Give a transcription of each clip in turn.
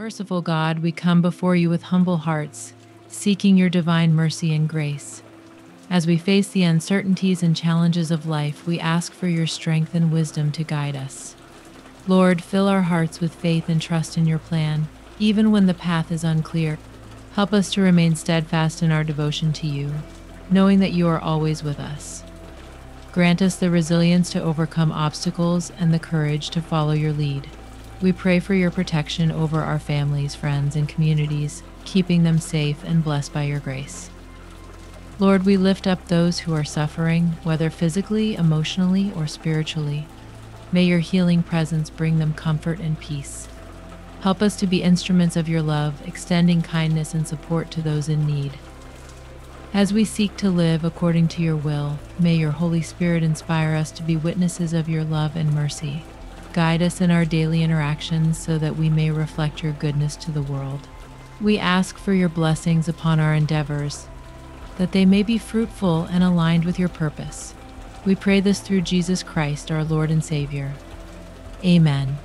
Merciful God, we come before you with humble hearts, seeking your divine mercy and grace. As we face the uncertainties and challenges of life, we ask for your strength and wisdom to guide us. Lord, fill our hearts with faith and trust in your plan, even when the path is unclear. Help us to remain steadfast in our devotion to you, knowing that you are always with us. Grant us the resilience to overcome obstacles and the courage to follow your lead. We pray for your protection over our families, friends, and communities, keeping them safe and blessed by your grace. Lord, we lift up those who are suffering, whether physically, emotionally, or spiritually. May your healing presence bring them comfort and peace. Help us to be instruments of your love, extending kindness and support to those in need. As we seek to live according to your will, may your Holy Spirit inspire us to be witnesses of your love and mercy. Guide us in our daily interactions so that we may reflect your goodness to the world. We ask for your blessings upon our endeavors, that they may be fruitful and aligned with your purpose. We pray this through Jesus Christ, our Lord and Savior. Amen.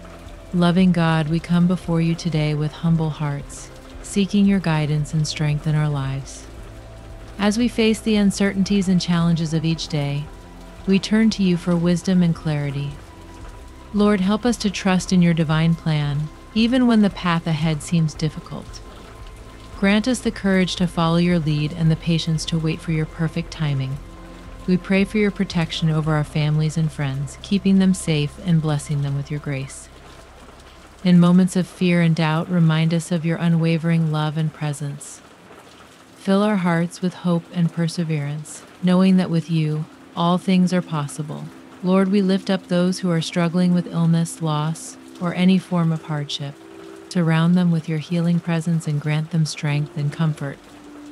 Loving God, we come before you today with humble hearts, seeking your guidance and strength in our lives. As we face the uncertainties and challenges of each day, we turn to you for wisdom and clarity. Lord, help us to trust in your divine plan, even when the path ahead seems difficult. Grant us the courage to follow your lead and the patience to wait for your perfect timing. We pray for your protection over our families and friends, keeping them safe and blessing them with your grace. In moments of fear and doubt, remind us of your unwavering love and presence. Fill our hearts with hope and perseverance, knowing that with you, all things are possible. Lord, we lift up those who are struggling with illness, loss, or any form of hardship. Surround them with your healing presence and grant them strength and comfort.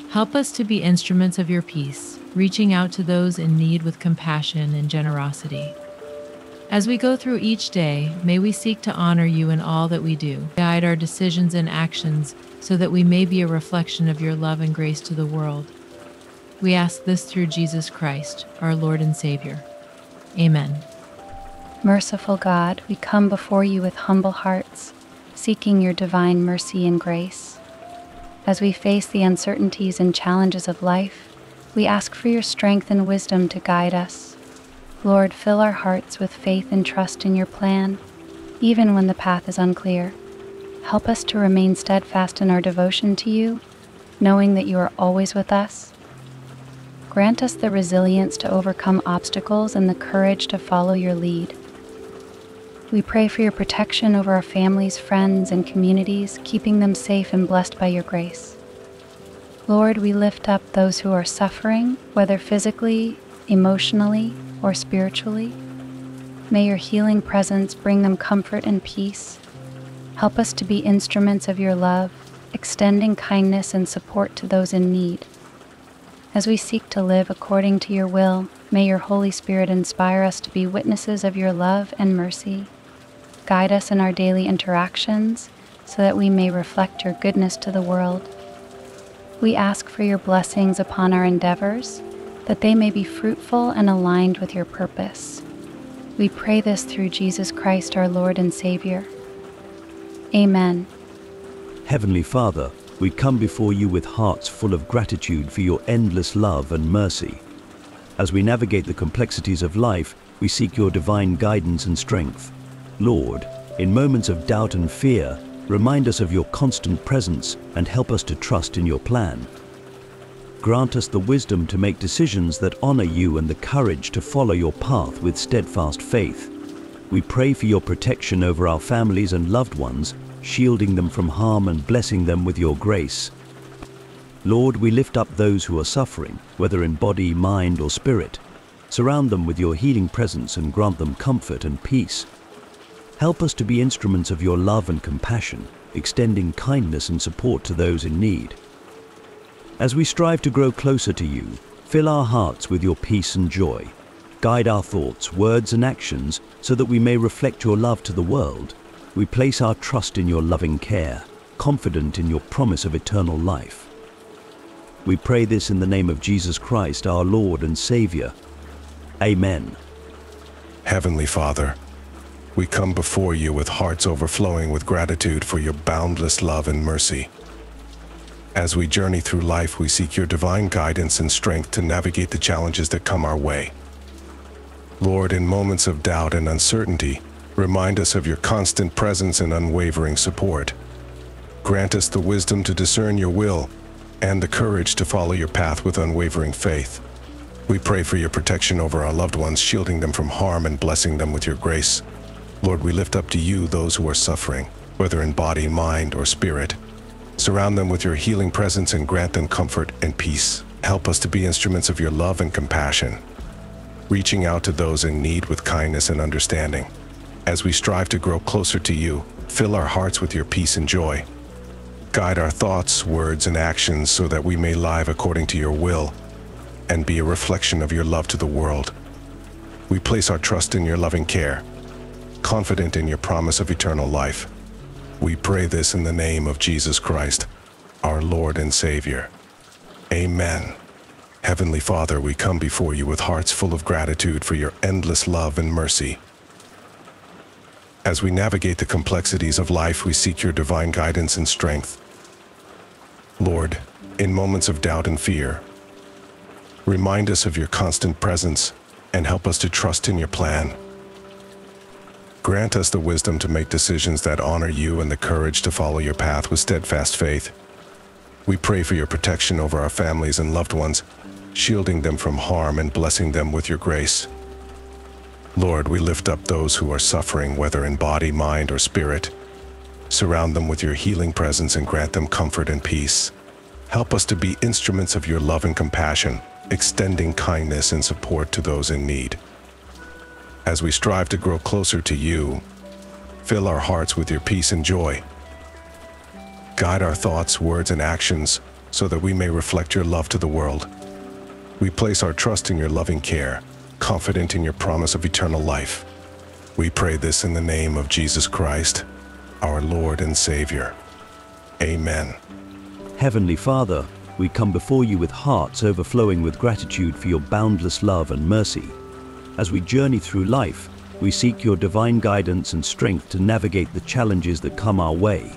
Help us to be instruments of your peace, reaching out to those in need with compassion and generosity. As we go through each day, may we seek to honor you in all that we do. Guide our decisions and actions so that we may be a reflection of your love and grace to the world. We ask this through Jesus Christ, our Lord and Savior. Amen. Merciful God, we come before you with humble hearts, seeking your divine mercy and grace. As we face the uncertainties and challenges of life, we ask for your strength and wisdom to guide us. Lord, fill our hearts with faith and trust in your plan, even when the path is unclear. Help us to remain steadfast in our devotion to you, knowing that you are always with us. Grant us the resilience to overcome obstacles and the courage to follow your lead. We pray for your protection over our families, friends, and communities, keeping them safe and blessed by your grace. Lord, we lift up those who are suffering, whether physically, emotionally, or spiritually. May your healing presence bring them comfort and peace. Help us to be instruments of your love, extending kindness and support to those in need. As we seek to live according to your will, may your Holy Spirit inspire us to be witnesses of your love and mercy. Guide us in our daily interactions so that we may reflect your goodness to the world. We ask for your blessings upon our endeavors, that they may be fruitful and aligned with your purpose. We pray this through Jesus Christ, our Lord and Savior. Amen. Heavenly Father, we come before you with hearts full of gratitude for your endless love and mercy. As we navigate the complexities of life, we seek your divine guidance and strength. Lord, in moments of doubt and fear, remind us of your constant presence and help us to trust in your plan. Grant us the wisdom to make decisions that honor you and the courage to follow your path with steadfast faith. We pray for your protection over our families and loved ones, shielding them from harm and blessing them with your grace. Lord, we lift up those who are suffering, whether in body, mind, or spirit. Surround them with your healing presence and grant them comfort and peace. Help us to be instruments of your love and compassion, extending kindness and support to those in need. As we strive to grow closer to you, fill our hearts with your peace and joy. Guide our thoughts, words, and actions so that we may reflect your love to the world. We place our trust in your loving care, confident in your promise of eternal life. We pray this in the name of Jesus Christ, our Lord and Savior. Amen. Heavenly Father, we come before you with hearts overflowing with gratitude for your boundless love and mercy. As we journey through life, we seek your divine guidance and strength to navigate the challenges that come our way. Lord, in moments of doubt and uncertainty, remind us of your constant presence and unwavering support. Grant us the wisdom to discern your will and the courage to follow your path with unwavering faith. We pray for your protection over our loved ones, shielding them from harm and blessing them with your grace. Lord, we lift up to you those who are suffering, whether in body, mind, or spirit. Surround them with your healing presence and grant them comfort and peace. Help us to be instruments of your love and compassion, reaching out to those in need with kindness and understanding. As we strive to grow closer to you, fill our hearts with your peace and joy. Guide our thoughts, words, and actions so that we may live according to your will and be a reflection of your love to the world. We place our trust in your loving care, confident in your promise of eternal life. We pray this in the name of Jesus Christ, our Lord and Savior. Amen. Heavenly Father, we come before you with hearts full of gratitude for your endless love and mercy. As we navigate the complexities of life, we seek your divine guidance and strength. Lord, in moments of doubt and fear, remind us of your constant presence and help us to trust in your plan. Grant us the wisdom to make decisions that honor you and the courage to follow your path with steadfast faith. We pray for your protection over our families and loved ones, shielding them from harm and blessing them with your grace. Lord, we lift up those who are suffering, whether in body, mind, or spirit. Surround them with your healing presence and grant them comfort and peace. Help us to be instruments of your love and compassion, extending kindness and support to those in need. As we strive to grow closer to you, fill our hearts with your peace and joy. Guide our thoughts, words, and actions so that we may reflect your love to the world. We place our trust in your loving care, confident in your promise of eternal life. We pray this in the name of Jesus Christ, our Lord and Savior. Amen. Heavenly Father, we come before you with hearts overflowing with gratitude for your boundless love and mercy. As we journey through life, we seek your divine guidance and strength to navigate the challenges that come our way.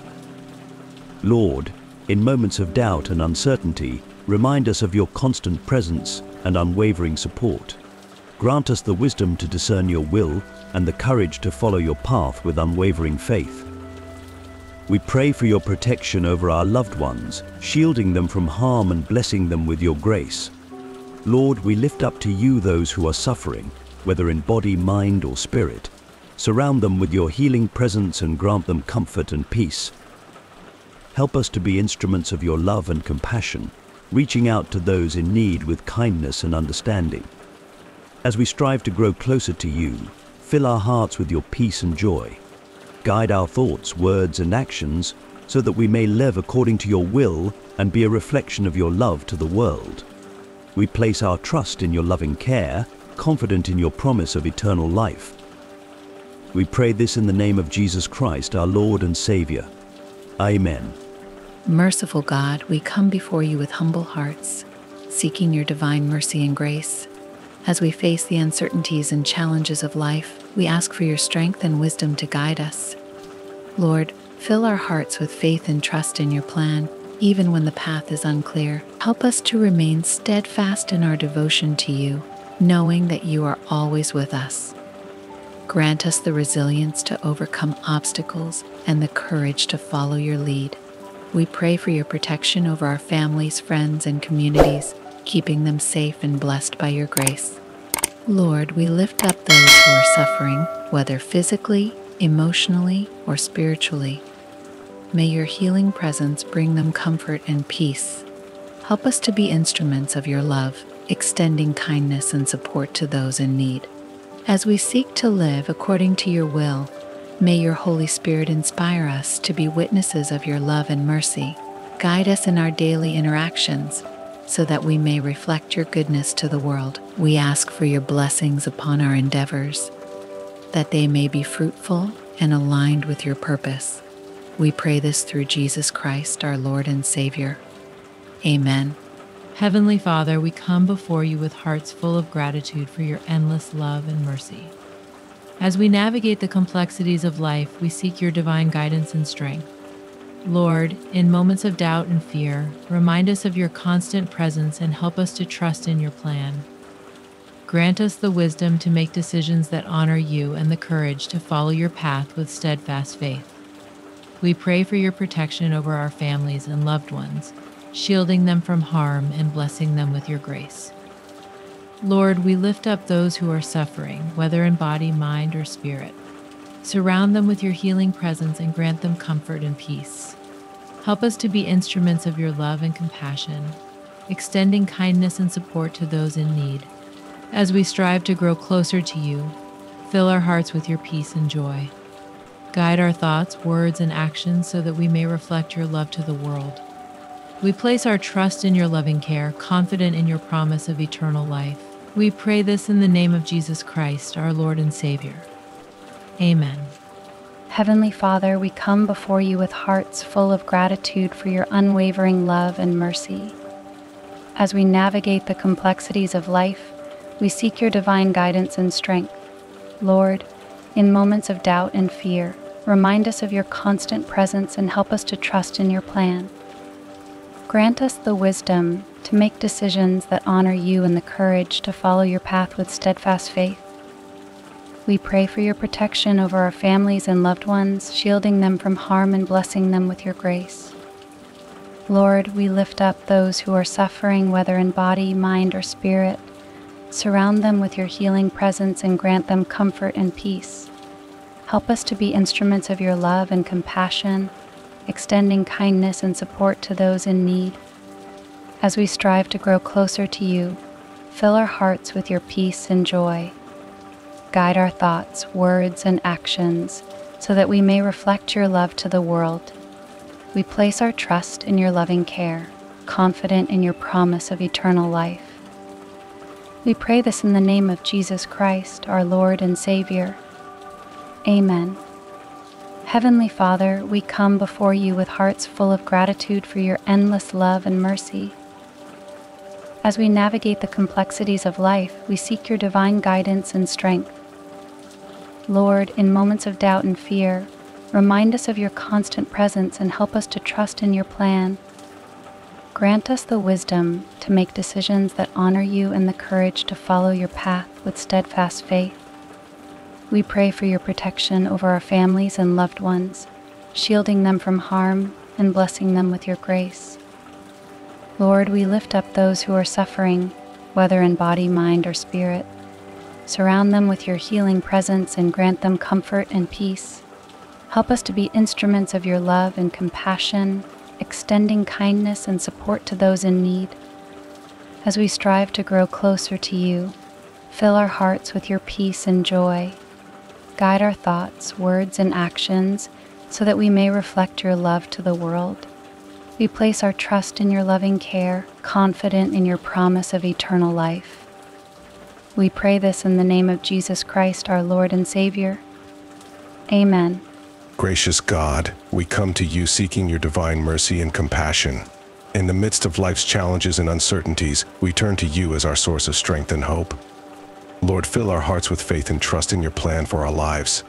Lord, in moments of doubt and uncertainty, remind us of your constant presence and unwavering support. Grant us the wisdom to discern your will and the courage to follow your path with unwavering faith. We pray for your protection over our loved ones, shielding them from harm and blessing them with your grace. Lord, we lift up to you those who are suffering, whether in body, mind, or spirit. Surround them with your healing presence and grant them comfort and peace. Help us to be instruments of your love and compassion, reaching out to those in need with kindness and understanding. As we strive to grow closer to you, fill our hearts with your peace and joy. Guide our thoughts, words, and actions so that we may live according to your will and be a reflection of your love to the world. We place our trust in your loving care confident in your promise of eternal life. We pray this in the name of Jesus Christ, our Lord and Savior. Amen. Merciful God, we come before you with humble hearts, seeking your divine mercy and grace. As we face the uncertainties and challenges of life, we ask for your strength and wisdom to guide us. Lord, fill our hearts with faith and trust in your plan, even when the path is unclear. Help us to remain steadfast in our devotion to you knowing that you are always with us. Grant us the resilience to overcome obstacles and the courage to follow your lead. We pray for your protection over our families, friends, and communities, keeping them safe and blessed by your grace. Lord, we lift up those who are suffering, whether physically, emotionally, or spiritually. May your healing presence bring them comfort and peace. Help us to be instruments of your love extending kindness and support to those in need. As we seek to live according to your will, may your Holy Spirit inspire us to be witnesses of your love and mercy. Guide us in our daily interactions so that we may reflect your goodness to the world. We ask for your blessings upon our endeavors, that they may be fruitful and aligned with your purpose. We pray this through Jesus Christ, our Lord and Savior. Amen. Heavenly Father, we come before you with hearts full of gratitude for your endless love and mercy. As we navigate the complexities of life, we seek your divine guidance and strength. Lord, in moments of doubt and fear, remind us of your constant presence and help us to trust in your plan. Grant us the wisdom to make decisions that honor you and the courage to follow your path with steadfast faith. We pray for your protection over our families and loved ones, shielding them from harm and blessing them with your grace. Lord, we lift up those who are suffering, whether in body, mind, or spirit. Surround them with your healing presence and grant them comfort and peace. Help us to be instruments of your love and compassion, extending kindness and support to those in need. As we strive to grow closer to you, fill our hearts with your peace and joy. Guide our thoughts, words, and actions so that we may reflect your love to the world. We place our trust in your loving care, confident in your promise of eternal life. We pray this in the name of Jesus Christ, our Lord and Savior. Amen. Heavenly Father, we come before you with hearts full of gratitude for your unwavering love and mercy. As we navigate the complexities of life, we seek your divine guidance and strength. Lord, in moments of doubt and fear, remind us of your constant presence and help us to trust in your plan. Grant us the wisdom to make decisions that honor you and the courage to follow your path with steadfast faith. We pray for your protection over our families and loved ones, shielding them from harm and blessing them with your grace. Lord, we lift up those who are suffering, whether in body, mind, or spirit. Surround them with your healing presence and grant them comfort and peace. Help us to be instruments of your love and compassion, extending kindness and support to those in need. As we strive to grow closer to you, fill our hearts with your peace and joy. Guide our thoughts, words, and actions so that we may reflect your love to the world. We place our trust in your loving care, confident in your promise of eternal life. We pray this in the name of Jesus Christ, our Lord and Savior. Amen. Heavenly Father, we come before you with hearts full of gratitude for your endless love and mercy. As we navigate the complexities of life, we seek your divine guidance and strength. Lord, in moments of doubt and fear, remind us of your constant presence and help us to trust in your plan. Grant us the wisdom to make decisions that honor you and the courage to follow your path with steadfast faith. We pray for your protection over our families and loved ones, shielding them from harm and blessing them with your grace. Lord, we lift up those who are suffering, whether in body, mind, or spirit. Surround them with your healing presence and grant them comfort and peace. Help us to be instruments of your love and compassion extending kindness and support to those in need. As we strive to grow closer to you, fill our hearts with your peace and joy. Guide our thoughts, words, and actions so that we may reflect your love to the world. We place our trust in your loving care, confident in your promise of eternal life. We pray this in the name of Jesus Christ, our Lord and Savior. Amen. Gracious God, we come to you seeking your divine mercy and compassion. In the midst of life's challenges and uncertainties, we turn to you as our source of strength and hope. Lord, fill our hearts with faith and trust in your plan for our lives.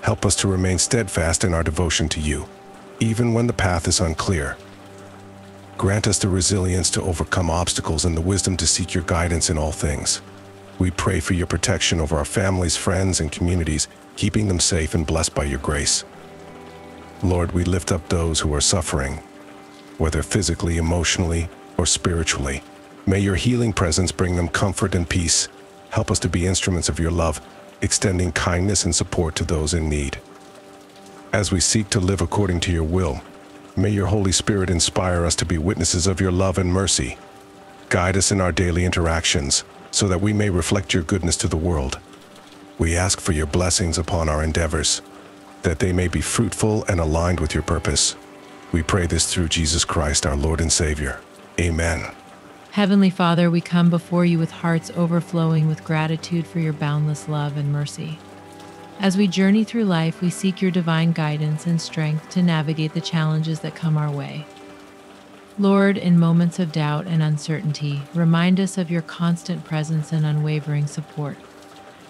Help us to remain steadfast in our devotion to you, even when the path is unclear. Grant us the resilience to overcome obstacles and the wisdom to seek your guidance in all things. We pray for your protection over our families, friends, and communities, keeping them safe and blessed by your grace. Lord, we lift up those who are suffering, whether physically, emotionally, or spiritually. May your healing presence bring them comfort and peace. Help us to be instruments of your love, extending kindness and support to those in need. As we seek to live according to your will, may your Holy Spirit inspire us to be witnesses of your love and mercy. Guide us in our daily interactions, so that we may reflect your goodness to the world. We ask for your blessings upon our endeavors, that they may be fruitful and aligned with your purpose. We pray this through Jesus Christ, our Lord and Savior. Amen. Heavenly Father, we come before you with hearts overflowing with gratitude for your boundless love and mercy. As we journey through life, we seek your divine guidance and strength to navigate the challenges that come our way. Lord, in moments of doubt and uncertainty, remind us of your constant presence and unwavering support.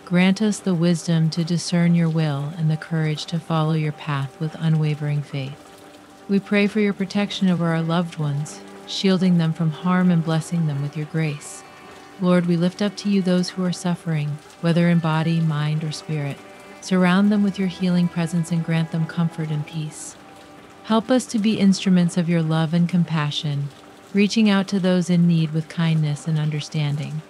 Grant us the wisdom to discern your will and the courage to follow your path with unwavering faith. We pray for your protection over our loved ones, shielding them from harm and blessing them with your grace. Lord, we lift up to you those who are suffering, whether in body, mind, or spirit. Surround them with your healing presence and grant them comfort and peace. Help us to be instruments of your love and compassion, reaching out to those in need with kindness and understanding.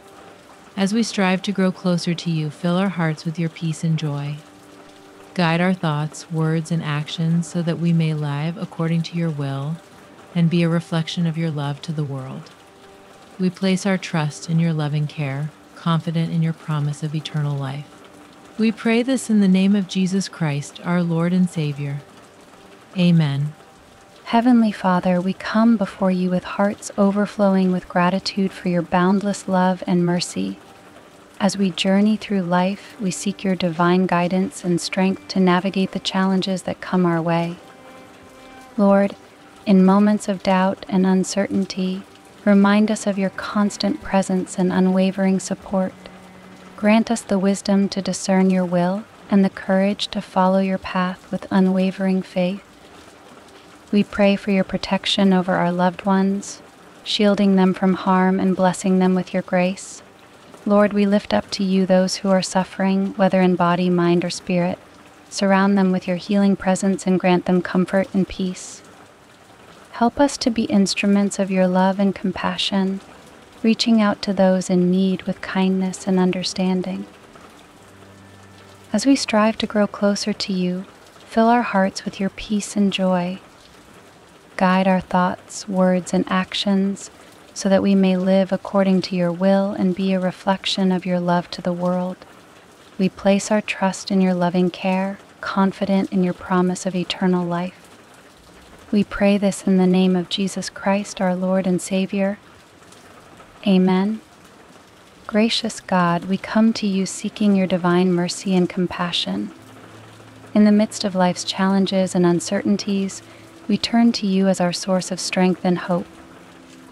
As we strive to grow closer to you, fill our hearts with your peace and joy. Guide our thoughts, words, and actions so that we may live according to your will and be a reflection of your love to the world. We place our trust in your loving care, confident in your promise of eternal life. We pray this in the name of Jesus Christ, our Lord and Savior. Amen. Heavenly Father, we come before you with hearts overflowing with gratitude for your boundless love and mercy. As we journey through life, we seek your divine guidance and strength to navigate the challenges that come our way. Lord, in moments of doubt and uncertainty, Remind us of your constant presence and unwavering support. Grant us the wisdom to discern your will and the courage to follow your path with unwavering faith. We pray for your protection over our loved ones, shielding them from harm and blessing them with your grace. Lord, we lift up to you those who are suffering, whether in body, mind, or spirit. Surround them with your healing presence and grant them comfort and peace. Help us to be instruments of your love and compassion, reaching out to those in need with kindness and understanding. As we strive to grow closer to you, fill our hearts with your peace and joy. Guide our thoughts, words, and actions so that we may live according to your will and be a reflection of your love to the world. We place our trust in your loving care, confident in your promise of eternal life. We pray this in the name of Jesus Christ, our Lord and Savior. Amen. Gracious God, we come to you seeking your divine mercy and compassion. In the midst of life's challenges and uncertainties, we turn to you as our source of strength and hope.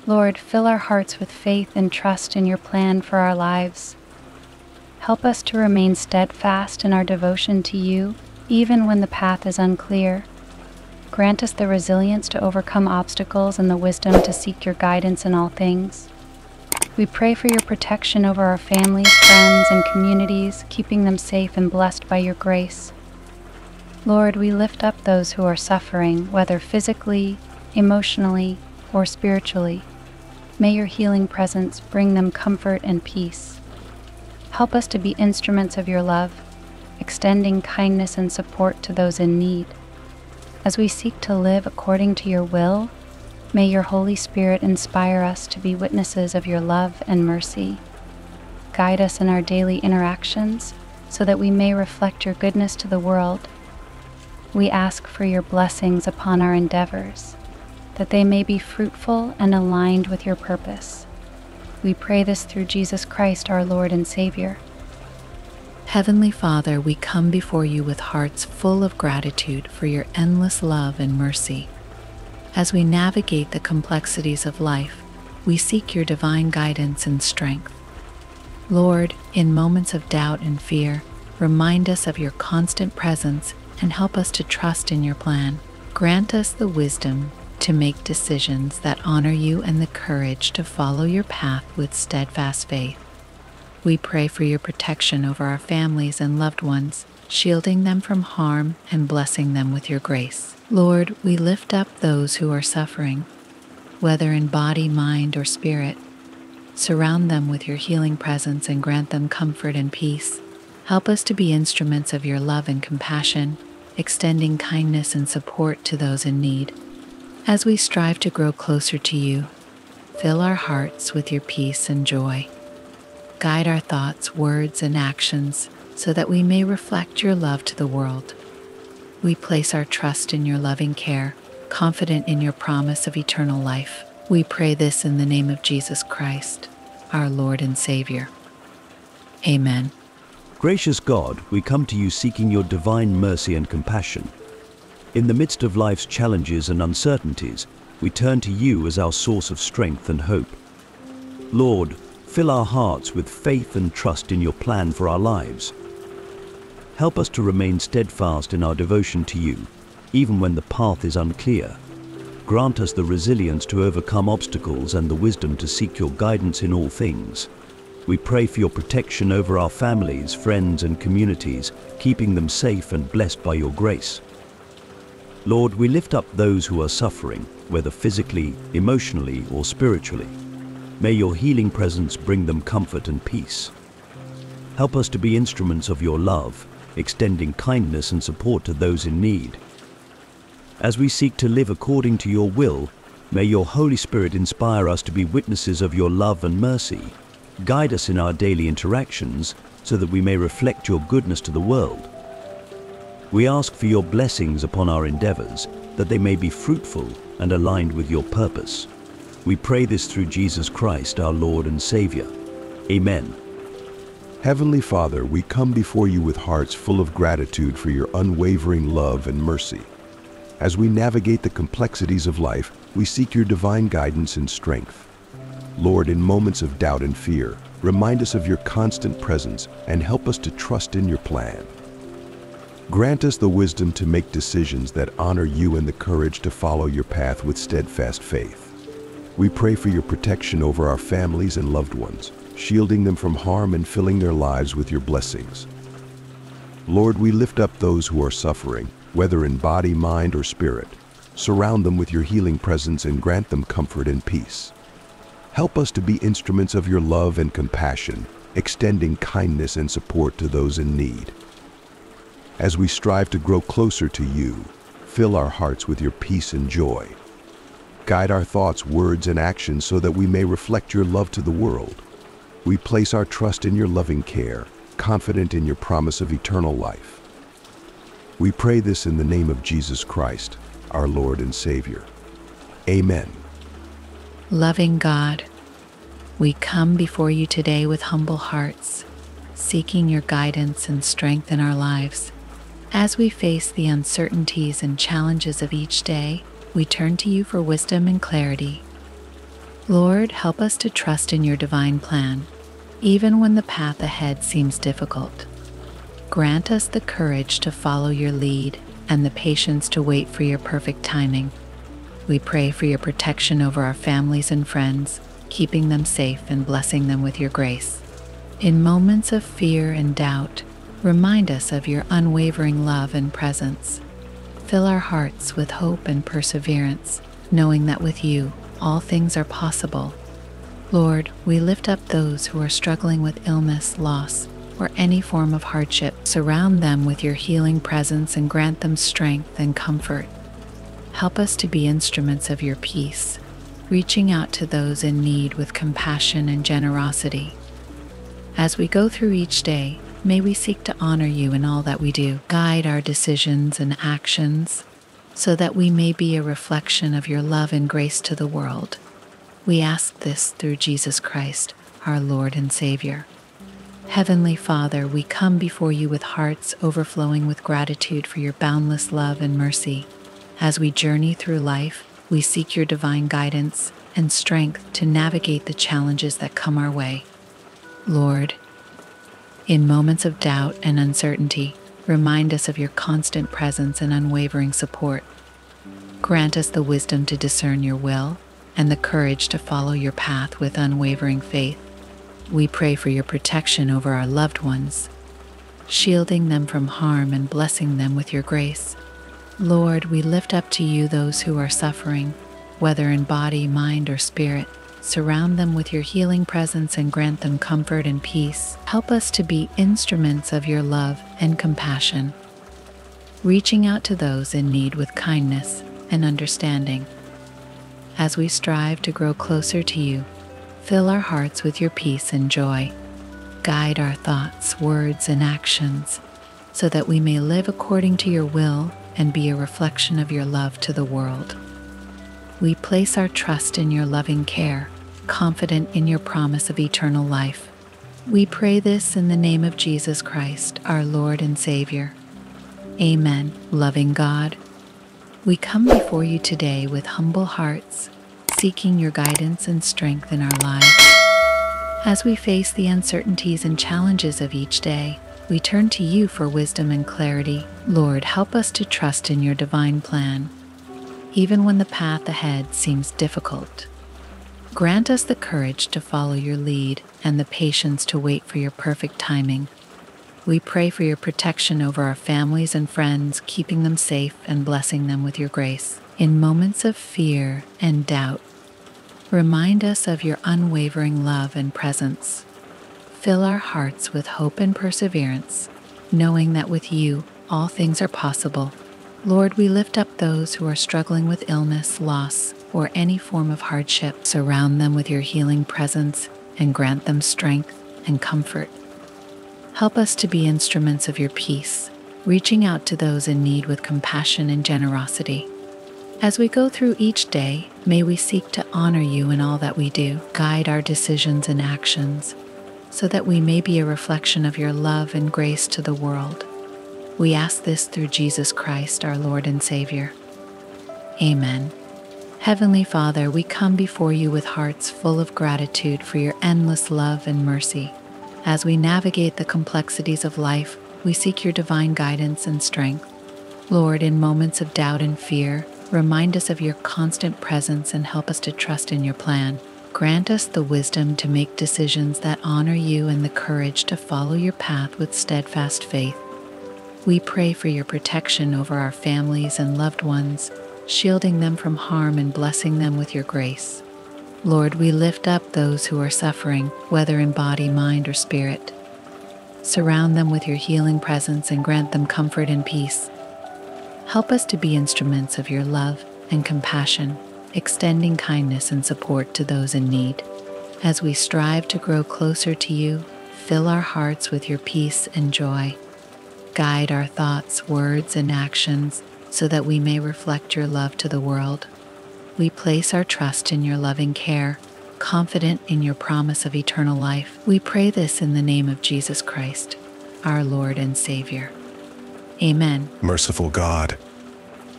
Lord, fill our hearts with faith and trust in your plan for our lives. Help us to remain steadfast in our devotion to you, even when the path is unclear. Grant us the resilience to overcome obstacles and the wisdom to seek your guidance in all things. We pray for your protection over our families, friends, and communities, keeping them safe and blessed by your grace. Lord, we lift up those who are suffering, whether physically, emotionally, or spiritually. May your healing presence bring them comfort and peace. Help us to be instruments of your love, extending kindness and support to those in need. As we seek to live according to your will, may your Holy Spirit inspire us to be witnesses of your love and mercy. Guide us in our daily interactions so that we may reflect your goodness to the world. We ask for your blessings upon our endeavors, that they may be fruitful and aligned with your purpose. We pray this through Jesus Christ, our Lord and Savior. Heavenly Father, we come before you with hearts full of gratitude for your endless love and mercy. As we navigate the complexities of life, we seek your divine guidance and strength. Lord, in moments of doubt and fear, remind us of your constant presence and help us to trust in your plan. Grant us the wisdom to make decisions that honor you and the courage to follow your path with steadfast faith. We pray for your protection over our families and loved ones, shielding them from harm and blessing them with your grace. Lord, we lift up those who are suffering, whether in body, mind, or spirit. Surround them with your healing presence and grant them comfort and peace. Help us to be instruments of your love and compassion, extending kindness and support to those in need. As we strive to grow closer to you, fill our hearts with your peace and joy. Guide our thoughts, words, and actions so that we may reflect your love to the world. We place our trust in your loving care, confident in your promise of eternal life. We pray this in the name of Jesus Christ, our Lord and Savior. Amen. Gracious God, we come to you seeking your divine mercy and compassion. In the midst of life's challenges and uncertainties, we turn to you as our source of strength and hope. Lord, Fill our hearts with faith and trust in your plan for our lives. Help us to remain steadfast in our devotion to you, even when the path is unclear. Grant us the resilience to overcome obstacles and the wisdom to seek your guidance in all things. We pray for your protection over our families, friends, and communities, keeping them safe and blessed by your grace. Lord, we lift up those who are suffering, whether physically, emotionally, or spiritually. May your healing presence bring them comfort and peace. Help us to be instruments of your love, extending kindness and support to those in need. As we seek to live according to your will, may your Holy Spirit inspire us to be witnesses of your love and mercy. Guide us in our daily interactions so that we may reflect your goodness to the world. We ask for your blessings upon our endeavors, that they may be fruitful and aligned with your purpose. We pray this through Jesus Christ, our Lord and Savior. Amen. Heavenly Father, we come before you with hearts full of gratitude for your unwavering love and mercy. As we navigate the complexities of life, we seek your divine guidance and strength. Lord, in moments of doubt and fear, remind us of your constant presence and help us to trust in your plan. Grant us the wisdom to make decisions that honor you and the courage to follow your path with steadfast faith. We pray for your protection over our families and loved ones, shielding them from harm and filling their lives with your blessings. Lord, we lift up those who are suffering, whether in body, mind, or spirit. Surround them with your healing presence and grant them comfort and peace. Help us to be instruments of your love and compassion, extending kindness and support to those in need. As we strive to grow closer to you, fill our hearts with your peace and joy. Guide our thoughts, words, and actions so that we may reflect your love to the world. We place our trust in your loving care, confident in your promise of eternal life. We pray this in the name of Jesus Christ, our Lord and Savior. Amen. Loving God, we come before you today with humble hearts, seeking your guidance and strength in our lives. As we face the uncertainties and challenges of each day, we turn to you for wisdom and clarity. Lord, help us to trust in your divine plan, even when the path ahead seems difficult. Grant us the courage to follow your lead and the patience to wait for your perfect timing. We pray for your protection over our families and friends, keeping them safe and blessing them with your grace. In moments of fear and doubt, remind us of your unwavering love and presence. Fill our hearts with hope and perseverance, knowing that with you, all things are possible. Lord, we lift up those who are struggling with illness, loss, or any form of hardship. Surround them with your healing presence and grant them strength and comfort. Help us to be instruments of your peace, reaching out to those in need with compassion and generosity. As we go through each day, may we seek to honor you in all that we do. Guide our decisions and actions so that we may be a reflection of your love and grace to the world. We ask this through Jesus Christ, our Lord and Savior. Heavenly Father, we come before you with hearts overflowing with gratitude for your boundless love and mercy. As we journey through life, we seek your divine guidance and strength to navigate the challenges that come our way. Lord, in moments of doubt and uncertainty, remind us of your constant presence and unwavering support. Grant us the wisdom to discern your will and the courage to follow your path with unwavering faith. We pray for your protection over our loved ones, shielding them from harm and blessing them with your grace. Lord, we lift up to you those who are suffering, whether in body, mind, or spirit. Surround them with your healing presence and grant them comfort and peace. Help us to be instruments of your love and compassion, reaching out to those in need with kindness and understanding. As we strive to grow closer to you, fill our hearts with your peace and joy. Guide our thoughts, words, and actions so that we may live according to your will and be a reflection of your love to the world. We place our trust in your loving care, confident in your promise of eternal life. We pray this in the name of Jesus Christ, our Lord and Savior. Amen. Loving God, we come before you today with humble hearts, seeking your guidance and strength in our lives. As we face the uncertainties and challenges of each day, we turn to you for wisdom and clarity. Lord, help us to trust in your divine plan, even when the path ahead seems difficult. Grant us the courage to follow your lead and the patience to wait for your perfect timing. We pray for your protection over our families and friends, keeping them safe and blessing them with your grace. In moments of fear and doubt, remind us of your unwavering love and presence. Fill our hearts with hope and perseverance, knowing that with you all things are possible. Lord, we lift up those who are struggling with illness, loss, or any form of hardship. Surround them with your healing presence and grant them strength and comfort. Help us to be instruments of your peace, reaching out to those in need with compassion and generosity. As we go through each day, may we seek to honor you in all that we do, guide our decisions and actions, so that we may be a reflection of your love and grace to the world. We ask this through Jesus Christ, our Lord and Savior. Amen. Heavenly Father, we come before you with hearts full of gratitude for your endless love and mercy. As we navigate the complexities of life, we seek your divine guidance and strength. Lord, in moments of doubt and fear, remind us of your constant presence and help us to trust in your plan. Grant us the wisdom to make decisions that honor you and the courage to follow your path with steadfast faith. We pray for your protection over our families and loved ones, shielding them from harm and blessing them with your grace. Lord, we lift up those who are suffering, whether in body, mind, or spirit. Surround them with your healing presence and grant them comfort and peace. Help us to be instruments of your love and compassion, extending kindness and support to those in need. As we strive to grow closer to you, fill our hearts with your peace and joy. Guide our thoughts, words, and actions so that we may reflect your love to the world. We place our trust in your loving care, confident in your promise of eternal life. We pray this in the name of Jesus Christ, our Lord and Savior. Amen. Merciful God,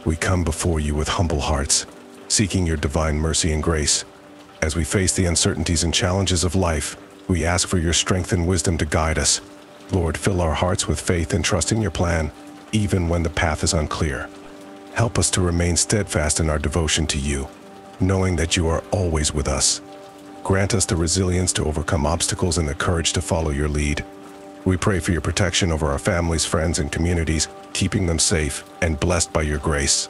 we come before you with humble hearts, seeking your divine mercy and grace. As we face the uncertainties and challenges of life, we ask for your strength and wisdom to guide us. Lord, fill our hearts with faith and trust in your plan, even when the path is unclear. Help us to remain steadfast in our devotion to you, knowing that you are always with us. Grant us the resilience to overcome obstacles and the courage to follow your lead. We pray for your protection over our families, friends, and communities, keeping them safe and blessed by your grace.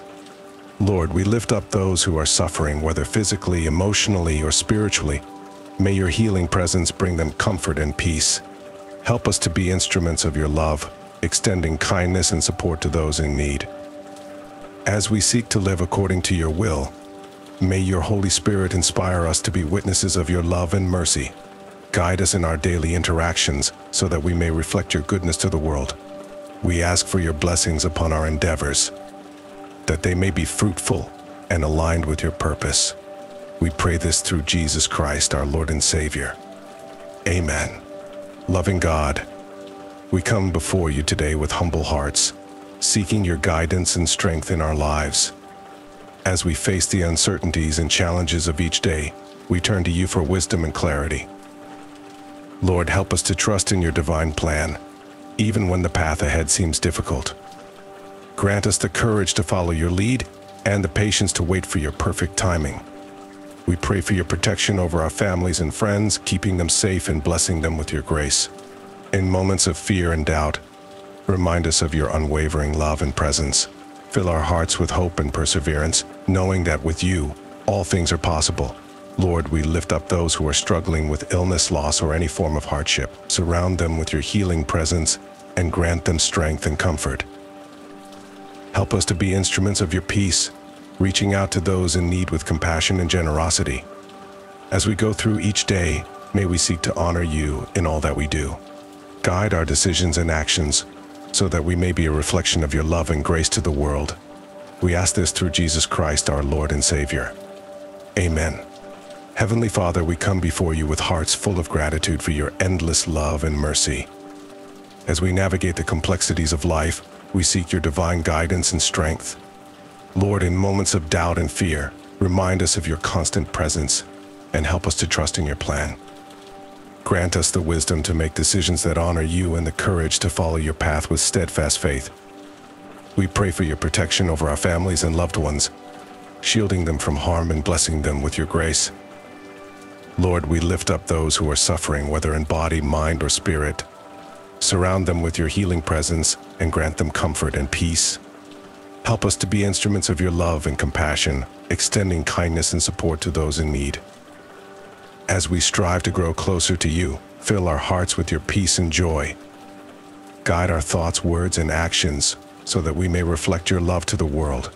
Lord, we lift up those who are suffering, whether physically, emotionally, or spiritually. May your healing presence bring them comfort and peace. Help us to be instruments of your love, extending kindness and support to those in need. As we seek to live according to your will, may your Holy Spirit inspire us to be witnesses of your love and mercy. Guide us in our daily interactions so that we may reflect your goodness to the world. We ask for your blessings upon our endeavors, that they may be fruitful and aligned with your purpose. We pray this through Jesus Christ, our Lord and Savior. Amen. Loving God, we come before you today with humble hearts, seeking your guidance and strength in our lives. As we face the uncertainties and challenges of each day, we turn to you for wisdom and clarity. Lord, help us to trust in your divine plan, even when the path ahead seems difficult. Grant us the courage to follow your lead and the patience to wait for your perfect timing. We pray for your protection over our families and friends, keeping them safe and blessing them with your grace. In moments of fear and doubt, Remind us of your unwavering love and presence. Fill our hearts with hope and perseverance, knowing that with you, all things are possible. Lord, we lift up those who are struggling with illness, loss, or any form of hardship. Surround them with your healing presence and grant them strength and comfort. Help us to be instruments of your peace, reaching out to those in need with compassion and generosity. As we go through each day, may we seek to honor you in all that we do. Guide our decisions and actions so that we may be a reflection of your love and grace to the world. We ask this through Jesus Christ, our Lord and Savior. Amen. Heavenly Father, we come before you with hearts full of gratitude for your endless love and mercy. As we navigate the complexities of life, we seek your divine guidance and strength. Lord, in moments of doubt and fear, remind us of your constant presence and help us to trust in your plan. Grant us the wisdom to make decisions that honor you and the courage to follow your path with steadfast faith. We pray for your protection over our families and loved ones, shielding them from harm and blessing them with your grace. Lord, we lift up those who are suffering, whether in body, mind, or spirit. Surround them with your healing presence and grant them comfort and peace. Help us to be instruments of your love and compassion, extending kindness and support to those in need. As we strive to grow closer to you, fill our hearts with your peace and joy. Guide our thoughts, words, and actions so that we may reflect your love to the world.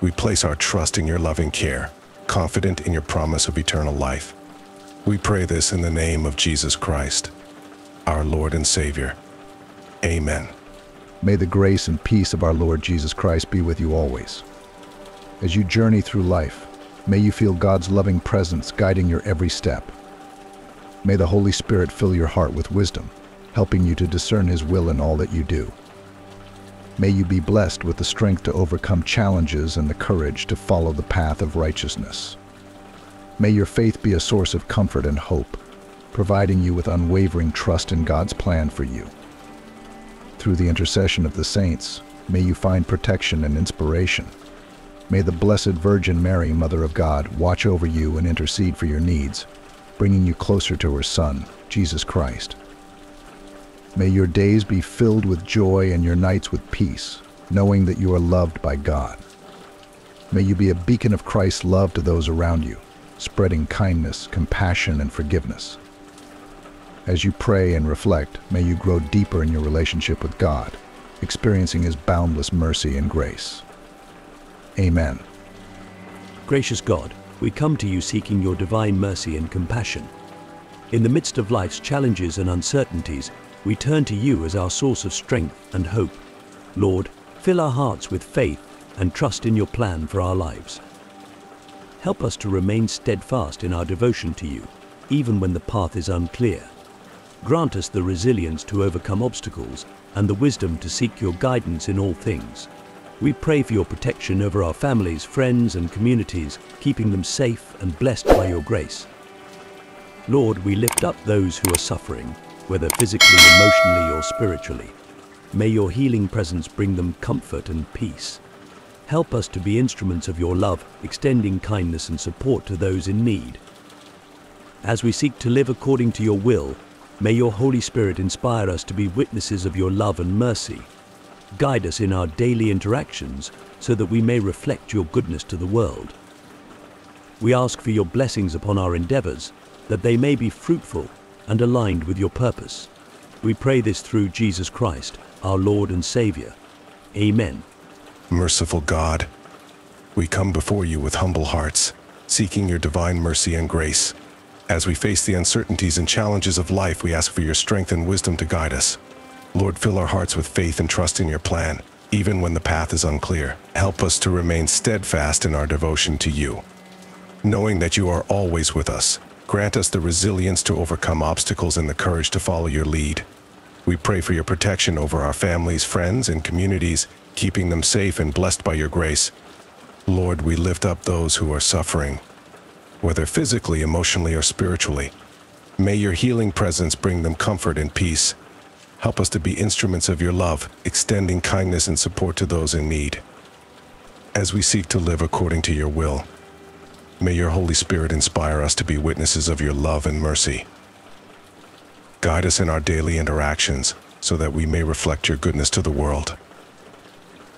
We place our trust in your loving care, confident in your promise of eternal life. We pray this in the name of Jesus Christ, our Lord and Savior. Amen. May the grace and peace of our Lord Jesus Christ be with you always. As you journey through life, may you feel God's loving presence guiding your every step. May the Holy Spirit fill your heart with wisdom, helping you to discern His will in all that you do. May you be blessed with the strength to overcome challenges and the courage to follow the path of righteousness. May your faith be a source of comfort and hope, providing you with unwavering trust in God's plan for you. Through the intercession of the saints, may you find protection and inspiration. May the Blessed Virgin Mary, Mother of God, watch over you and intercede for your needs, bringing you closer to her Son, Jesus Christ. May your days be filled with joy and your nights with peace, knowing that you are loved by God. May you be a beacon of Christ's love to those around you, spreading kindness, compassion, and forgiveness. As you pray and reflect, may you grow deeper in your relationship with God, experiencing His boundless mercy and grace. Amen. Gracious God, we come to you seeking your divine mercy and compassion. In the midst of life's challenges and uncertainties, we turn to you as our source of strength and hope. Lord, fill our hearts with faith and trust in your plan for our lives. Help us to remain steadfast in our devotion to you, even when the path is unclear. Grant us the resilience to overcome obstacles and the wisdom to seek your guidance in all things. We pray for your protection over our families, friends, and communities, keeping them safe and blessed by your grace. Lord, we lift up those who are suffering, whether physically, emotionally, or spiritually. May your healing presence bring them comfort and peace. Help us to be instruments of your love, extending kindness and support to those in need. As we seek to live according to your will, May your Holy Spirit inspire us to be witnesses of your love and mercy. Guide us in our daily interactions so that we may reflect your goodness to the world. We ask for your blessings upon our endeavors, that they may be fruitful and aligned with your purpose. We pray this through Jesus Christ, our Lord and Savior. Amen. Merciful God, we come before you with humble hearts, seeking your divine mercy and grace. As we face the uncertainties and challenges of life, we ask for your strength and wisdom to guide us. Lord, fill our hearts with faith and trust in your plan, even when the path is unclear. Help us to remain steadfast in our devotion to you. Knowing that you are always with us, grant us the resilience to overcome obstacles and the courage to follow your lead. We pray for your protection over our families, friends, and communities, keeping them safe and blessed by your grace. Lord, we lift up those who are suffering, whether physically, emotionally, or spiritually. May your healing presence bring them comfort and peace. Help us to be instruments of your love, extending kindness and support to those in need. As we seek to live according to your will, may your Holy Spirit inspire us to be witnesses of your love and mercy. Guide us in our daily interactions so that we may reflect your goodness to the world.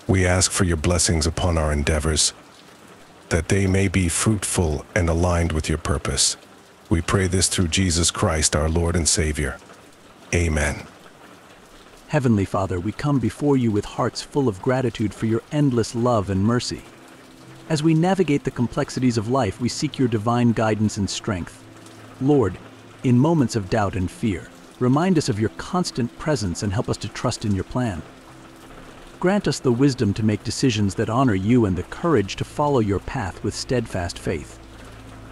We ask for your blessings upon our endeavors, that they may be fruitful and aligned with your purpose. We pray this through Jesus Christ, our Lord and Savior. Amen. Heavenly Father, we come before you with hearts full of gratitude for your endless love and mercy. As we navigate the complexities of life, we seek your divine guidance and strength. Lord, in moments of doubt and fear, remind us of your constant presence and help us to trust in your plan. Grant us the wisdom to make decisions that honor you and the courage to follow your path with steadfast faith.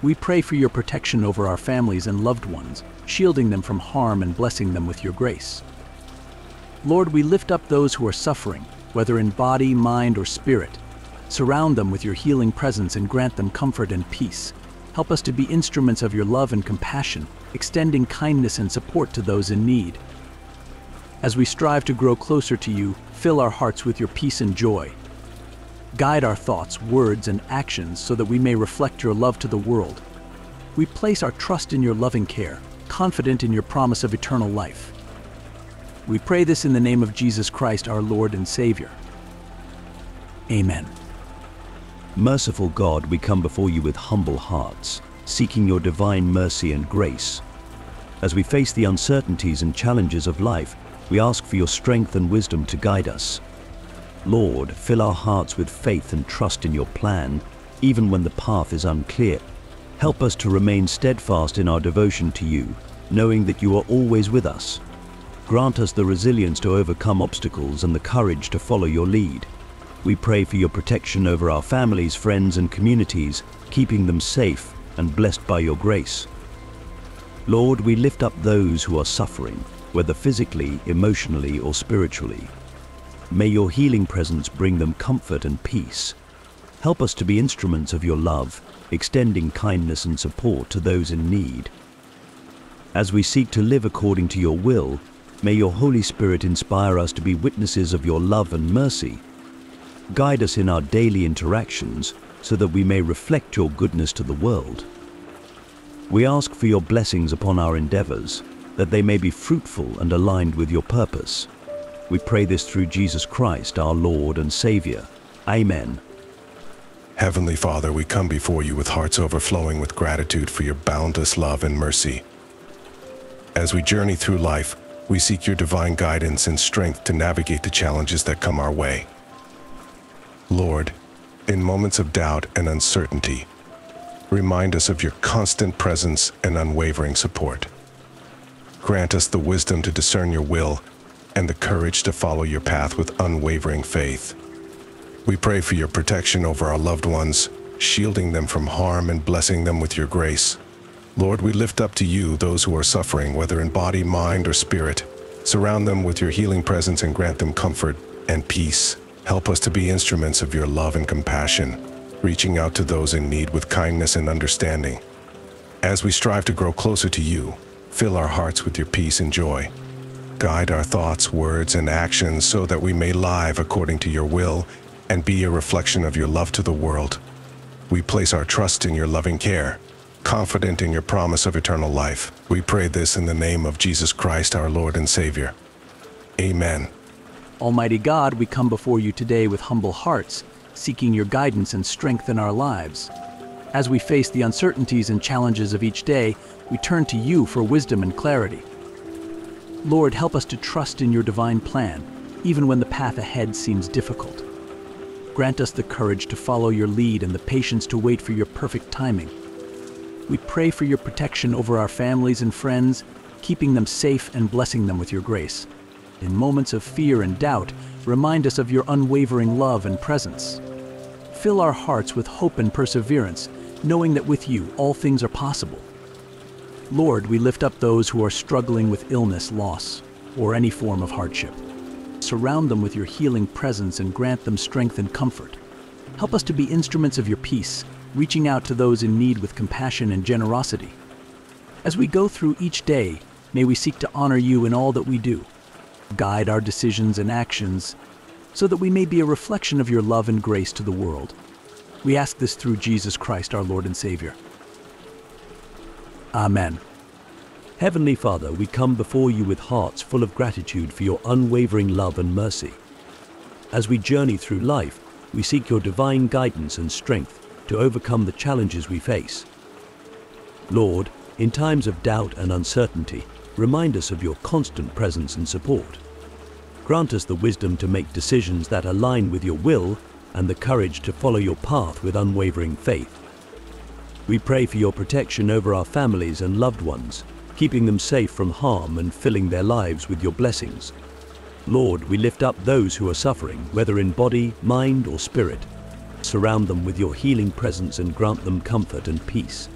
We pray for your protection over our families and loved ones, shielding them from harm and blessing them with your grace. Lord, we lift up those who are suffering, whether in body, mind, or spirit. Surround them with your healing presence and grant them comfort and peace. Help us to be instruments of your love and compassion, extending kindness and support to those in need. As we strive to grow closer to you, fill our hearts with your peace and joy. Guide our thoughts, words, and actions so that we may reflect your love to the world. We place our trust in your loving care, confident in your promise of eternal life. We pray this in the name of Jesus Christ, our Lord and Savior. Amen. Merciful God, we come before you with humble hearts, seeking your divine mercy and grace. As we face the uncertainties and challenges of life, we ask for your strength and wisdom to guide us. Lord, fill our hearts with faith and trust in your plan, even when the path is unclear. Help us to remain steadfast in our devotion to you, knowing that you are always with us. Grant us the resilience to overcome obstacles and the courage to follow your lead. We pray for your protection over our families, friends, and communities, keeping them safe and blessed by your grace. Lord, we lift up those who are suffering, whether physically, emotionally, or spiritually. May your healing presence bring them comfort and peace. Help us to be instruments of your love, extending kindness and support to those in need. As we seek to live according to your will, may your Holy Spirit inspire us to be witnesses of your love and mercy Guide us in our daily interactions so that we may reflect your goodness to the world. We ask for your blessings upon our endeavors, that they may be fruitful and aligned with your purpose. We pray this through Jesus Christ, our Lord and Savior. Amen. Heavenly Father, we come before you with hearts overflowing with gratitude for your boundless love and mercy. As we journey through life, we seek your divine guidance and strength to navigate the challenges that come our way. Lord, in moments of doubt and uncertainty, remind us of your constant presence and unwavering support. Grant us the wisdom to discern your will and the courage to follow your path with unwavering faith. We pray for your protection over our loved ones, shielding them from harm and blessing them with your grace. Lord, we lift up to you those who are suffering, whether in body, mind, or spirit. Surround them with your healing presence and grant them comfort and peace. Help us to be instruments of your love and compassion, reaching out to those in need with kindness and understanding. As we strive to grow closer to you, fill our hearts with your peace and joy. Guide our thoughts, words, and actions so that we may live according to your will and be a reflection of your love to the world. We place our trust in your loving care, confident in your promise of eternal life. We pray this in the name of Jesus Christ, our Lord and Savior. Amen. Almighty God, we come before you today with humble hearts, seeking your guidance and strength in our lives. As we face the uncertainties and challenges of each day, we turn to you for wisdom and clarity. Lord, help us to trust in your divine plan, even when the path ahead seems difficult. Grant us the courage to follow your lead and the patience to wait for your perfect timing. We pray for your protection over our families and friends, keeping them safe and blessing them with your grace in moments of fear and doubt, remind us of your unwavering love and presence. Fill our hearts with hope and perseverance, knowing that with you all things are possible. Lord, we lift up those who are struggling with illness, loss, or any form of hardship. Surround them with your healing presence and grant them strength and comfort. Help us to be instruments of your peace, reaching out to those in need with compassion and generosity. As we go through each day, may we seek to honor you in all that we do guide our decisions and actions, so that we may be a reflection of your love and grace to the world. We ask this through Jesus Christ, our Lord and Savior. Amen. Heavenly Father, we come before you with hearts full of gratitude for your unwavering love and mercy. As we journey through life, we seek your divine guidance and strength to overcome the challenges we face. Lord, in times of doubt and uncertainty, remind us of your constant presence and support. Grant us the wisdom to make decisions that align with your will and the courage to follow your path with unwavering faith. We pray for your protection over our families and loved ones, keeping them safe from harm and filling their lives with your blessings. Lord, we lift up those who are suffering, whether in body, mind, or spirit. Surround them with your healing presence and grant them comfort and peace.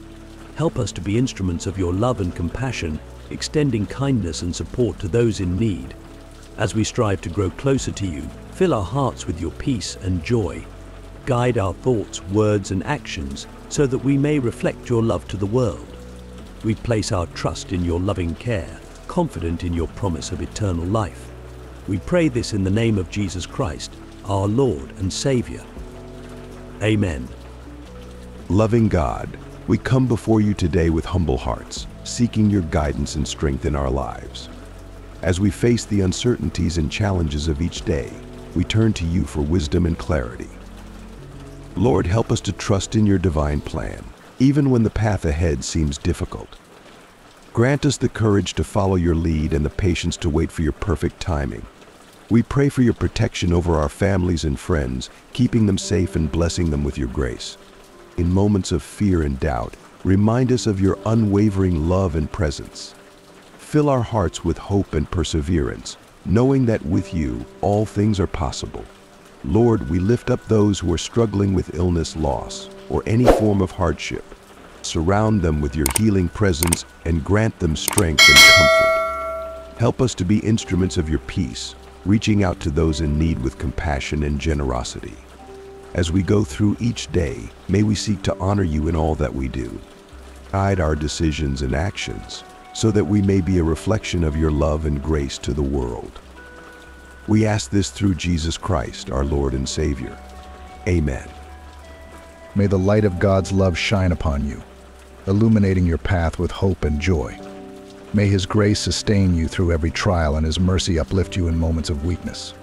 Help us to be instruments of your love and compassion extending kindness and support to those in need. As we strive to grow closer to you, fill our hearts with your peace and joy. Guide our thoughts, words, and actions so that we may reflect your love to the world. We place our trust in your loving care, confident in your promise of eternal life. We pray this in the name of Jesus Christ, our Lord and Savior. Amen. Loving God, we come before you today with humble hearts, seeking your guidance and strength in our lives. As we face the uncertainties and challenges of each day, we turn to you for wisdom and clarity. Lord, help us to trust in your divine plan, even when the path ahead seems difficult. Grant us the courage to follow your lead and the patience to wait for your perfect timing. We pray for your protection over our families and friends, keeping them safe and blessing them with your grace. In moments of fear and doubt, remind us of your unwavering love and presence. Fill our hearts with hope and perseverance, knowing that with you all things are possible. Lord, we lift up those who are struggling with illness, loss, or any form of hardship. Surround them with your healing presence and grant them strength and comfort. Help us to be instruments of your peace, reaching out to those in need with compassion and generosity. As we go through each day, may we seek to honor you in all that we do. Guide our decisions and actions so that we may be a reflection of your love and grace to the world. We ask this through Jesus Christ, our Lord and Savior. Amen. May the light of God's love shine upon you, illuminating your path with hope and joy. May His grace sustain you through every trial and His mercy uplift you in moments of weakness.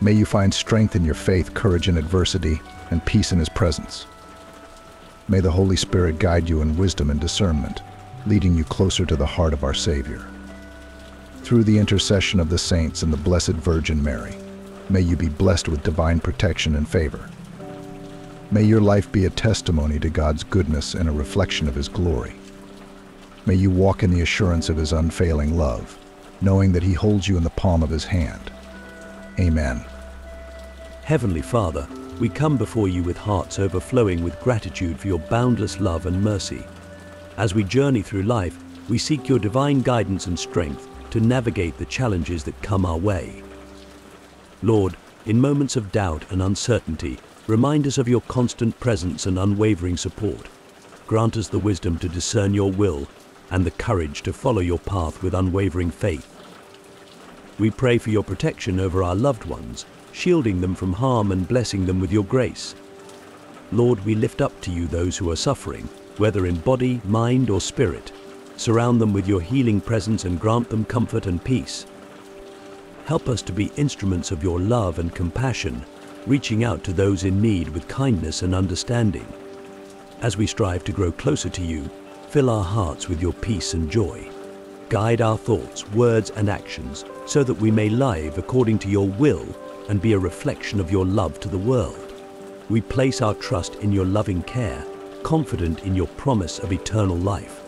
May you find strength in your faith, courage in adversity, and peace in His presence. May the Holy Spirit guide you in wisdom and discernment, leading you closer to the heart of our Savior. Through the intercession of the saints and the Blessed Virgin Mary, may you be blessed with divine protection and favor. May your life be a testimony to God's goodness and a reflection of His glory. May you walk in the assurance of His unfailing love, knowing that He holds you in the palm of His hand. Amen. Heavenly Father, we come before you with hearts overflowing with gratitude for your boundless love and mercy. As we journey through life, we seek your divine guidance and strength to navigate the challenges that come our way. Lord, in moments of doubt and uncertainty, Remind us of your constant presence and unwavering support. Grant us the wisdom to discern your will and the courage to follow your path with unwavering faith. We pray for your protection over our loved ones, shielding them from harm and blessing them with your grace. Lord, we lift up to you those who are suffering, whether in body, mind, or spirit. Surround them with your healing presence and grant them comfort and peace. Help us to be instruments of your love and compassion reaching out to those in need with kindness and understanding. As we strive to grow closer to you, fill our hearts with your peace and joy. Guide our thoughts, words, and actions so that we may live according to your will and be a reflection of your love to the world. We place our trust in your loving care, confident in your promise of eternal life.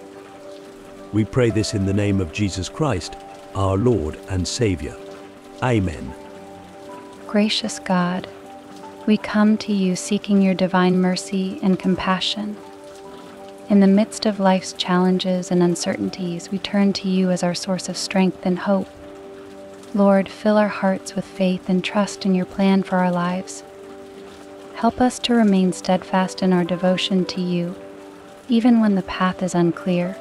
We pray this in the name of Jesus Christ, our Lord and Savior. Amen. Gracious God, we come to you seeking your divine mercy and compassion. In the midst of life's challenges and uncertainties, we turn to you as our source of strength and hope. Lord, fill our hearts with faith and trust in your plan for our lives. Help us to remain steadfast in our devotion to you, even when the path is unclear.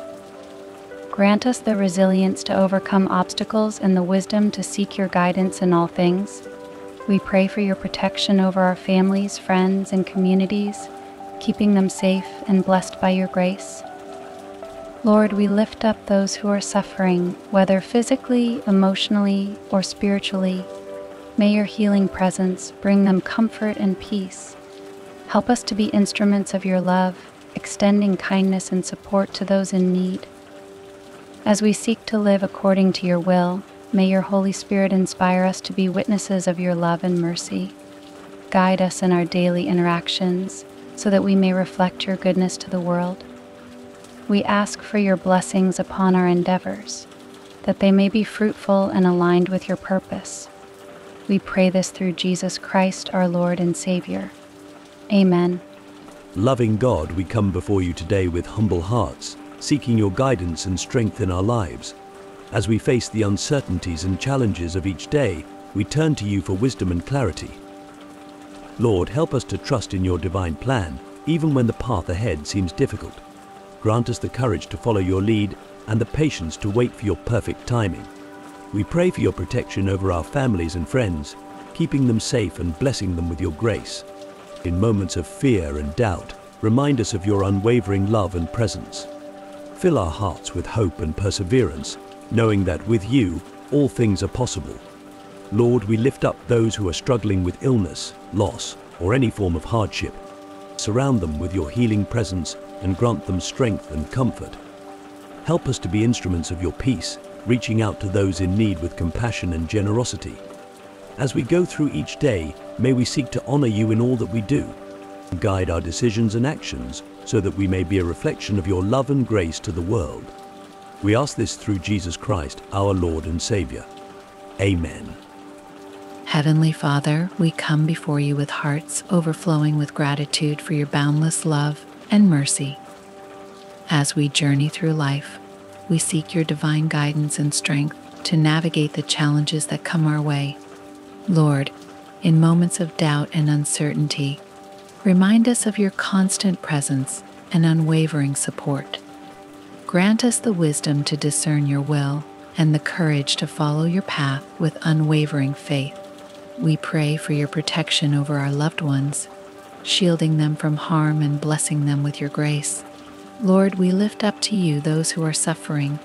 Grant us the resilience to overcome obstacles and the wisdom to seek your guidance in all things. We pray for your protection over our families, friends, and communities, keeping them safe and blessed by your grace. Lord, we lift up those who are suffering, whether physically, emotionally, or spiritually. May your healing presence bring them comfort and peace. Help us to be instruments of your love, extending kindness and support to those in need. As we seek to live according to your will, May your Holy Spirit inspire us to be witnesses of your love and mercy. Guide us in our daily interactions so that we may reflect your goodness to the world. We ask for your blessings upon our endeavors, that they may be fruitful and aligned with your purpose. We pray this through Jesus Christ, our Lord and Savior. Amen. Loving God, we come before you today with humble hearts, seeking your guidance and strength in our lives. As we face the uncertainties and challenges of each day, we turn to you for wisdom and clarity. Lord, help us to trust in your divine plan, even when the path ahead seems difficult. Grant us the courage to follow your lead and the patience to wait for your perfect timing. We pray for your protection over our families and friends, keeping them safe and blessing them with your grace. In moments of fear and doubt, remind us of your unwavering love and presence. Fill our hearts with hope and perseverance, knowing that with you, all things are possible. Lord, we lift up those who are struggling with illness, loss, or any form of hardship. Surround them with your healing presence and grant them strength and comfort. Help us to be instruments of your peace, reaching out to those in need with compassion and generosity. As we go through each day, may we seek to honor you in all that we do. Guide our decisions and actions so that we may be a reflection of your love and grace to the world. We ask this through Jesus Christ, our Lord and Savior. Amen. Heavenly Father, we come before you with hearts overflowing with gratitude for your boundless love and mercy. As we journey through life, we seek your divine guidance and strength to navigate the challenges that come our way. Lord, in moments of doubt and uncertainty, remind us of your constant presence and unwavering support. Grant us the wisdom to discern your will and the courage to follow your path with unwavering faith. We pray for your protection over our loved ones, shielding them from harm and blessing them with your grace. Lord, we lift up to you those who are suffering,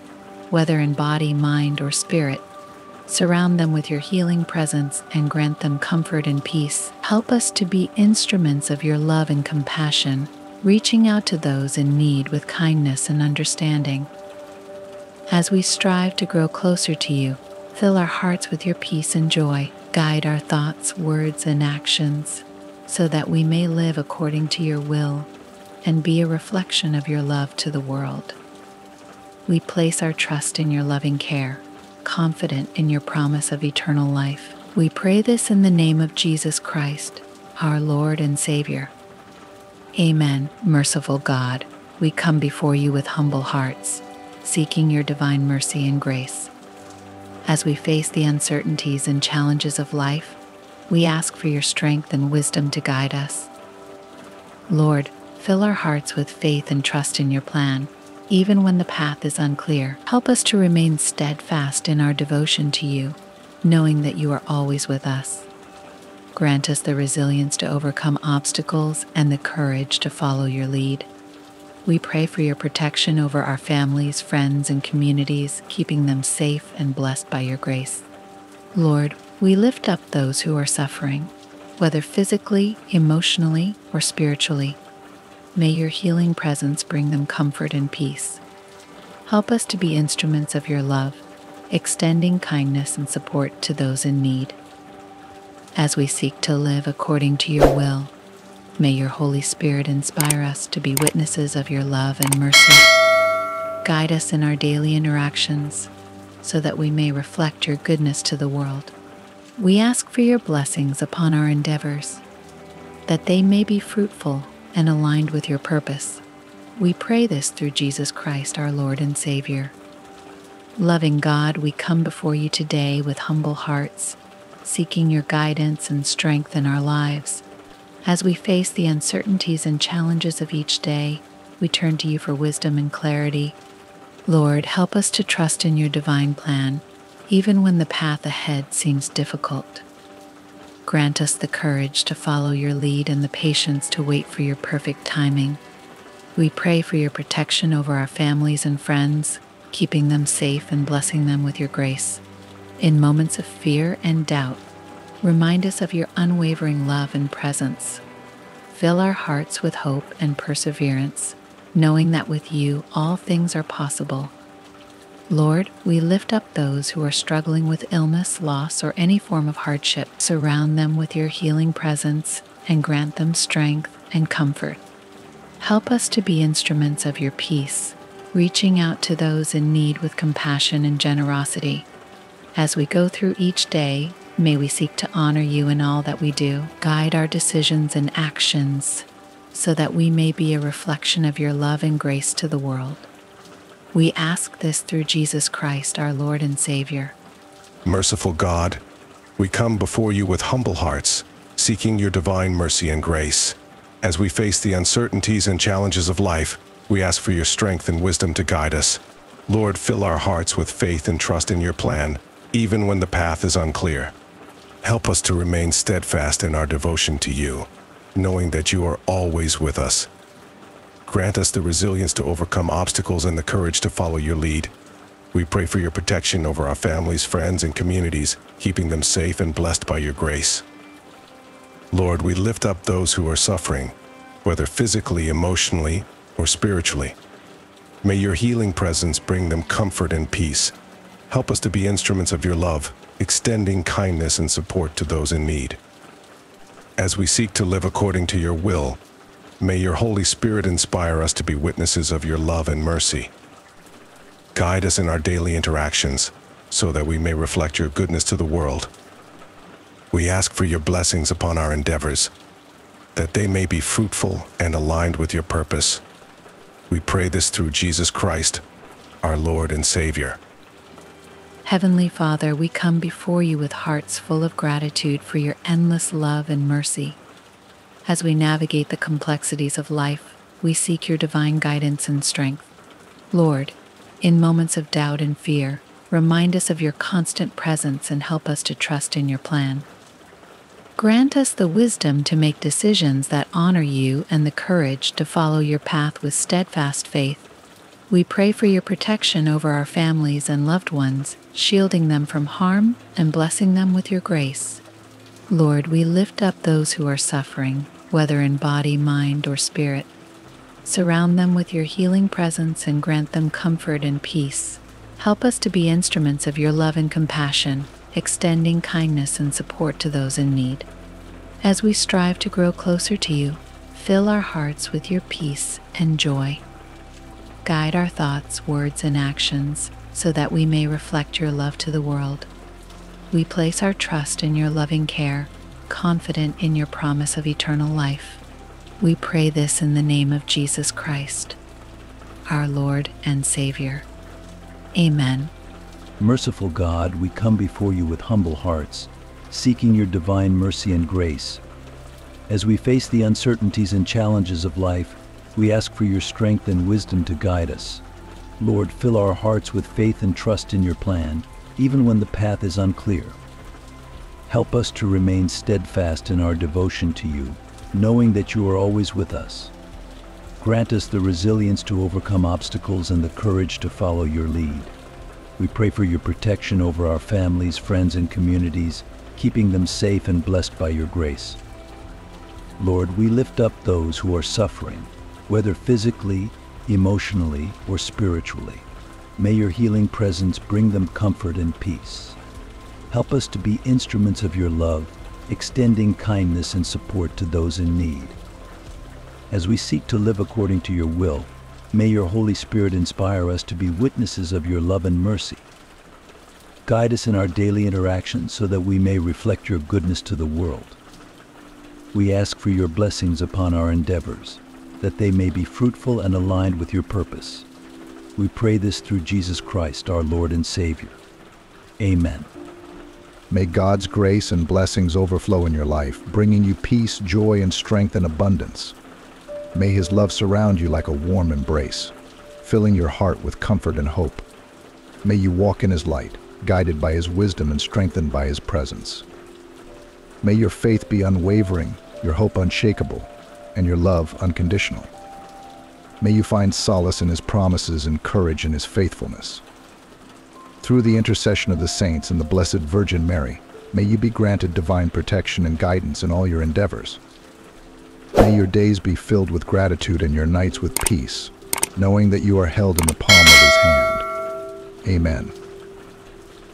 whether in body, mind, or spirit. Surround them with your healing presence and grant them comfort and peace. Help us to be instruments of your love and compassion, reaching out to those in need with kindness and understanding. As we strive to grow closer to you, fill our hearts with your peace and joy. Guide our thoughts, words, and actions so that we may live according to your will and be a reflection of your love to the world. We place our trust in your loving care, confident in your promise of eternal life. We pray this in the name of Jesus Christ, our Lord and Savior. Amen. Merciful God, we come before you with humble hearts, seeking your divine mercy and grace. As we face the uncertainties and challenges of life, we ask for your strength and wisdom to guide us. Lord, fill our hearts with faith and trust in your plan, even when the path is unclear. Help us to remain steadfast in our devotion to you, knowing that you are always with us. Grant us the resilience to overcome obstacles and the courage to follow your lead. We pray for your protection over our families, friends, and communities, keeping them safe and blessed by your grace. Lord, we lift up those who are suffering, whether physically, emotionally, or spiritually. May your healing presence bring them comfort and peace. Help us to be instruments of your love, extending kindness and support to those in need. As we seek to live according to your will, may your Holy Spirit inspire us to be witnesses of your love and mercy. Guide us in our daily interactions so that we may reflect your goodness to the world. We ask for your blessings upon our endeavors, that they may be fruitful and aligned with your purpose. We pray this through Jesus Christ, our Lord and Savior. Loving God, we come before you today with humble hearts, seeking your guidance and strength in our lives. As we face the uncertainties and challenges of each day, we turn to you for wisdom and clarity. Lord, help us to trust in your divine plan even when the path ahead seems difficult. Grant us the courage to follow your lead and the patience to wait for your perfect timing. We pray for your protection over our families and friends, keeping them safe and blessing them with your grace. In moments of fear and doubt, remind us of your unwavering love and presence. Fill our hearts with hope and perseverance, knowing that with you all things are possible Lord, we lift up those who are struggling with illness, loss, or any form of hardship. Surround them with your healing presence and grant them strength and comfort. Help us to be instruments of your peace, reaching out to those in need with compassion and generosity. As we go through each day, may we seek to honor you in all that we do. Guide our decisions and actions so that we may be a reflection of your love and grace to the world. We ask this through Jesus Christ, our Lord and Savior. Merciful God, we come before you with humble hearts, seeking your divine mercy and grace. As we face the uncertainties and challenges of life, we ask for your strength and wisdom to guide us. Lord, fill our hearts with faith and trust in your plan, even when the path is unclear. Help us to remain steadfast in our devotion to you, knowing that you are always with us. Grant us the resilience to overcome obstacles and the courage to follow your lead. We pray for your protection over our families, friends, and communities, keeping them safe and blessed by your grace. Lord, we lift up those who are suffering, whether physically, emotionally, or spiritually. May your healing presence bring them comfort and peace. Help us to be instruments of your love, extending kindness and support to those in need. As we seek to live according to your will, may your Holy Spirit inspire us to be witnesses of your love and mercy. Guide us in our daily interactions so that we may reflect your goodness to the world. We ask for your blessings upon our endeavors, that they may be fruitful and aligned with your purpose. We pray this through Jesus Christ, our Lord and Savior. Heavenly Father, we come before you with hearts full of gratitude for your endless love and mercy. As we navigate the complexities of life, we seek your divine guidance and strength. Lord, in moments of doubt and fear, remind us of your constant presence and help us to trust in your plan. Grant us the wisdom to make decisions that honor you and the courage to follow your path with steadfast faith. We pray for your protection over our families and loved ones, shielding them from harm and blessing them with your grace. Lord, we lift up those who are suffering, whether in body, mind, or spirit. Surround them with your healing presence and grant them comfort and peace. Help us to be instruments of your love and compassion, extending kindness and support to those in need. As we strive to grow closer to you, fill our hearts with your peace and joy. Guide our thoughts, words, and actions so that we may reflect your love to the world. We place our trust in your loving care, confident in your promise of eternal life. We pray this in the name of Jesus Christ, our Lord and Savior. Amen. Merciful God, we come before you with humble hearts, seeking your divine mercy and grace. As we face the uncertainties and challenges of life, we ask for your strength and wisdom to guide us. Lord, fill our hearts with faith and trust in your plan, even when the path is unclear. Help us to remain steadfast in our devotion to you, knowing that you are always with us. Grant us the resilience to overcome obstacles and the courage to follow your lead. We pray for your protection over our families, friends, and communities, keeping them safe and blessed by your grace. Lord, we lift up those who are suffering, whether physically, emotionally, or spiritually. May your healing presence bring them comfort and peace. Help us to be instruments of your love, extending kindness and support to those in need. As we seek to live according to your will, may your Holy Spirit inspire us to be witnesses of your love and mercy. Guide us in our daily interactions so that we may reflect your goodness to the world. We ask for your blessings upon our endeavors, that they may be fruitful and aligned with your purpose. We pray this through Jesus Christ, our Lord and Savior. Amen. May God's grace and blessings overflow in your life, bringing you peace, joy, and strength and abundance. May his love surround you like a warm embrace, filling your heart with comfort and hope. May you walk in his light, guided by his wisdom and strengthened by his presence. May your faith be unwavering, your hope unshakable, and your love unconditional. May you find solace in his promises and courage in his faithfulness. Through the intercession of the saints and the Blessed Virgin Mary, may you be granted divine protection and guidance in all your endeavors. May your days be filled with gratitude and your nights with peace, knowing that you are held in the palm of his hand. Amen.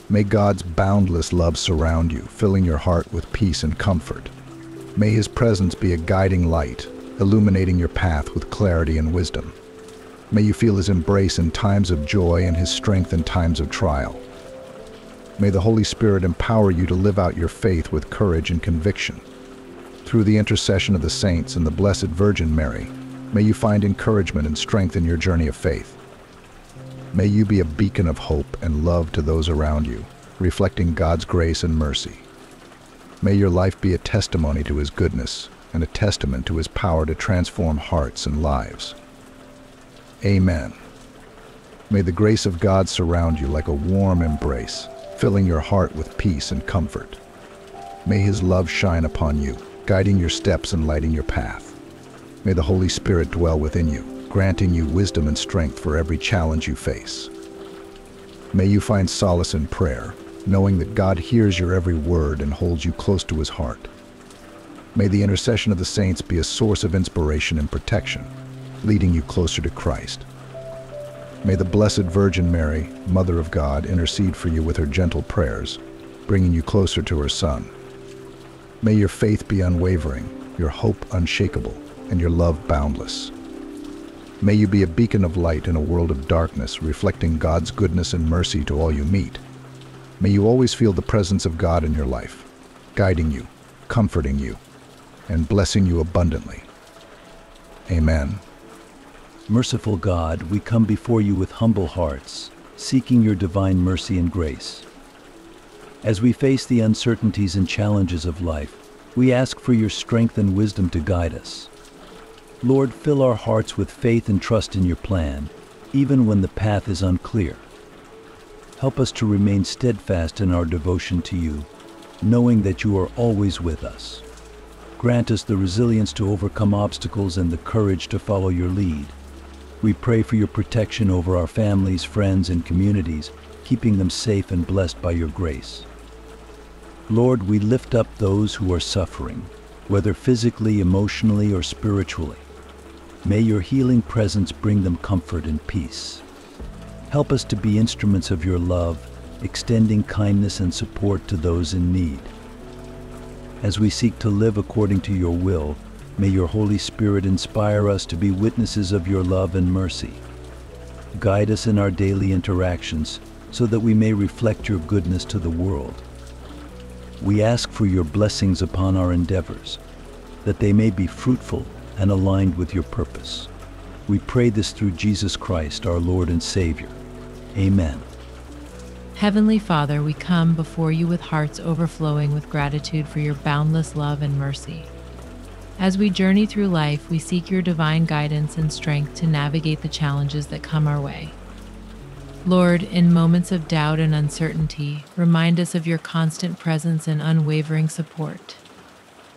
May God's boundless love surround you, filling your heart with peace and comfort. May his presence be a guiding light, illuminating your path with clarity and wisdom. May you feel his embrace in times of joy and his strength in times of trial. May the Holy Spirit empower you to live out your faith with courage and conviction. Through the intercession of the saints and the Blessed Virgin Mary, may you find encouragement and strength in your journey of faith. May you be a beacon of hope and love to those around you, reflecting God's grace and mercy. May your life be a testimony to His goodness and a testament to His power to transform hearts and lives. Amen. May the grace of God surround you like a warm embrace, filling your heart with peace and comfort. May His love shine upon you, guiding your steps and lighting your path. May the Holy Spirit dwell within you, granting you wisdom and strength for every challenge you face. May you find solace in prayer, knowing that God hears your every word and holds you close to His heart. May the intercession of the saints be a source of inspiration and protection, leading you closer to Christ. May the Blessed Virgin Mary, Mother of God, intercede for you with her gentle prayers, bringing you closer to her Son. May your faith be unwavering, your hope unshakable, and your love boundless. May you be a beacon of light in a world of darkness, reflecting God's goodness and mercy to all you meet. May you always feel the presence of God in your life, guiding you, comforting you, and blessing you abundantly. Amen. Merciful God, we come before you with humble hearts, seeking your divine mercy and grace. As we face the uncertainties and challenges of life, we ask for your strength and wisdom to guide us. Lord, fill our hearts with faith and trust in your plan, even when the path is unclear. Help us to remain steadfast in our devotion to you, knowing that you are always with us. Grant us the resilience to overcome obstacles and the courage to follow your lead. We pray for your protection over our families, friends, and communities, keeping them safe and blessed by your grace. Lord, we lift up those who are suffering, whether physically, emotionally, or spiritually. May your healing presence bring them comfort and peace. Help us to be instruments of your love, extending kindness and support to those in need. As we seek to live according to your will, may your Holy Spirit inspire us to be witnesses of your love and mercy. Guide us in our daily interactions so that we may reflect your goodness to the world. We ask for your blessings upon our endeavors, that they may be fruitful and aligned with your purpose. We pray this through Jesus Christ, our Lord and Savior. Amen. Heavenly Father, we come before you with hearts overflowing with gratitude for your boundless love and mercy. As we journey through life, we seek your divine guidance and strength to navigate the challenges that come our way. Lord, in moments of doubt and uncertainty, remind us of your constant presence and unwavering support.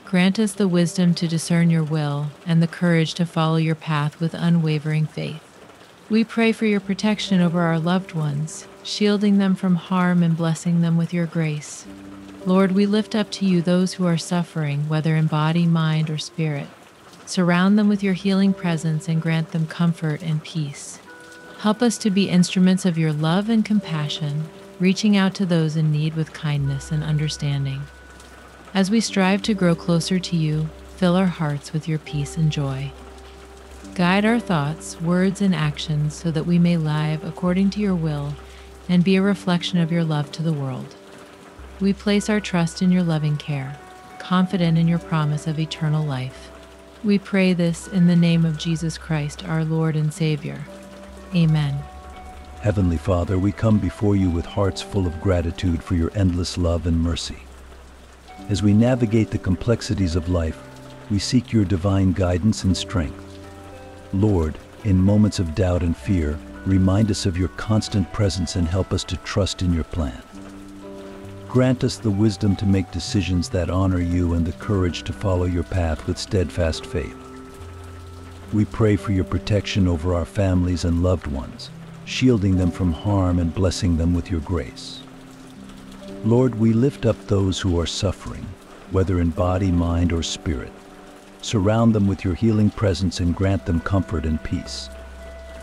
Grant us the wisdom to discern your will and the courage to follow your path with unwavering faith. We pray for your protection over our loved ones, shielding them from harm and blessing them with your grace. Lord, we lift up to you those who are suffering, whether in body, mind, or spirit. Surround them with your healing presence and grant them comfort and peace. Help us to be instruments of your love and compassion, reaching out to those in need with kindness and understanding. As we strive to grow closer to you, fill our hearts with your peace and joy. Guide our thoughts, words, and actions so that we may live according to your will and be a reflection of your love to the world. We place our trust in your loving care, confident in your promise of eternal life. We pray this in the name of Jesus Christ, our Lord and Savior. Amen. Heavenly Father, we come before you with hearts full of gratitude for your endless love and mercy. As we navigate the complexities of life, we seek your divine guidance and strength. Lord, in moments of doubt and fear, remind us of your constant presence and help us to trust in your plan. Grant us the wisdom to make decisions that honor you and the courage to follow your path with steadfast faith. We pray for your protection over our families and loved ones, shielding them from harm and blessing them with your grace. Lord, we lift up those who are suffering, whether in body, mind, or spirit. Surround them with your healing presence and grant them comfort and peace.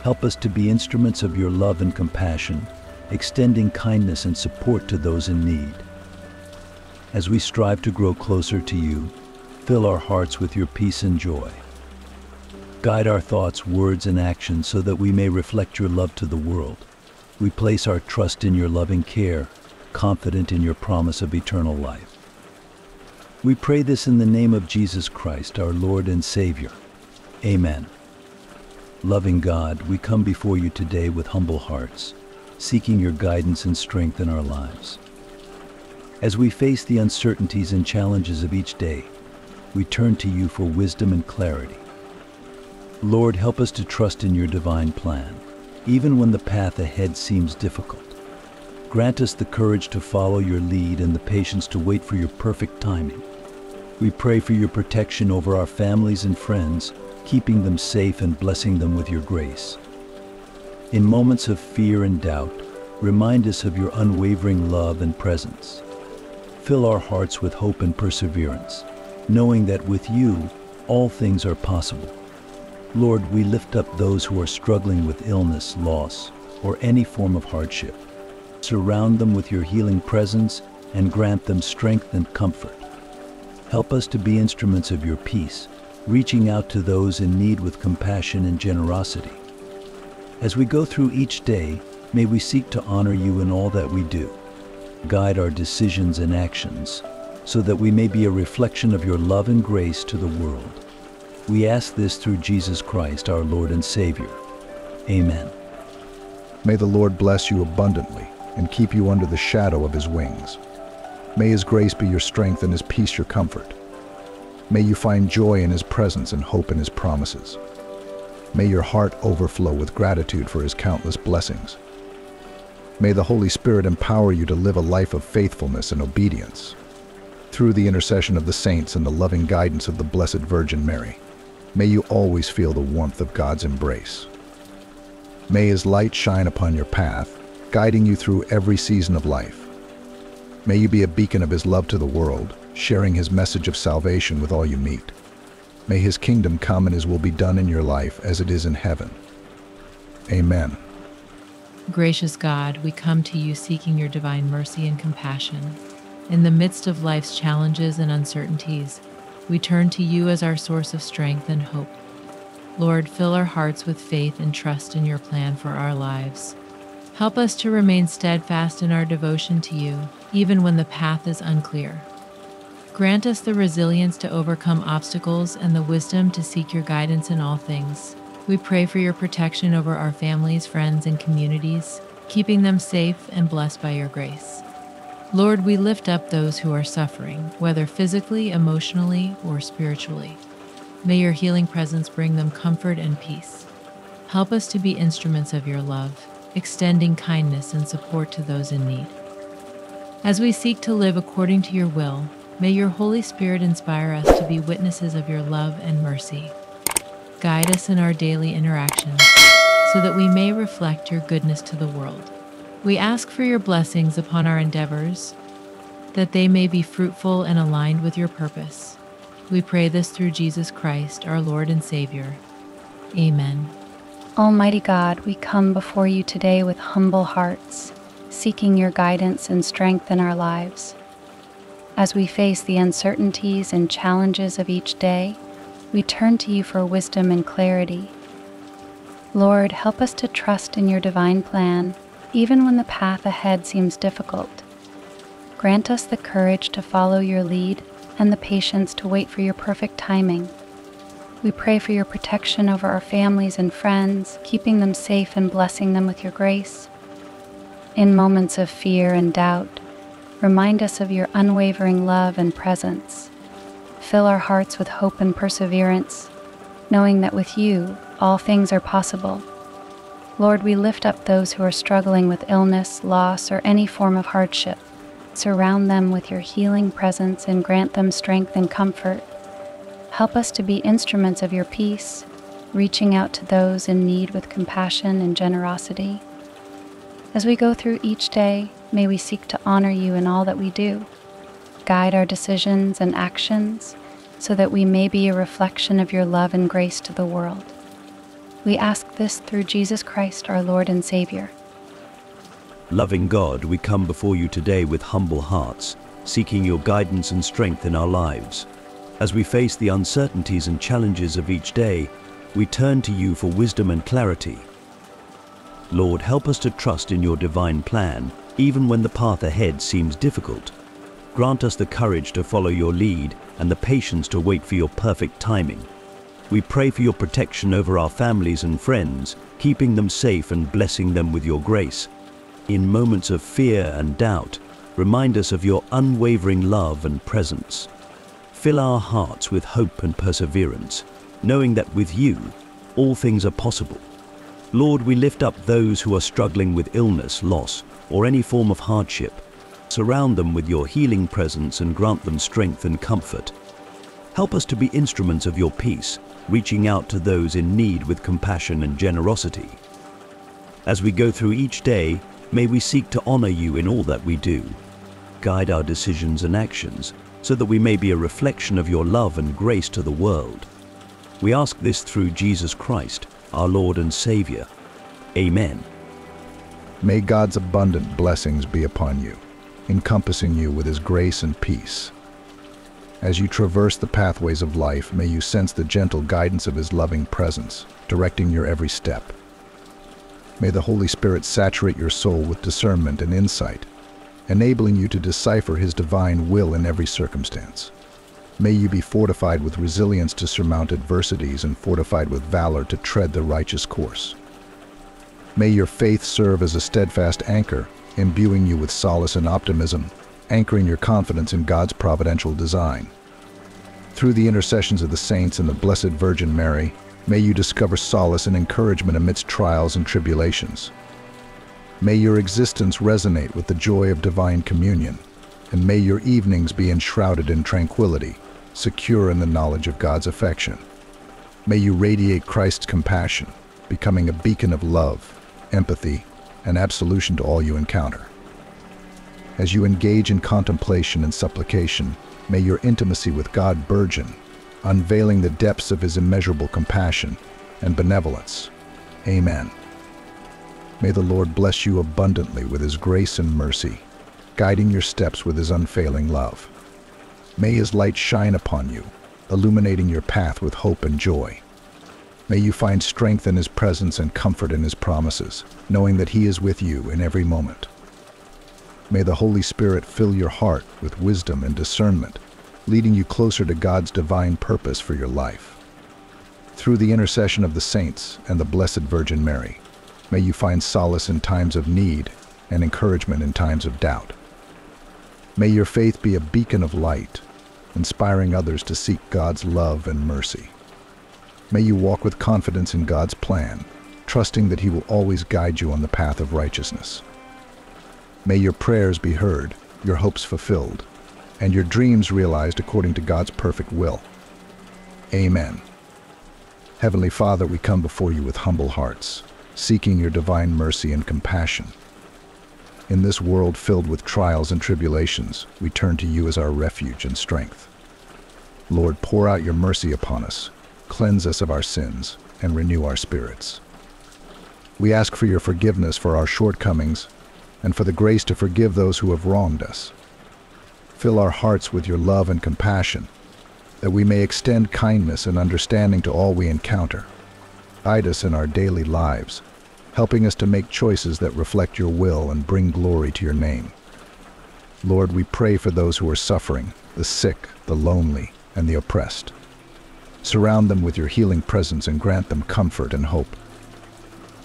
Help us to be instruments of your love and compassion, extending kindness and support to those in need. As we strive to grow closer to you, fill our hearts with your peace and joy. Guide our thoughts, words, and actions so that we may reflect your love to the world. We place our trust in your loving care, confident in your promise of eternal life. We pray this in the name of Jesus Christ, our Lord and Savior. Amen. Loving God, we come before you today with humble hearts, seeking your guidance and strength in our lives. As we face the uncertainties and challenges of each day, we turn to you for wisdom and clarity. Lord, help us to trust in your divine plan, even when the path ahead seems difficult. Grant us the courage to follow your lead and the patience to wait for your perfect timing. We pray for your protection over our families and friends, keeping them safe and blessing them with your grace. In moments of fear and doubt, remind us of your unwavering love and presence. Fill our hearts with hope and perseverance, knowing that with you, all things are possible. Lord, we lift up those who are struggling with illness, loss, or any form of hardship. Surround them with your healing presence and grant them strength and comfort. Help us to be instruments of your peace, reaching out to those in need with compassion and generosity. As we go through each day, may we seek to honor you in all that we do. Guide our decisions and actions, so that we may be a reflection of your love and grace to the world. We ask this through Jesus Christ, our Lord and Savior. Amen. May the Lord bless you abundantly and keep you under the shadow of his wings. May his grace be your strength and his peace your comfort. May you find joy in his presence and hope in his promises. May your heart overflow with gratitude for his countless blessings. May the Holy Spirit empower you to live a life of faithfulness and obedience. Through the intercession of the saints and the loving guidance of the Blessed Virgin Mary, may you always feel the warmth of God's embrace. May his light shine upon your path, guiding you through every season of life. May you be a beacon of his love to the world, sharing his message of salvation with all you meet. May his kingdom come and his will be done in your life as it is in heaven. Amen. Gracious God, we come to you seeking your divine mercy and compassion. In the midst of life's challenges and uncertainties, we turn to you as our source of strength and hope. Lord, fill our hearts with faith and trust in your plan for our lives. Help us to remain steadfast in our devotion to you, even when the path is unclear. Grant us the resilience to overcome obstacles and the wisdom to seek your guidance in all things. We pray for your protection over our families, friends, and communities, keeping them safe and blessed by your grace. Lord, we lift up those who are suffering, whether physically, emotionally, or spiritually. May your healing presence bring them comfort and peace. Help us to be instruments of your love, extending kindness and support to those in need. As we seek to live according to your will, may your Holy Spirit inspire us to be witnesses of your love and mercy. Guide us in our daily interactions so that we may reflect your goodness to the world. We ask for your blessings upon our endeavors, that they may be fruitful and aligned with your purpose. We pray this through Jesus Christ, our Lord and Savior. Amen. Almighty God, we come before you today with humble hearts, seeking your guidance and strength in our lives. As we face the uncertainties and challenges of each day, we turn to you for wisdom and clarity. Lord, help us to trust in your divine plan, even when the path ahead seems difficult. Grant us the courage to follow your lead and the patience to wait for your perfect timing. We pray for your protection over our families and friends, keeping them safe and blessing them with your grace. In moments of fear and doubt, remind us of your unwavering love and presence fill our hearts with hope and perseverance, knowing that with you all things are possible. Lord, we lift up those who are struggling with illness, loss, or any form of hardship. Surround them with your healing presence and grant them strength and comfort. Help us to be instruments of your peace, reaching out to those in need with compassion and generosity. As we go through each day, may we seek to honor you in all that we do. Guide our decisions and actions so that we may be a reflection of your love and grace to the world. We ask this through Jesus Christ, our Lord and Savior. Loving God, we come before you today with humble hearts, seeking your guidance and strength in our lives. As we face the uncertainties and challenges of each day, we turn to you for wisdom and clarity. Lord, help us to trust in your divine plan, even when the path ahead seems difficult. Grant us the courage to follow your lead and the patience to wait for your perfect timing. We pray for your protection over our families and friends, keeping them safe and blessing them with your grace. In moments of fear and doubt, remind us of your unwavering love and presence. Fill our hearts with hope and perseverance, knowing that with you, all things are possible. Lord, we lift up those who are struggling with illness, loss, or any form of hardship. Surround them with your healing presence and grant them strength and comfort. Help us to be instruments of your peace, reaching out to those in need with compassion and generosity. As we go through each day, may we seek to honor you in all that we do. Guide our decisions and actions so that we may be a reflection of your love and grace to the world. We ask this through Jesus Christ, our Lord and Savior. Amen. May God's abundant blessings be upon you, encompassing you with his grace and peace. As you traverse the pathways of life, may you sense the gentle guidance of his loving presence, directing your every step. May the Holy Spirit saturate your soul with discernment and insight, enabling you to decipher his divine will in every circumstance. May you be fortified with resilience to surmount adversities and fortified with valor to tread the righteous course. May your faith serve as a steadfast anchor, imbuing you with solace and optimism, anchoring your confidence in God's providential design. Through the intercessions of the saints and the Blessed Virgin Mary, may you discover solace and encouragement amidst trials and tribulations. May your existence resonate with the joy of divine communion, and may your evenings be enshrouded in tranquility, secure in the knowledge of God's affection. May you radiate Christ's compassion, becoming a beacon of love, empathy, and absolution to all you encounter. As you engage in contemplation and supplication, may your intimacy with God burgeon, unveiling the depths of his immeasurable compassion and benevolence. Amen. May the Lord bless you abundantly with his grace and mercy, guiding your steps with his unfailing love. May his light shine upon you, illuminating your path with hope and joy. May you find strength in his presence and comfort in his promises, knowing that he is with you in every moment. May the Holy Spirit fill your heart with wisdom and discernment, leading you closer to God's divine purpose for your life. Through the intercession of the saints and the Blessed Virgin Mary, may you find solace in times of need and encouragement in times of doubt. May your faith be a beacon of light, inspiring others to seek God's love and mercy. May you walk with confidence in God's plan, trusting that He will always guide you on the path of righteousness. May your prayers be heard, your hopes fulfilled, and your dreams realized according to God's perfect will. Amen. Heavenly Father, we come before you with humble hearts, seeking your divine mercy and compassion. In this world filled with trials and tribulations, we turn to you as our refuge and strength. Lord, pour out your mercy upon us, cleanse us of our sins, and renew our spirits. We ask for your forgiveness for our shortcomings and for the grace to forgive those who have wronged us. Fill our hearts with your love and compassion, that we may extend kindness and understanding to all we encounter. Guide us in our daily lives, helping us to make choices that reflect your will and bring glory to your name. Lord, we pray for those who are suffering, the sick, the lonely, and the oppressed. Surround them with your healing presence and grant them comfort and hope.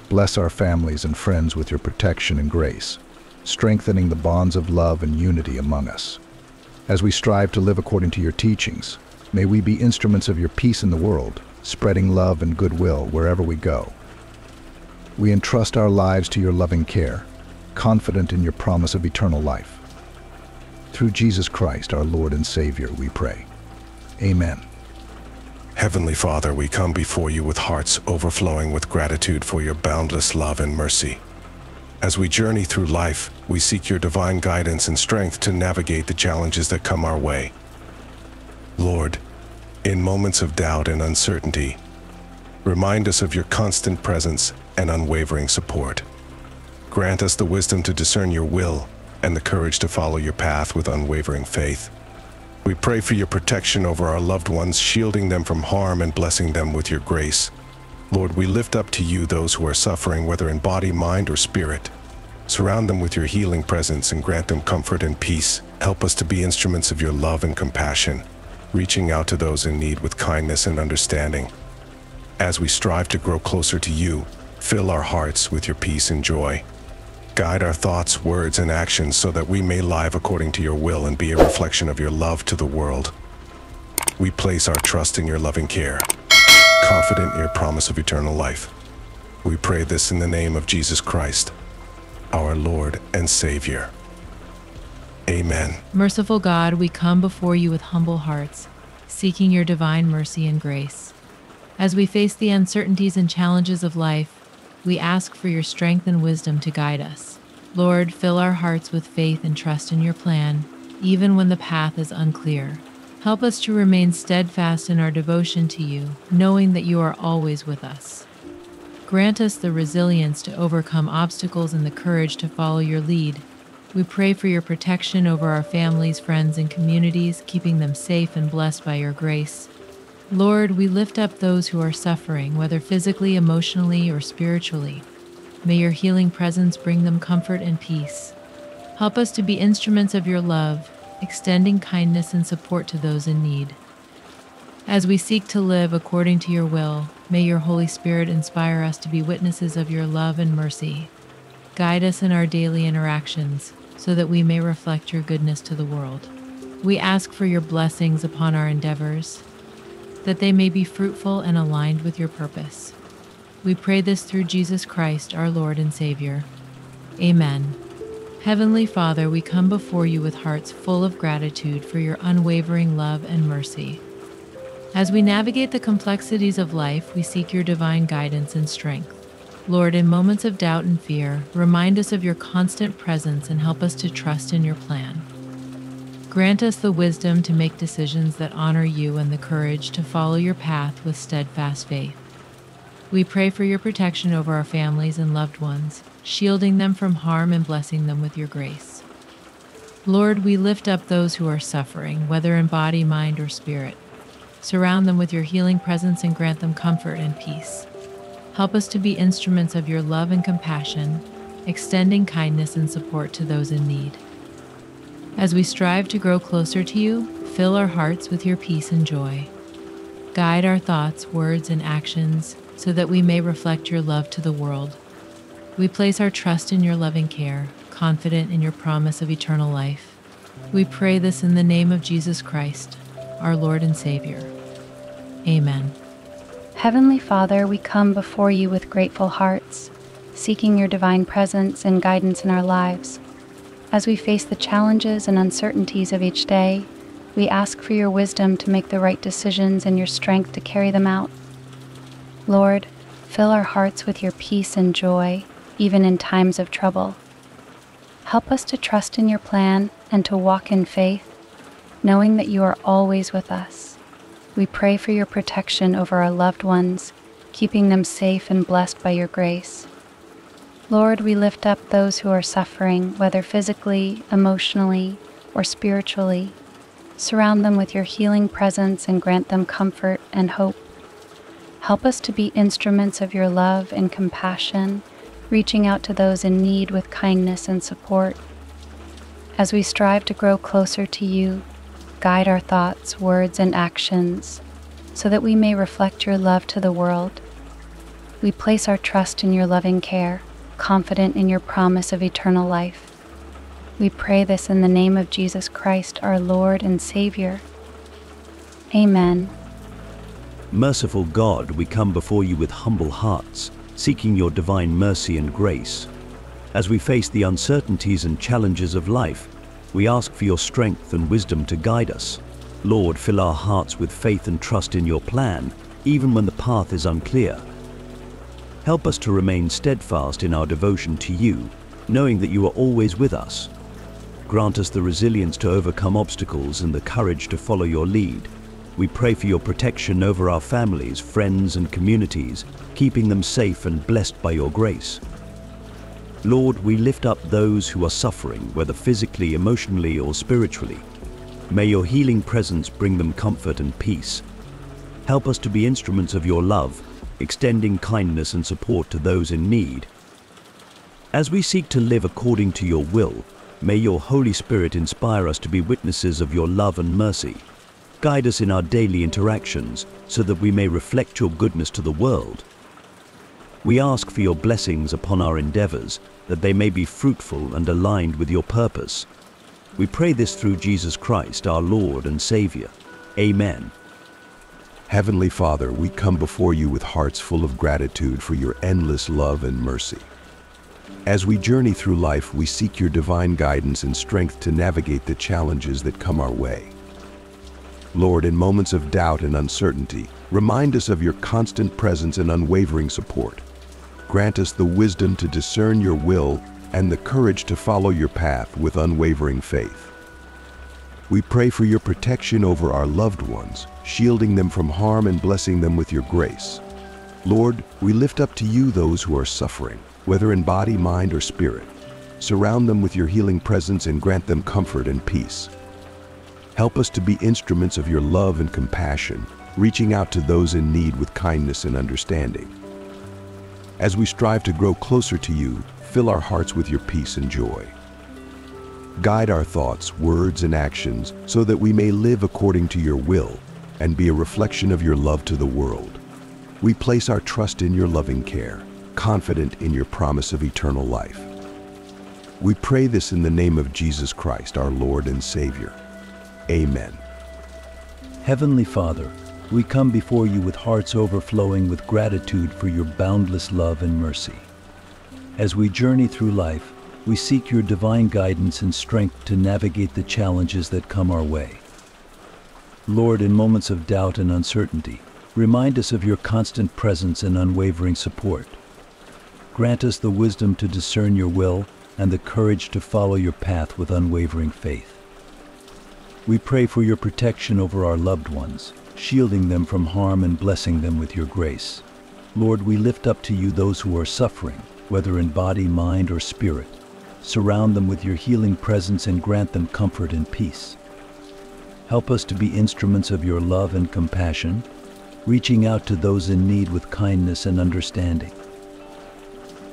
Bless our families and friends with your protection and grace, strengthening the bonds of love and unity among us. As we strive to live according to your teachings, may we be instruments of your peace in the world, spreading love and goodwill wherever we go. We entrust our lives to your loving care, confident in your promise of eternal life. Through Jesus Christ, our Lord and Savior, we pray. Amen. Heavenly Father, we come before you with hearts overflowing with gratitude for your boundless love and mercy. As we journey through life, we seek your divine guidance and strength to navigate the challenges that come our way. Lord, in moments of doubt and uncertainty, remind us of your constant presence and unwavering support. Grant us the wisdom to discern your will and the courage to follow your path with unwavering faith. We pray for your protection over our loved ones, shielding them from harm and blessing them with your grace. Lord, we lift up to you those who are suffering, whether in body, mind, or spirit. Surround them with your healing presence and grant them comfort and peace. Help us to be instruments of your love and compassion, reaching out to those in need with kindness and understanding. As we strive to grow closer to you, fill our hearts with your peace and joy. Guide our thoughts, words, and actions so that we may live according to your will and be a reflection of your love to the world. We place our trust in your loving care, confident in your promise of eternal life. We pray this in the name of Jesus Christ, our Lord and Savior. Amen. Merciful God, we come before you with humble hearts, seeking your divine mercy and grace. As we face the uncertainties and challenges of life, we ask for your strength and wisdom to guide us. Lord, fill our hearts with faith and trust in your plan, even when the path is unclear. Help us to remain steadfast in our devotion to you, knowing that you are always with us. Grant us the resilience to overcome obstacles and the courage to follow your lead. We pray for your protection over our families, friends, and communities, keeping them safe and blessed by your grace. Lord, we lift up those who are suffering, whether physically, emotionally, or spiritually. May your healing presence bring them comfort and peace. Help us to be instruments of your love, extending kindness and support to those in need. As we seek to live according to your will, may your Holy Spirit inspire us to be witnesses of your love and mercy. Guide us in our daily interactions so that we may reflect your goodness to the world. We ask for your blessings upon our endeavors, that they may be fruitful and aligned with your purpose. We pray this through Jesus Christ, our Lord and Savior. Amen. Heavenly Father, we come before you with hearts full of gratitude for your unwavering love and mercy. As we navigate the complexities of life, we seek your divine guidance and strength. Lord, in moments of doubt and fear, remind us of your constant presence and help us to trust in your plan. Grant us the wisdom to make decisions that honor you and the courage to follow your path with steadfast faith. We pray for your protection over our families and loved ones, shielding them from harm and blessing them with your grace. Lord, we lift up those who are suffering, whether in body, mind, or spirit. Surround them with your healing presence and grant them comfort and peace. Help us to be instruments of your love and compassion, extending kindness and support to those in need. As we strive to grow closer to you, fill our hearts with your peace and joy. Guide our thoughts, words, and actions so that we may reflect your love to the world. We place our trust in your loving care, confident in your promise of eternal life. We pray this in the name of Jesus Christ, our Lord and Savior. Amen. Heavenly Father, we come before you with grateful hearts, seeking your divine presence and guidance in our lives. As we face the challenges and uncertainties of each day, we ask for your wisdom to make the right decisions and your strength to carry them out. Lord, fill our hearts with your peace and joy, even in times of trouble. Help us to trust in your plan and to walk in faith, knowing that you are always with us. We pray for your protection over our loved ones, keeping them safe and blessed by your grace. Lord, we lift up those who are suffering, whether physically, emotionally, or spiritually. Surround them with your healing presence and grant them comfort and hope. Help us to be instruments of your love and compassion, reaching out to those in need with kindness and support. As we strive to grow closer to you, guide our thoughts, words, and actions so that we may reflect your love to the world. We place our trust in your loving care confident in your promise of eternal life. We pray this in the name of Jesus Christ, our Lord and Savior. Amen. Merciful God, we come before you with humble hearts, seeking your divine mercy and grace. As we face the uncertainties and challenges of life, we ask for your strength and wisdom to guide us. Lord, fill our hearts with faith and trust in your plan, even when the path is unclear. Help us to remain steadfast in our devotion to you, knowing that you are always with us. Grant us the resilience to overcome obstacles and the courage to follow your lead. We pray for your protection over our families, friends, and communities, keeping them safe and blessed by your grace. Lord, we lift up those who are suffering, whether physically, emotionally, or spiritually. May your healing presence bring them comfort and peace. Help us to be instruments of your love, extending kindness and support to those in need. As we seek to live according to your will, may your Holy Spirit inspire us to be witnesses of your love and mercy. Guide us in our daily interactions so that we may reflect your goodness to the world. We ask for your blessings upon our endeavors, that they may be fruitful and aligned with your purpose. We pray this through Jesus Christ, our Lord and Savior. Amen. Heavenly Father, we come before you with hearts full of gratitude for your endless love and mercy. As we journey through life, we seek your divine guidance and strength to navigate the challenges that come our way. Lord, in moments of doubt and uncertainty, remind us of your constant presence and unwavering support. Grant us the wisdom to discern your will and the courage to follow your path with unwavering faith. We pray for your protection over our loved ones, shielding them from harm and blessing them with your grace. Lord, we lift up to you those who are suffering, whether in body, mind, or spirit. Surround them with your healing presence and grant them comfort and peace. Help us to be instruments of your love and compassion, reaching out to those in need with kindness and understanding. As we strive to grow closer to you, fill our hearts with your peace and joy. Guide our thoughts, words, and actions so that we may live according to your will and be a reflection of your love to the world. We place our trust in your loving care, confident in your promise of eternal life. We pray this in the name of Jesus Christ, our Lord and Savior. Amen. Heavenly Father, we come before you with hearts overflowing with gratitude for your boundless love and mercy. As we journey through life, we seek your divine guidance and strength to navigate the challenges that come our way. Lord, in moments of doubt and uncertainty, remind us of your constant presence and unwavering support. Grant us the wisdom to discern your will and the courage to follow your path with unwavering faith. We pray for your protection over our loved ones, shielding them from harm and blessing them with your grace. Lord, we lift up to you those who are suffering, whether in body, mind, or spirit. Surround them with your healing presence and grant them comfort and peace. Help us to be instruments of your love and compassion, reaching out to those in need with kindness and understanding.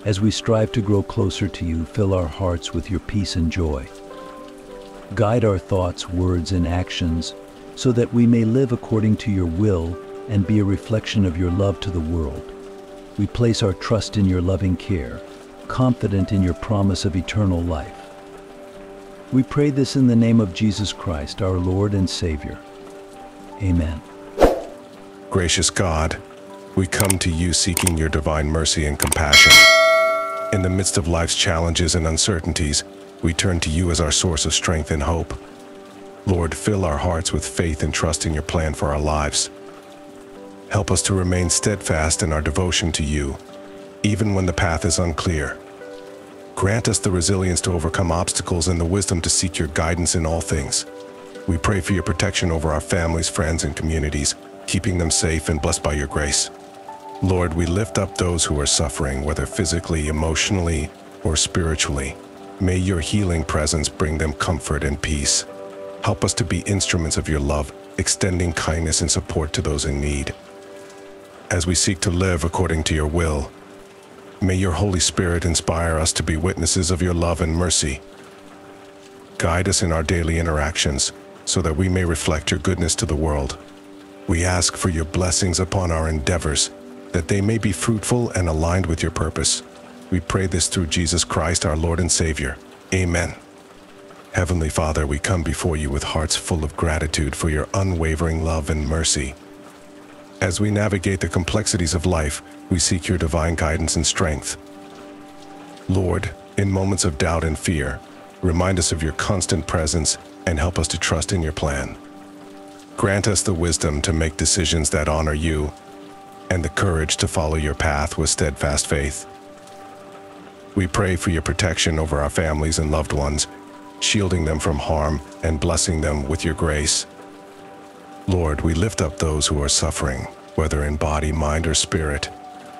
As we strive to grow closer to you, fill our hearts with your peace and joy. Guide our thoughts, words, and actions so that we may live according to your will and be a reflection of your love to the world. We place our trust in your loving care, confident in your promise of eternal life. We pray this in the name of Jesus Christ, our Lord and Savior. Amen. Gracious God, we come to you seeking your divine mercy and compassion. In the midst of life's challenges and uncertainties, we turn to you as our source of strength and hope. Lord, fill our hearts with faith and trust in your plan for our lives. Help us to remain steadfast in our devotion to you, even when the path is unclear. Grant us the resilience to overcome obstacles and the wisdom to seek your guidance in all things. We pray for your protection over our families, friends, and communities, keeping them safe and blessed by your grace. Lord, we lift up those who are suffering, whether physically, emotionally, or spiritually. May your healing presence bring them comfort and peace. Help us to be instruments of your love, extending kindness and support to those in need. As we seek to live according to your will, may your Holy Spirit inspire us to be witnesses of your love and mercy. Guide us in our daily interactions so that we may reflect your goodness to the world. We ask for your blessings upon our endeavors, that they may be fruitful and aligned with your purpose. We pray this through Jesus Christ, our Lord and Savior. Amen. Heavenly Father, we come before you with hearts full of gratitude for your unwavering love and mercy. As we navigate the complexities of life, we seek your divine guidance and strength. Lord, in moments of doubt and fear, remind us of your constant presence and help us to trust in your plan. Grant us the wisdom to make decisions that honor you and the courage to follow your path with steadfast faith. We pray for your protection over our families and loved ones, shielding them from harm and blessing them with your grace. Lord, we lift up those who are suffering, whether in body, mind, or spirit.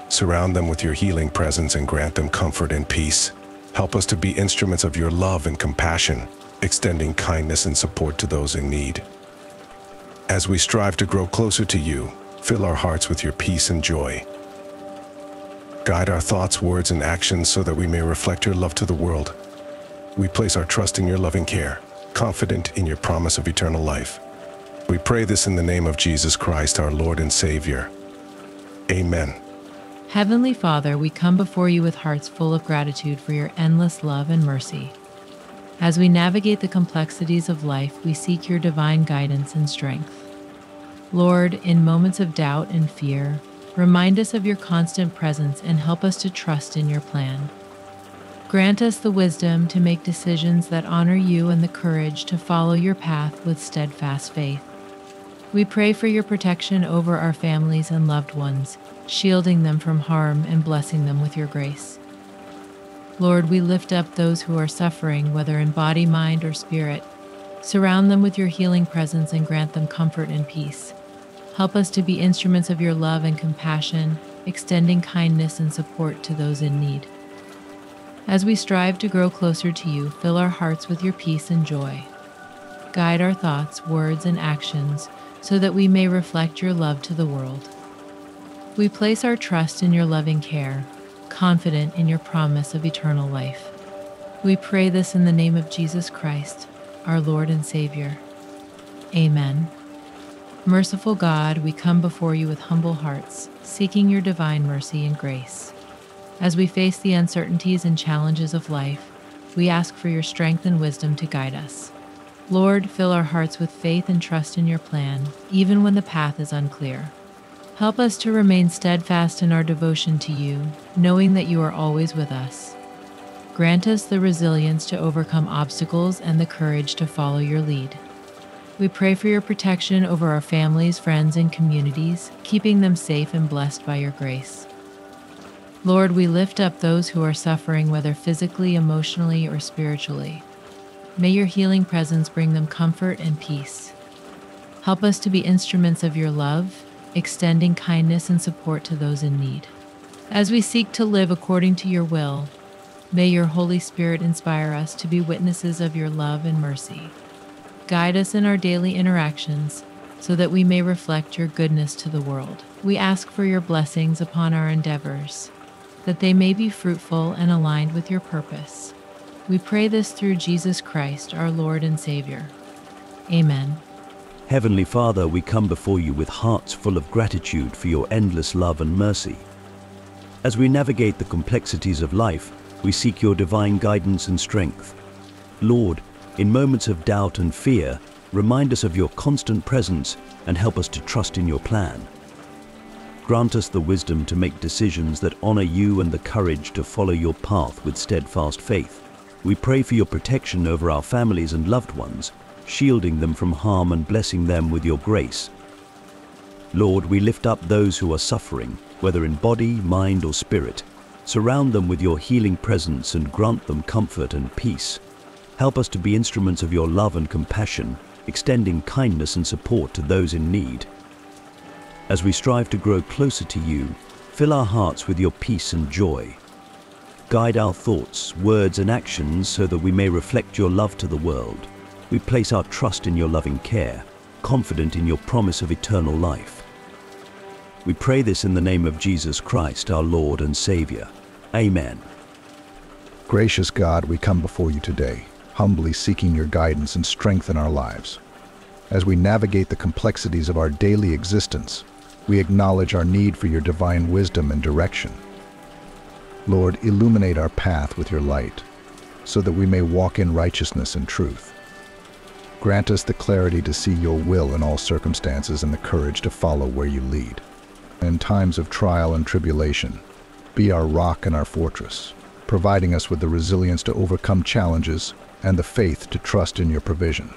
Surround them with your healing presence and grant them comfort and peace. Help us to be instruments of your love and compassion, extending kindness and support to those in need. As we strive to grow closer to you, fill our hearts with your peace and joy. Guide our thoughts, words, and actions so that we may reflect your love to the world. We place our trust in your loving care, confident in your promise of eternal life. We pray this in the name of Jesus Christ, our Lord and Savior. Amen. Heavenly Father, we come before you with hearts full of gratitude for your endless love and mercy. As we navigate the complexities of life, we seek your divine guidance and strength. Lord, in moments of doubt and fear, remind us of your constant presence and help us to trust in your plan. Grant us the wisdom to make decisions that honor you and the courage to follow your path with steadfast faith. We pray for your protection over our families and loved ones, shielding them from harm and blessing them with your grace. Lord, we lift up those who are suffering, whether in body, mind, or spirit. Surround them with your healing presence and grant them comfort and peace. Help us to be instruments of your love and compassion, extending kindness and support to those in need. As we strive to grow closer to you, fill our hearts with your peace and joy. Guide our thoughts, words, and actions so that we may reflect your love to the world. We place our trust in your loving care, confident in your promise of eternal life. We pray this in the name of Jesus Christ, our Lord and Savior. Amen. Merciful God, we come before you with humble hearts, seeking your divine mercy and grace. As we face the uncertainties and challenges of life, we ask for your strength and wisdom to guide us. Lord, fill our hearts with faith and trust in your plan, even when the path is unclear. Help us to remain steadfast in our devotion to you, knowing that you are always with us. Grant us the resilience to overcome obstacles and the courage to follow your lead. We pray for your protection over our families, friends, and communities, keeping them safe and blessed by your grace. Lord, we lift up those who are suffering, whether physically, emotionally, or spiritually. May your healing presence bring them comfort and peace. Help us to be instruments of your love, extending kindness and support to those in need. As we seek to live according to your will, may your Holy Spirit inspire us to be witnesses of your love and mercy. Guide us in our daily interactions so that we may reflect your goodness to the world. We ask for your blessings upon our endeavors, that they may be fruitful and aligned with your purpose. We pray this through Jesus Christ, our Lord and Savior. Amen. Heavenly Father, we come before you with hearts full of gratitude for your endless love and mercy. As we navigate the complexities of life, we seek your divine guidance and strength. Lord, in moments of doubt and fear, remind us of your constant presence and help us to trust in your plan. Grant us the wisdom to make decisions that honor you and the courage to follow your path with steadfast faith. We pray for your protection over our families and loved ones, shielding them from harm and blessing them with your grace. Lord, we lift up those who are suffering, whether in body, mind, or spirit. Surround them with your healing presence and grant them comfort and peace. Help us to be instruments of your love and compassion, extending kindness and support to those in need. As we strive to grow closer to you, fill our hearts with your peace and joy. Guide our thoughts, words, and actions so that we may reflect your love to the world. We place our trust in your loving care, confident in your promise of eternal life. We pray this in the name of Jesus Christ, our Lord and Savior. Amen. Gracious God, we come before you today, humbly seeking your guidance and strength in our lives. As we navigate the complexities of our daily existence, we acknowledge our need for your divine wisdom and direction. Lord, illuminate our path with your light, so that we may walk in righteousness and truth. Grant us the clarity to see your will in all circumstances and the courage to follow where you lead. In times of trial and tribulation, be our rock and our fortress, providing us with the resilience to overcome challenges and the faith to trust in your provision.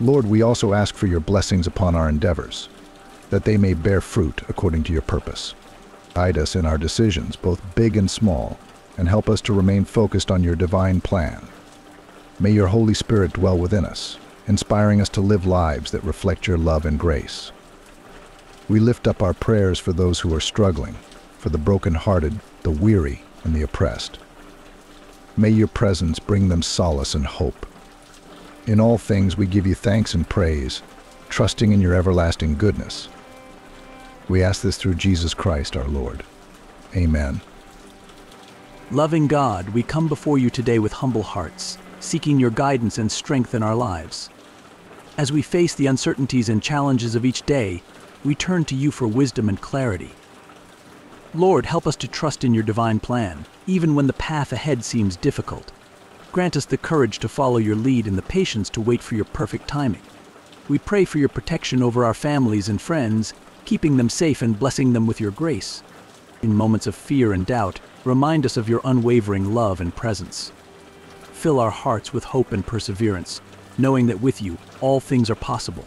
Lord, we also ask for your blessings upon our endeavors, that they may bear fruit according to your purpose. Guide us in our decisions, both big and small, and help us to remain focused on your divine plan. May your Holy Spirit dwell within us, inspiring us to live lives that reflect your love and grace. We lift up our prayers for those who are struggling, for the broken-hearted, the weary, and the oppressed. May your presence bring them solace and hope. In all things we give you thanks and praise, trusting in your everlasting goodness. We ask this through Jesus Christ our Lord. Amen. Loving God, we come before you today with humble hearts, seeking your guidance and strength in our lives. As we face the uncertainties and challenges of each day, we turn to you for wisdom and clarity. Lord, help us to trust in your divine plan, even when the path ahead seems difficult. Grant us the courage to follow your lead and the patience to wait for your perfect timing. We pray for your protection over our families and friends, keeping them safe and blessing them with your grace. In moments of fear and doubt, remind us of your unwavering love and presence. Fill our hearts with hope and perseverance, knowing that with you, all things are possible.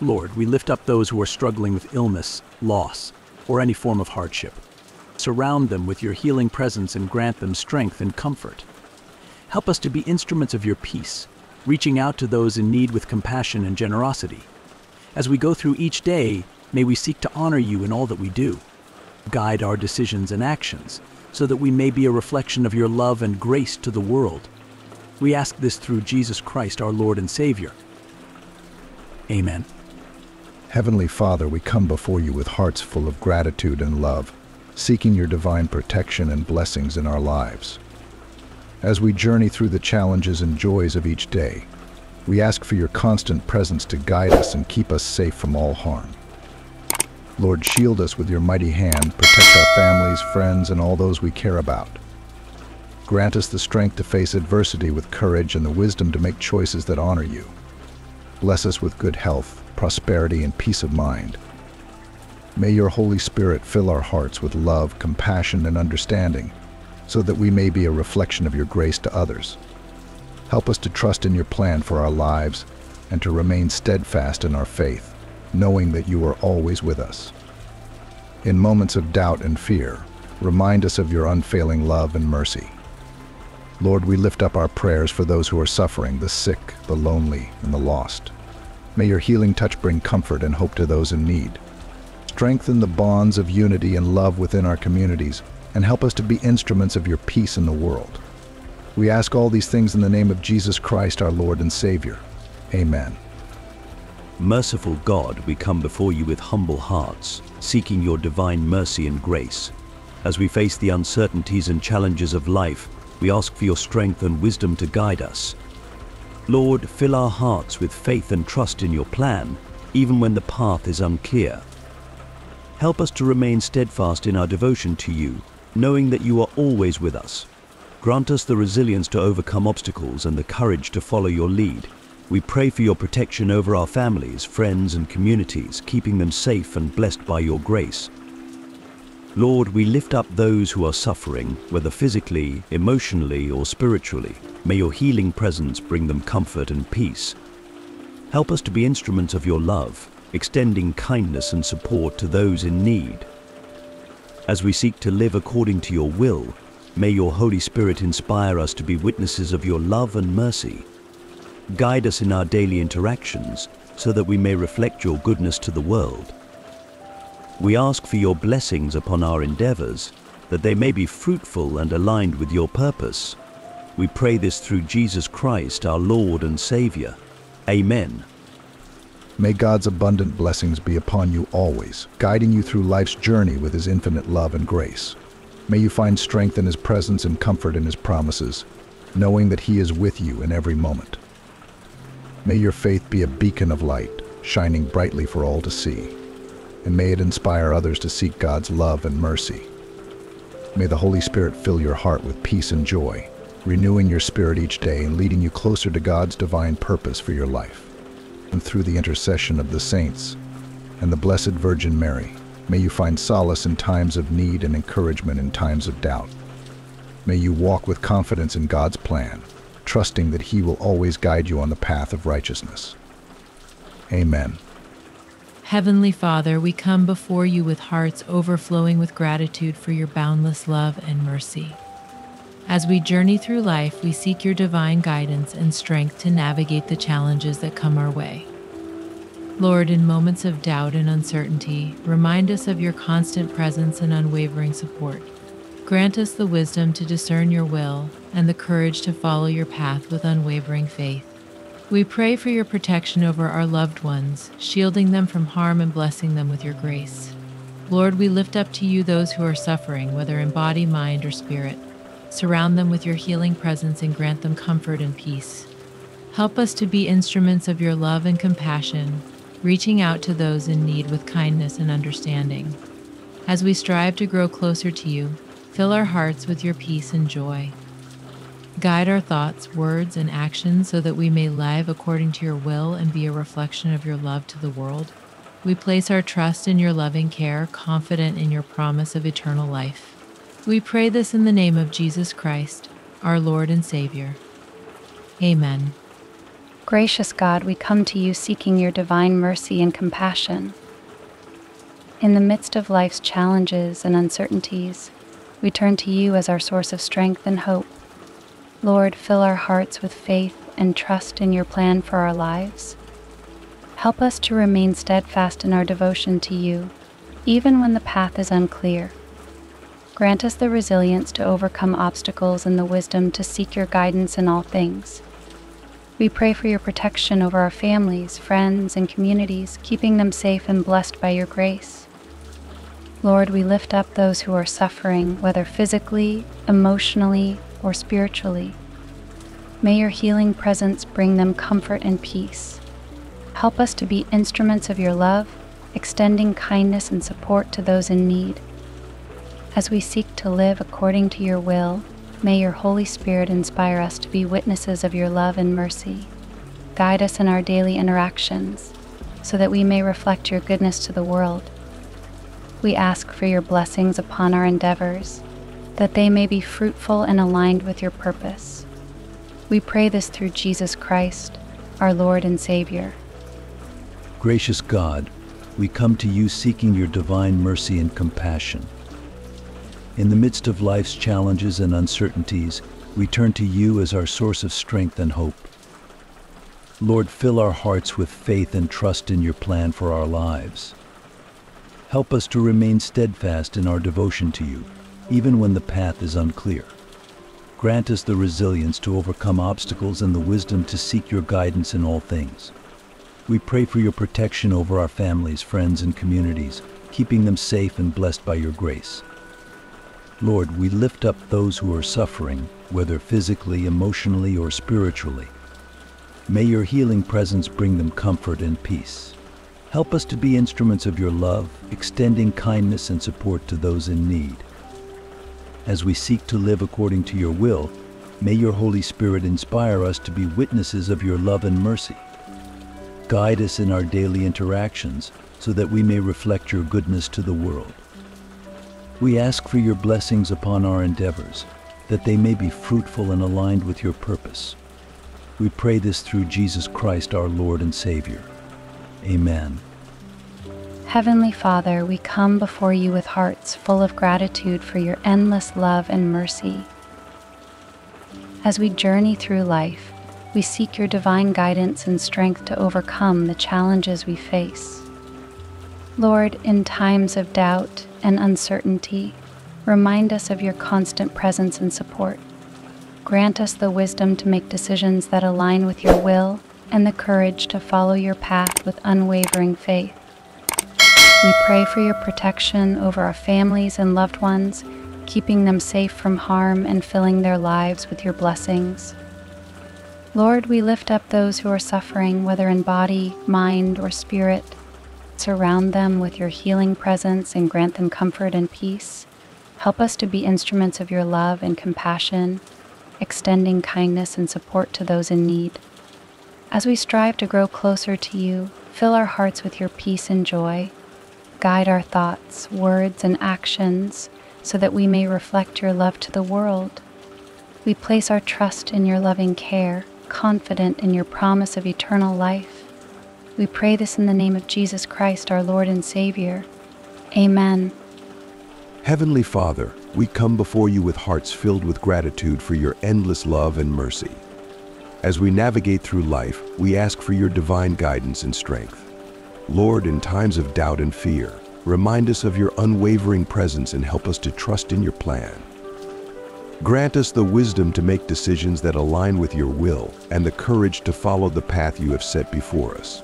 Lord, we lift up those who are struggling with illness, loss, or any form of hardship. Surround them with your healing presence and grant them strength and comfort. Help us to be instruments of your peace, reaching out to those in need with compassion and generosity. As we go through each day, may we seek to honor you in all that we do. Guide our decisions and actions, so that we may be a reflection of your love and grace to the world. We ask this through Jesus Christ, our Lord and Savior. Amen. Heavenly Father, we come before you with hearts full of gratitude and love, seeking your divine protection and blessings in our lives. As we journey through the challenges and joys of each day, we ask for your constant presence to guide us and keep us safe from all harm. Lord, shield us with your mighty hand, protect our families, friends, and all those we care about. Grant us the strength to face adversity with courage and the wisdom to make choices that honor you. Bless us with good health, prosperity, and peace of mind. May your Holy Spirit fill our hearts with love, compassion, and understanding, so that we may be a reflection of your grace to others. Help us to trust in your plan for our lives and to remain steadfast in our faith, knowing that you are always with us. In moments of doubt and fear, remind us of your unfailing love and mercy. Lord, we lift up our prayers for those who are suffering, the sick, the lonely, and the lost. May your healing touch bring comfort and hope to those in need. Strengthen the bonds of unity and love within our communities and help us to be instruments of your peace in the world. We ask all these things in the name of Jesus Christ, our Lord and Savior. Amen. Merciful God, we come before you with humble hearts, seeking your divine mercy and grace. As we face the uncertainties and challenges of life, we ask for your strength and wisdom to guide us. Lord, fill our hearts with faith and trust in your plan, even when the path is unclear. Help us to remain steadfast in our devotion to you, knowing that you are always with us. Grant us the resilience to overcome obstacles and the courage to follow your lead. We pray for your protection over our families, friends, and communities, keeping them safe and blessed by your grace. Lord, we lift up those who are suffering, whether physically, emotionally, or spiritually. May your healing presence bring them comfort and peace. Help us to be instruments of your love, extending kindness and support to those in need. As we seek to live according to your will, may your Holy Spirit inspire us to be witnesses of your love and mercy. Guide us in our daily interactions so that we may reflect your goodness to the world. We ask for your blessings upon our endeavors, that they may be fruitful and aligned with your purpose. We pray this through Jesus Christ, our Lord and Savior. Amen. May God's abundant blessings be upon you always, guiding you through life's journey with his infinite love and grace. May you find strength in his presence and comfort in his promises, knowing that he is with you in every moment. May your faith be a beacon of light, shining brightly for all to see. And may it inspire others to seek God's love and mercy. May the Holy Spirit fill your heart with peace and joy, renewing your spirit each day and leading you closer to God's divine purpose for your life. And through the intercession of the saints and the Blessed Virgin Mary, may you find solace in times of need and encouragement in times of doubt. May you walk with confidence in God's plan, trusting that He will always guide you on the path of righteousness. Amen. Heavenly Father, we come before you with hearts overflowing with gratitude for your boundless love and mercy. As we journey through life, we seek your divine guidance and strength to navigate the challenges that come our way. Lord, in moments of doubt and uncertainty, remind us of your constant presence and unwavering support. Grant us the wisdom to discern your will and the courage to follow your path with unwavering faith. We pray for your protection over our loved ones, shielding them from harm and blessing them with your grace. Lord, we lift up to you those who are suffering, whether in body, mind, or spirit. Surround them with your healing presence and grant them comfort and peace. Help us to be instruments of your love and compassion, reaching out to those in need with kindness and understanding. As we strive to grow closer to you, fill our hearts with your peace and joy. Guide our thoughts, words, and actions so that we may live according to your will and be a reflection of your love to the world. We place our trust in your loving care, confident in your promise of eternal life. We pray this in the name of Jesus Christ, our Lord and Savior. Amen. Gracious God, we come to you seeking your divine mercy and compassion. In the midst of life's challenges and uncertainties, we turn to you as our source of strength and hope. Lord, fill our hearts with faith and trust in your plan for our lives. Help us to remain steadfast in our devotion to you, even when the path is unclear. Grant us the resilience to overcome obstacles and the wisdom to seek your guidance in all things. We pray for your protection over our families, friends, and communities, keeping them safe and blessed by your grace. Lord, we lift up those who are suffering, whether physically, emotionally, or spiritually. May your healing presence bring them comfort and peace. Help us to be instruments of your love, extending kindness and support to those in need. As we seek to live according to your will, may your Holy Spirit inspire us to be witnesses of your love and mercy. Guide us in our daily interactions so that we may reflect your goodness to the world. We ask for your blessings upon our endeavors that they may be fruitful and aligned with your purpose. We pray this through Jesus Christ, our Lord and Savior. Gracious God, we come to you seeking your divine mercy and compassion. In the midst of life's challenges and uncertainties, we turn to you as our source of strength and hope. Lord, fill our hearts with faith and trust in your plan for our lives. Help us to remain steadfast in our devotion to you even when the path is unclear. Grant us the resilience to overcome obstacles and the wisdom to seek your guidance in all things. We pray for your protection over our families, friends, and communities, keeping them safe and blessed by your grace. Lord, we lift up those who are suffering, whether physically, emotionally, or spiritually. May your healing presence bring them comfort and peace. Help us to be instruments of your love, extending kindness and support to those in need. As we seek to live according to your will, may your Holy Spirit inspire us to be witnesses of your love and mercy. Guide us in our daily interactions so that we may reflect your goodness to the world. We ask for your blessings upon our endeavors, that they may be fruitful and aligned with your purpose. We pray this through Jesus Christ, our Lord and Savior. Amen. Heavenly Father, we come before you with hearts full of gratitude for your endless love and mercy. As we journey through life, we seek your divine guidance and strength to overcome the challenges we face. Lord, in times of doubt and uncertainty, remind us of your constant presence and support. Grant us the wisdom to make decisions that align with your will and the courage to follow your path with unwavering faith. We pray for your protection over our families and loved ones, keeping them safe from harm and filling their lives with your blessings. Lord, we lift up those who are suffering, whether in body, mind, or spirit. Surround them with your healing presence and grant them comfort and peace. Help us to be instruments of your love and compassion, extending kindness and support to those in need. As we strive to grow closer to you, fill our hearts with your peace and joy Guide our thoughts, words, and actions so that we may reflect your love to the world. We place our trust in your loving care, confident in your promise of eternal life. We pray this in the name of Jesus Christ, our Lord and Savior. Amen. Heavenly Father, we come before you with hearts filled with gratitude for your endless love and mercy. As we navigate through life, we ask for your divine guidance and strength. Lord, in times of doubt and fear, remind us of your unwavering presence and help us to trust in your plan. Grant us the wisdom to make decisions that align with your will and the courage to follow the path you have set before us.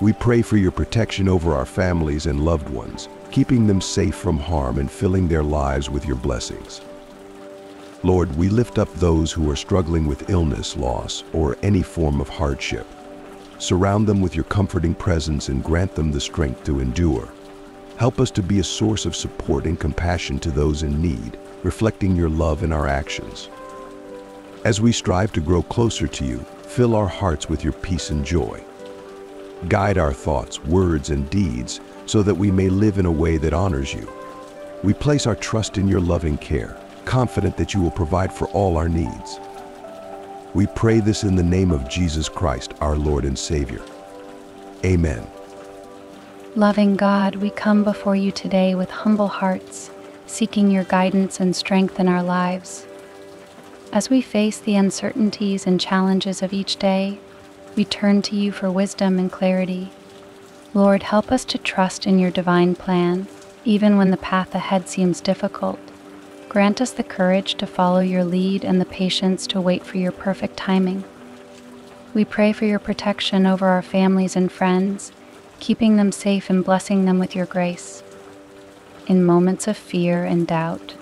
We pray for your protection over our families and loved ones, keeping them safe from harm and filling their lives with your blessings. Lord, we lift up those who are struggling with illness, loss, or any form of hardship. Surround them with your comforting presence and grant them the strength to endure. Help us to be a source of support and compassion to those in need, reflecting your love in our actions. As we strive to grow closer to you, fill our hearts with your peace and joy. Guide our thoughts, words, and deeds so that we may live in a way that honors you. We place our trust in your loving care, confident that you will provide for all our needs. We pray this in the name of Jesus Christ, our Lord and Savior. Amen. Loving God, we come before you today with humble hearts, seeking your guidance and strength in our lives. As we face the uncertainties and challenges of each day, we turn to you for wisdom and clarity. Lord, help us to trust in your divine plan, even when the path ahead seems difficult. Grant us the courage to follow your lead and the patience to wait for your perfect timing. We pray for your protection over our families and friends keeping them safe and blessing them with your grace. In moments of fear and doubt,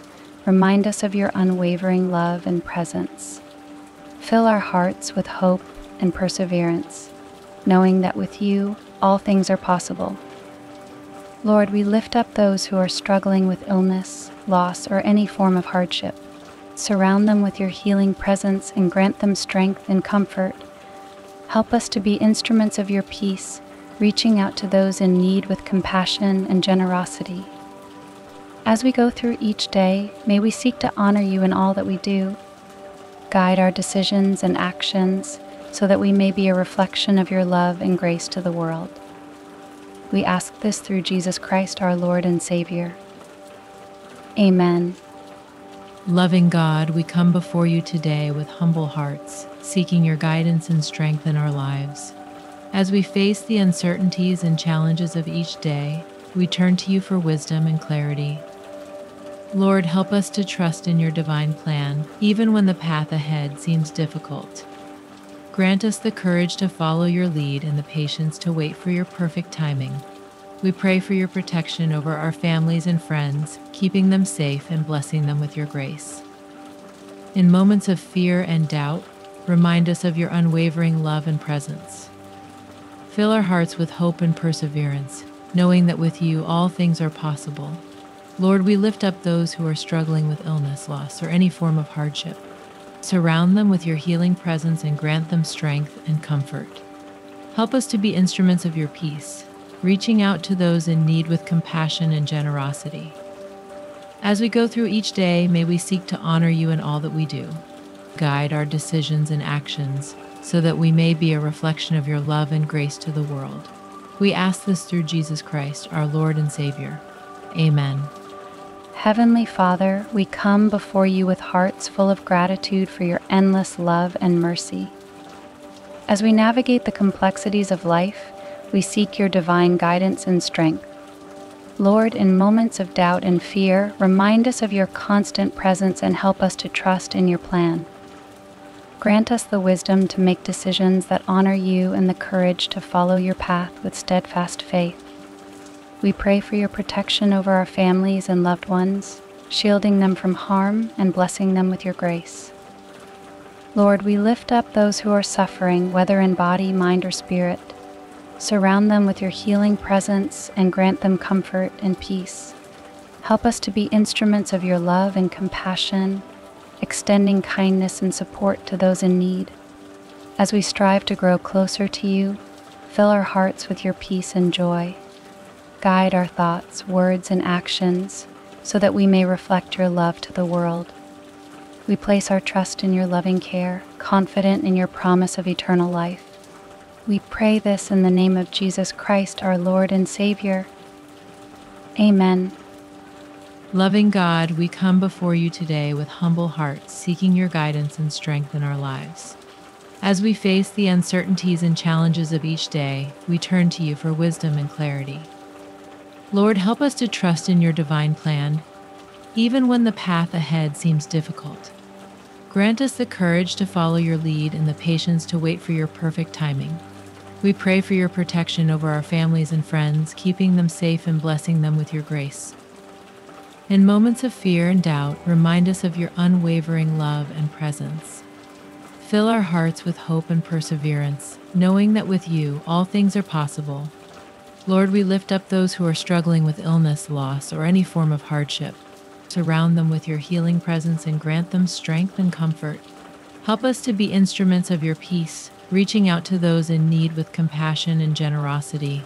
remind us of your unwavering love and presence. Fill our hearts with hope and perseverance, knowing that with you all things are possible. Lord, we lift up those who are struggling with illness, loss, or any form of hardship. Surround them with your healing presence and grant them strength and comfort. Help us to be instruments of your peace reaching out to those in need with compassion and generosity. As we go through each day, may we seek to honor you in all that we do. Guide our decisions and actions so that we may be a reflection of your love and grace to the world. We ask this through Jesus Christ, our Lord and Savior. Amen. Loving God, we come before you today with humble hearts, seeking your guidance and strength in our lives. As we face the uncertainties and challenges of each day, we turn to you for wisdom and clarity. Lord, help us to trust in your divine plan, even when the path ahead seems difficult. Grant us the courage to follow your lead and the patience to wait for your perfect timing. We pray for your protection over our families and friends, keeping them safe and blessing them with your grace. In moments of fear and doubt, remind us of your unwavering love and presence. Fill our hearts with hope and perseverance, knowing that with you all things are possible. Lord, we lift up those who are struggling with illness, loss, or any form of hardship. Surround them with your healing presence and grant them strength and comfort. Help us to be instruments of your peace, reaching out to those in need with compassion and generosity. As we go through each day, may we seek to honor you in all that we do. Guide our decisions and actions so that we may be a reflection of your love and grace to the world. We ask this through Jesus Christ, our Lord and Savior. Amen. Heavenly Father, we come before you with hearts full of gratitude for your endless love and mercy. As we navigate the complexities of life, we seek your divine guidance and strength. Lord, in moments of doubt and fear, remind us of your constant presence and help us to trust in your plan. Grant us the wisdom to make decisions that honor you and the courage to follow your path with steadfast faith. We pray for your protection over our families and loved ones, shielding them from harm and blessing them with your grace. Lord, we lift up those who are suffering, whether in body, mind, or spirit. Surround them with your healing presence and grant them comfort and peace. Help us to be instruments of your love and compassion extending kindness and support to those in need. As we strive to grow closer to you, fill our hearts with your peace and joy. Guide our thoughts, words, and actions so that we may reflect your love to the world. We place our trust in your loving care, confident in your promise of eternal life. We pray this in the name of Jesus Christ, our Lord and Savior. Amen. Loving God, we come before you today with humble hearts, seeking your guidance and strength in our lives. As we face the uncertainties and challenges of each day, we turn to you for wisdom and clarity. Lord, help us to trust in your divine plan, even when the path ahead seems difficult. Grant us the courage to follow your lead and the patience to wait for your perfect timing. We pray for your protection over our families and friends, keeping them safe and blessing them with your grace. In moments of fear and doubt, remind us of your unwavering love and presence. Fill our hearts with hope and perseverance, knowing that with you all things are possible. Lord, we lift up those who are struggling with illness, loss, or any form of hardship. Surround them with your healing presence and grant them strength and comfort. Help us to be instruments of your peace, reaching out to those in need with compassion and generosity.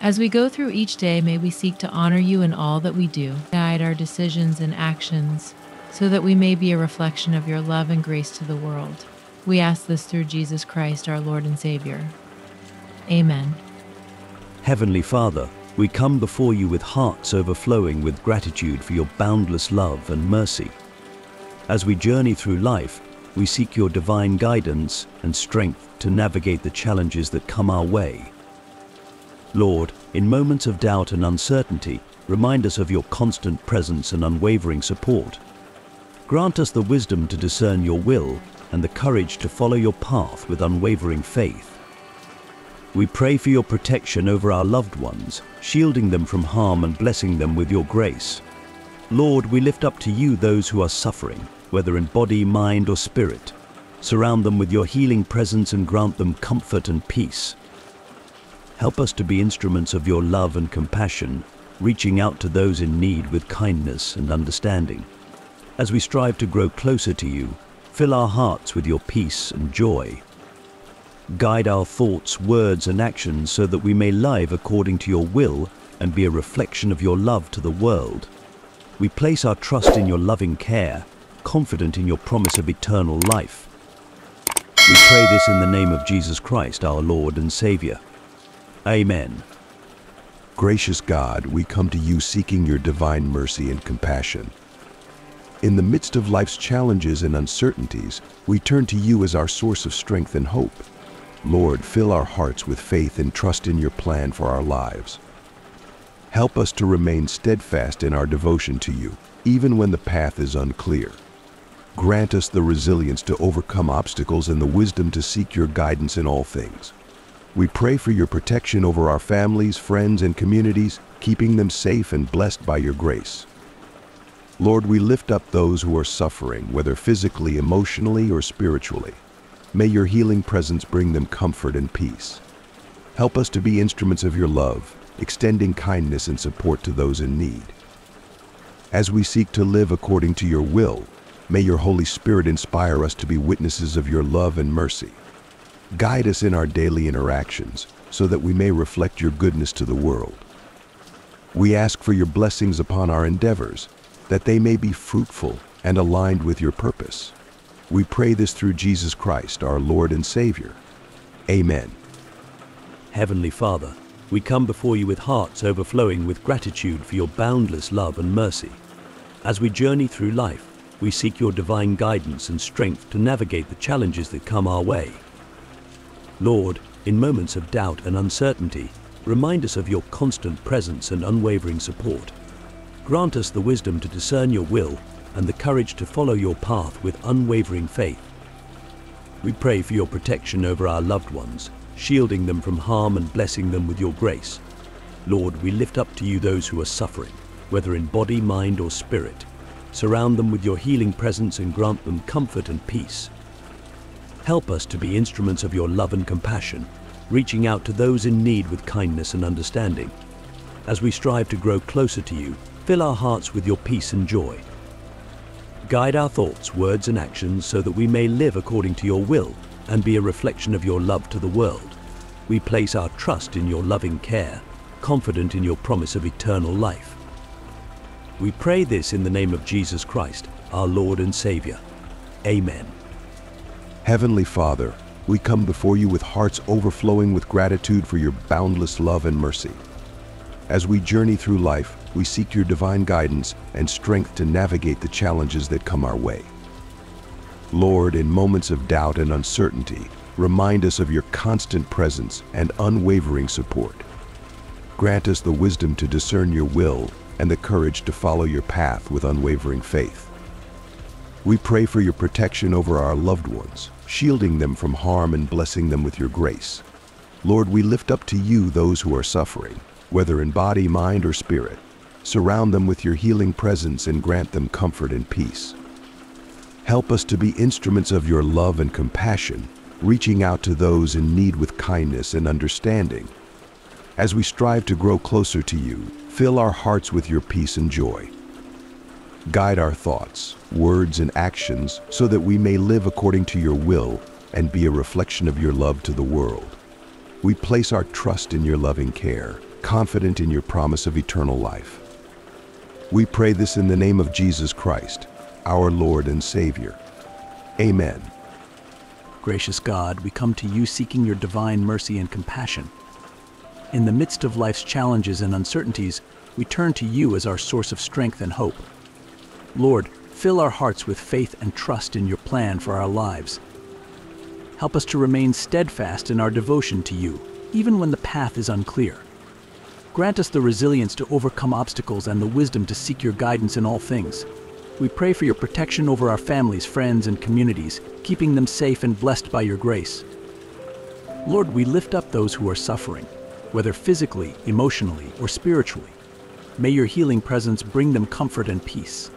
As we go through each day, may we seek to honor you in all that we do, guide our decisions and actions, so that we may be a reflection of your love and grace to the world. We ask this through Jesus Christ, our Lord and Savior. Amen. Heavenly Father, we come before you with hearts overflowing with gratitude for your boundless love and mercy. As we journey through life, we seek your divine guidance and strength to navigate the challenges that come our way. Lord, in moments of doubt and uncertainty, remind us of your constant presence and unwavering support. Grant us the wisdom to discern your will and the courage to follow your path with unwavering faith. We pray for your protection over our loved ones, shielding them from harm and blessing them with your grace. Lord, we lift up to you those who are suffering, whether in body, mind, or spirit. Surround them with your healing presence and grant them comfort and peace. Help us to be instruments of your love and compassion, reaching out to those in need with kindness and understanding. As we strive to grow closer to you, fill our hearts with your peace and joy. Guide our thoughts, words, and actions so that we may live according to your will and be a reflection of your love to the world. We place our trust in your loving care, confident in your promise of eternal life. We pray this in the name of Jesus Christ, our Lord and Savior. Amen. Gracious God, we come to you seeking your divine mercy and compassion. In the midst of life's challenges and uncertainties, we turn to you as our source of strength and hope. Lord, fill our hearts with faith and trust in your plan for our lives. Help us to remain steadfast in our devotion to you, even when the path is unclear. Grant us the resilience to overcome obstacles and the wisdom to seek your guidance in all things. We pray for your protection over our families, friends, and communities, keeping them safe and blessed by your grace. Lord, we lift up those who are suffering, whether physically, emotionally, or spiritually. May your healing presence bring them comfort and peace. Help us to be instruments of your love, extending kindness and support to those in need. As we seek to live according to your will, may your Holy Spirit inspire us to be witnesses of your love and mercy. Guide us in our daily interactions so that we may reflect your goodness to the world. We ask for your blessings upon our endeavors, that they may be fruitful and aligned with your purpose. We pray this through Jesus Christ, our Lord and Savior. Amen. Heavenly Father, we come before you with hearts overflowing with gratitude for your boundless love and mercy. As we journey through life, we seek your divine guidance and strength to navigate the challenges that come our way. Lord, in moments of doubt and uncertainty, remind us of your constant presence and unwavering support. Grant us the wisdom to discern your will and the courage to follow your path with unwavering faith. We pray for your protection over our loved ones, shielding them from harm and blessing them with your grace. Lord, we lift up to you those who are suffering, whether in body, mind, or spirit. Surround them with your healing presence and grant them comfort and peace. Help us to be instruments of your love and compassion, reaching out to those in need with kindness and understanding. As we strive to grow closer to you, fill our hearts with your peace and joy. Guide our thoughts, words, and actions so that we may live according to your will and be a reflection of your love to the world. We place our trust in your loving care, confident in your promise of eternal life. We pray this in the name of Jesus Christ, our Lord and Savior. Amen. Heavenly Father, we come before you with hearts overflowing with gratitude for your boundless love and mercy. As we journey through life, we seek your divine guidance and strength to navigate the challenges that come our way. Lord, in moments of doubt and uncertainty, remind us of your constant presence and unwavering support. Grant us the wisdom to discern your will and the courage to follow your path with unwavering faith. We pray for your protection over our loved ones, shielding them from harm and blessing them with your grace. Lord, we lift up to you those who are suffering, whether in body, mind, or spirit. Surround them with your healing presence and grant them comfort and peace. Help us to be instruments of your love and compassion, reaching out to those in need with kindness and understanding. As we strive to grow closer to you, fill our hearts with your peace and joy. Guide our thoughts, words, and actions so that we may live according to your will and be a reflection of your love to the world. We place our trust in your loving care, confident in your promise of eternal life. We pray this in the name of Jesus Christ, our Lord and Savior. Amen. Gracious God, we come to you seeking your divine mercy and compassion. In the midst of life's challenges and uncertainties, we turn to you as our source of strength and hope. Lord, fill our hearts with faith and trust in your plan for our lives. Help us to remain steadfast in our devotion to you, even when the path is unclear. Grant us the resilience to overcome obstacles and the wisdom to seek your guidance in all things. We pray for your protection over our families, friends, and communities, keeping them safe and blessed by your grace. Lord, we lift up those who are suffering, whether physically, emotionally, or spiritually. May your healing presence bring them comfort and peace.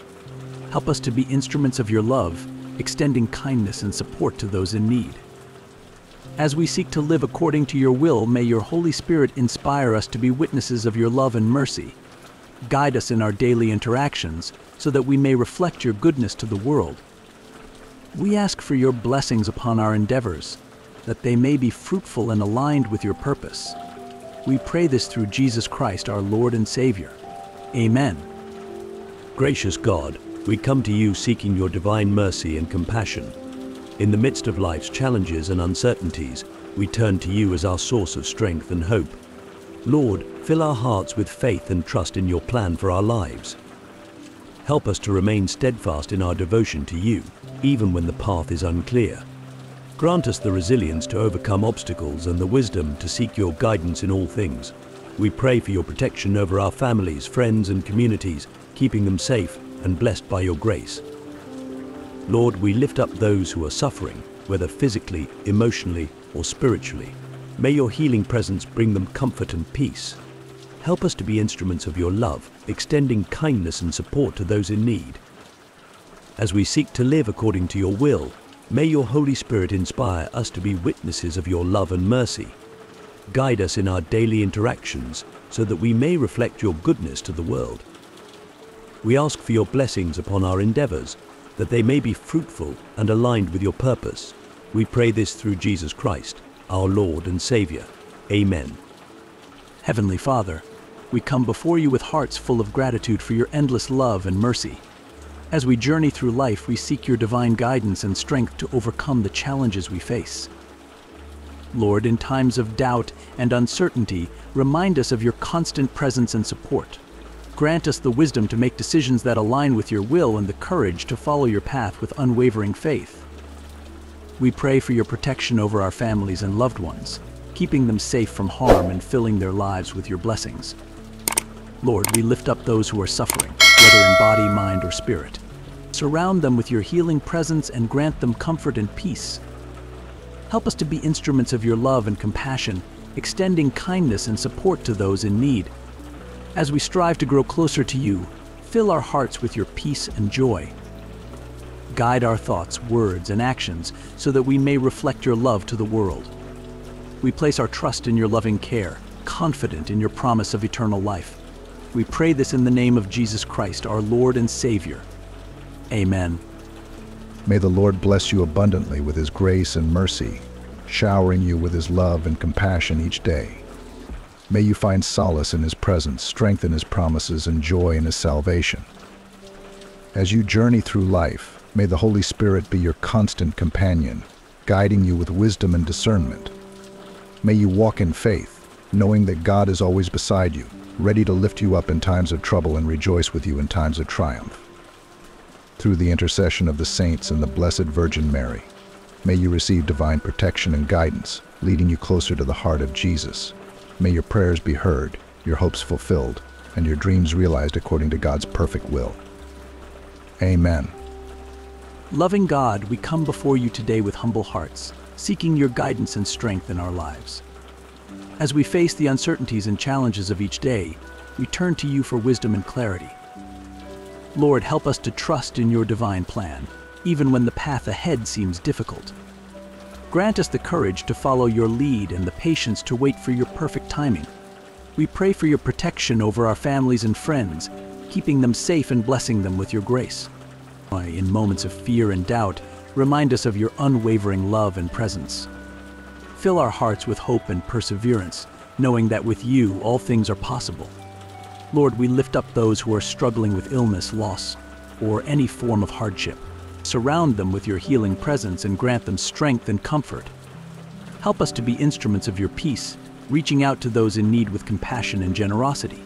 Help us to be instruments of your love, extending kindness and support to those in need. As we seek to live according to your will, may your Holy Spirit inspire us to be witnesses of your love and mercy. Guide us in our daily interactions so that we may reflect your goodness to the world. We ask for your blessings upon our endeavors, that they may be fruitful and aligned with your purpose. We pray this through Jesus Christ, our Lord and Savior. Amen. Gracious God, we come to you seeking your divine mercy and compassion. In the midst of life's challenges and uncertainties, we turn to you as our source of strength and hope. Lord, fill our hearts with faith and trust in your plan for our lives. Help us to remain steadfast in our devotion to you, even when the path is unclear. Grant us the resilience to overcome obstacles and the wisdom to seek your guidance in all things. We pray for your protection over our families, friends, and communities, keeping them safe and blessed by your grace. Lord, we lift up those who are suffering, whether physically, emotionally, or spiritually. May your healing presence bring them comfort and peace. Help us to be instruments of your love, extending kindness and support to those in need. As we seek to live according to your will, may your Holy Spirit inspire us to be witnesses of your love and mercy. Guide us in our daily interactions so that we may reflect your goodness to the world. We ask for your blessings upon our endeavors that they may be fruitful and aligned with your purpose. We pray this through Jesus Christ, our Lord and Savior. Amen. Heavenly Father, we come before you with hearts full of gratitude for your endless love and mercy. As we journey through life, we seek your divine guidance and strength to overcome the challenges we face. Lord, in times of doubt and uncertainty, remind us of your constant presence and support. Grant us the wisdom to make decisions that align with your will and the courage to follow your path with unwavering faith. We pray for your protection over our families and loved ones, keeping them safe from harm and filling their lives with your blessings. Lord, we lift up those who are suffering, whether in body, mind, or spirit. Surround them with your healing presence and grant them comfort and peace. Help us to be instruments of your love and compassion, extending kindness and support to those in need. As we strive to grow closer to you, fill our hearts with your peace and joy. Guide our thoughts, words, and actions so that we may reflect your love to the world. We place our trust in your loving care, confident in your promise of eternal life. We pray this in the name of Jesus Christ, our Lord and Savior. Amen. May the Lord bless you abundantly with his grace and mercy, showering you with his love and compassion each day. May you find solace in his presence, strength in his promises, and joy in his salvation. As you journey through life, may the Holy Spirit be your constant companion, guiding you with wisdom and discernment. May you walk in faith, knowing that God is always beside you, ready to lift you up in times of trouble and rejoice with you in times of triumph. Through the intercession of the saints and the Blessed Virgin Mary, may you receive divine protection and guidance, leading you closer to the heart of Jesus. May your prayers be heard, your hopes fulfilled, and your dreams realized according to God's perfect will. Amen. Loving God, we come before you today with humble hearts, seeking your guidance and strength in our lives. As we face the uncertainties and challenges of each day, we turn to you for wisdom and clarity. Lord, help us to trust in your divine plan, even when the path ahead seems difficult. Grant us the courage to follow your lead and the patience to wait for your perfect timing. We pray for your protection over our families and friends, keeping them safe and blessing them with your grace. In moments of fear and doubt, remind us of your unwavering love and presence. Fill our hearts with hope and perseverance, knowing that with you all things are possible. Lord, we lift up those who are struggling with illness, loss, or any form of hardship. Surround them with your healing presence and grant them strength and comfort. Help us to be instruments of your peace, reaching out to those in need with compassion and generosity.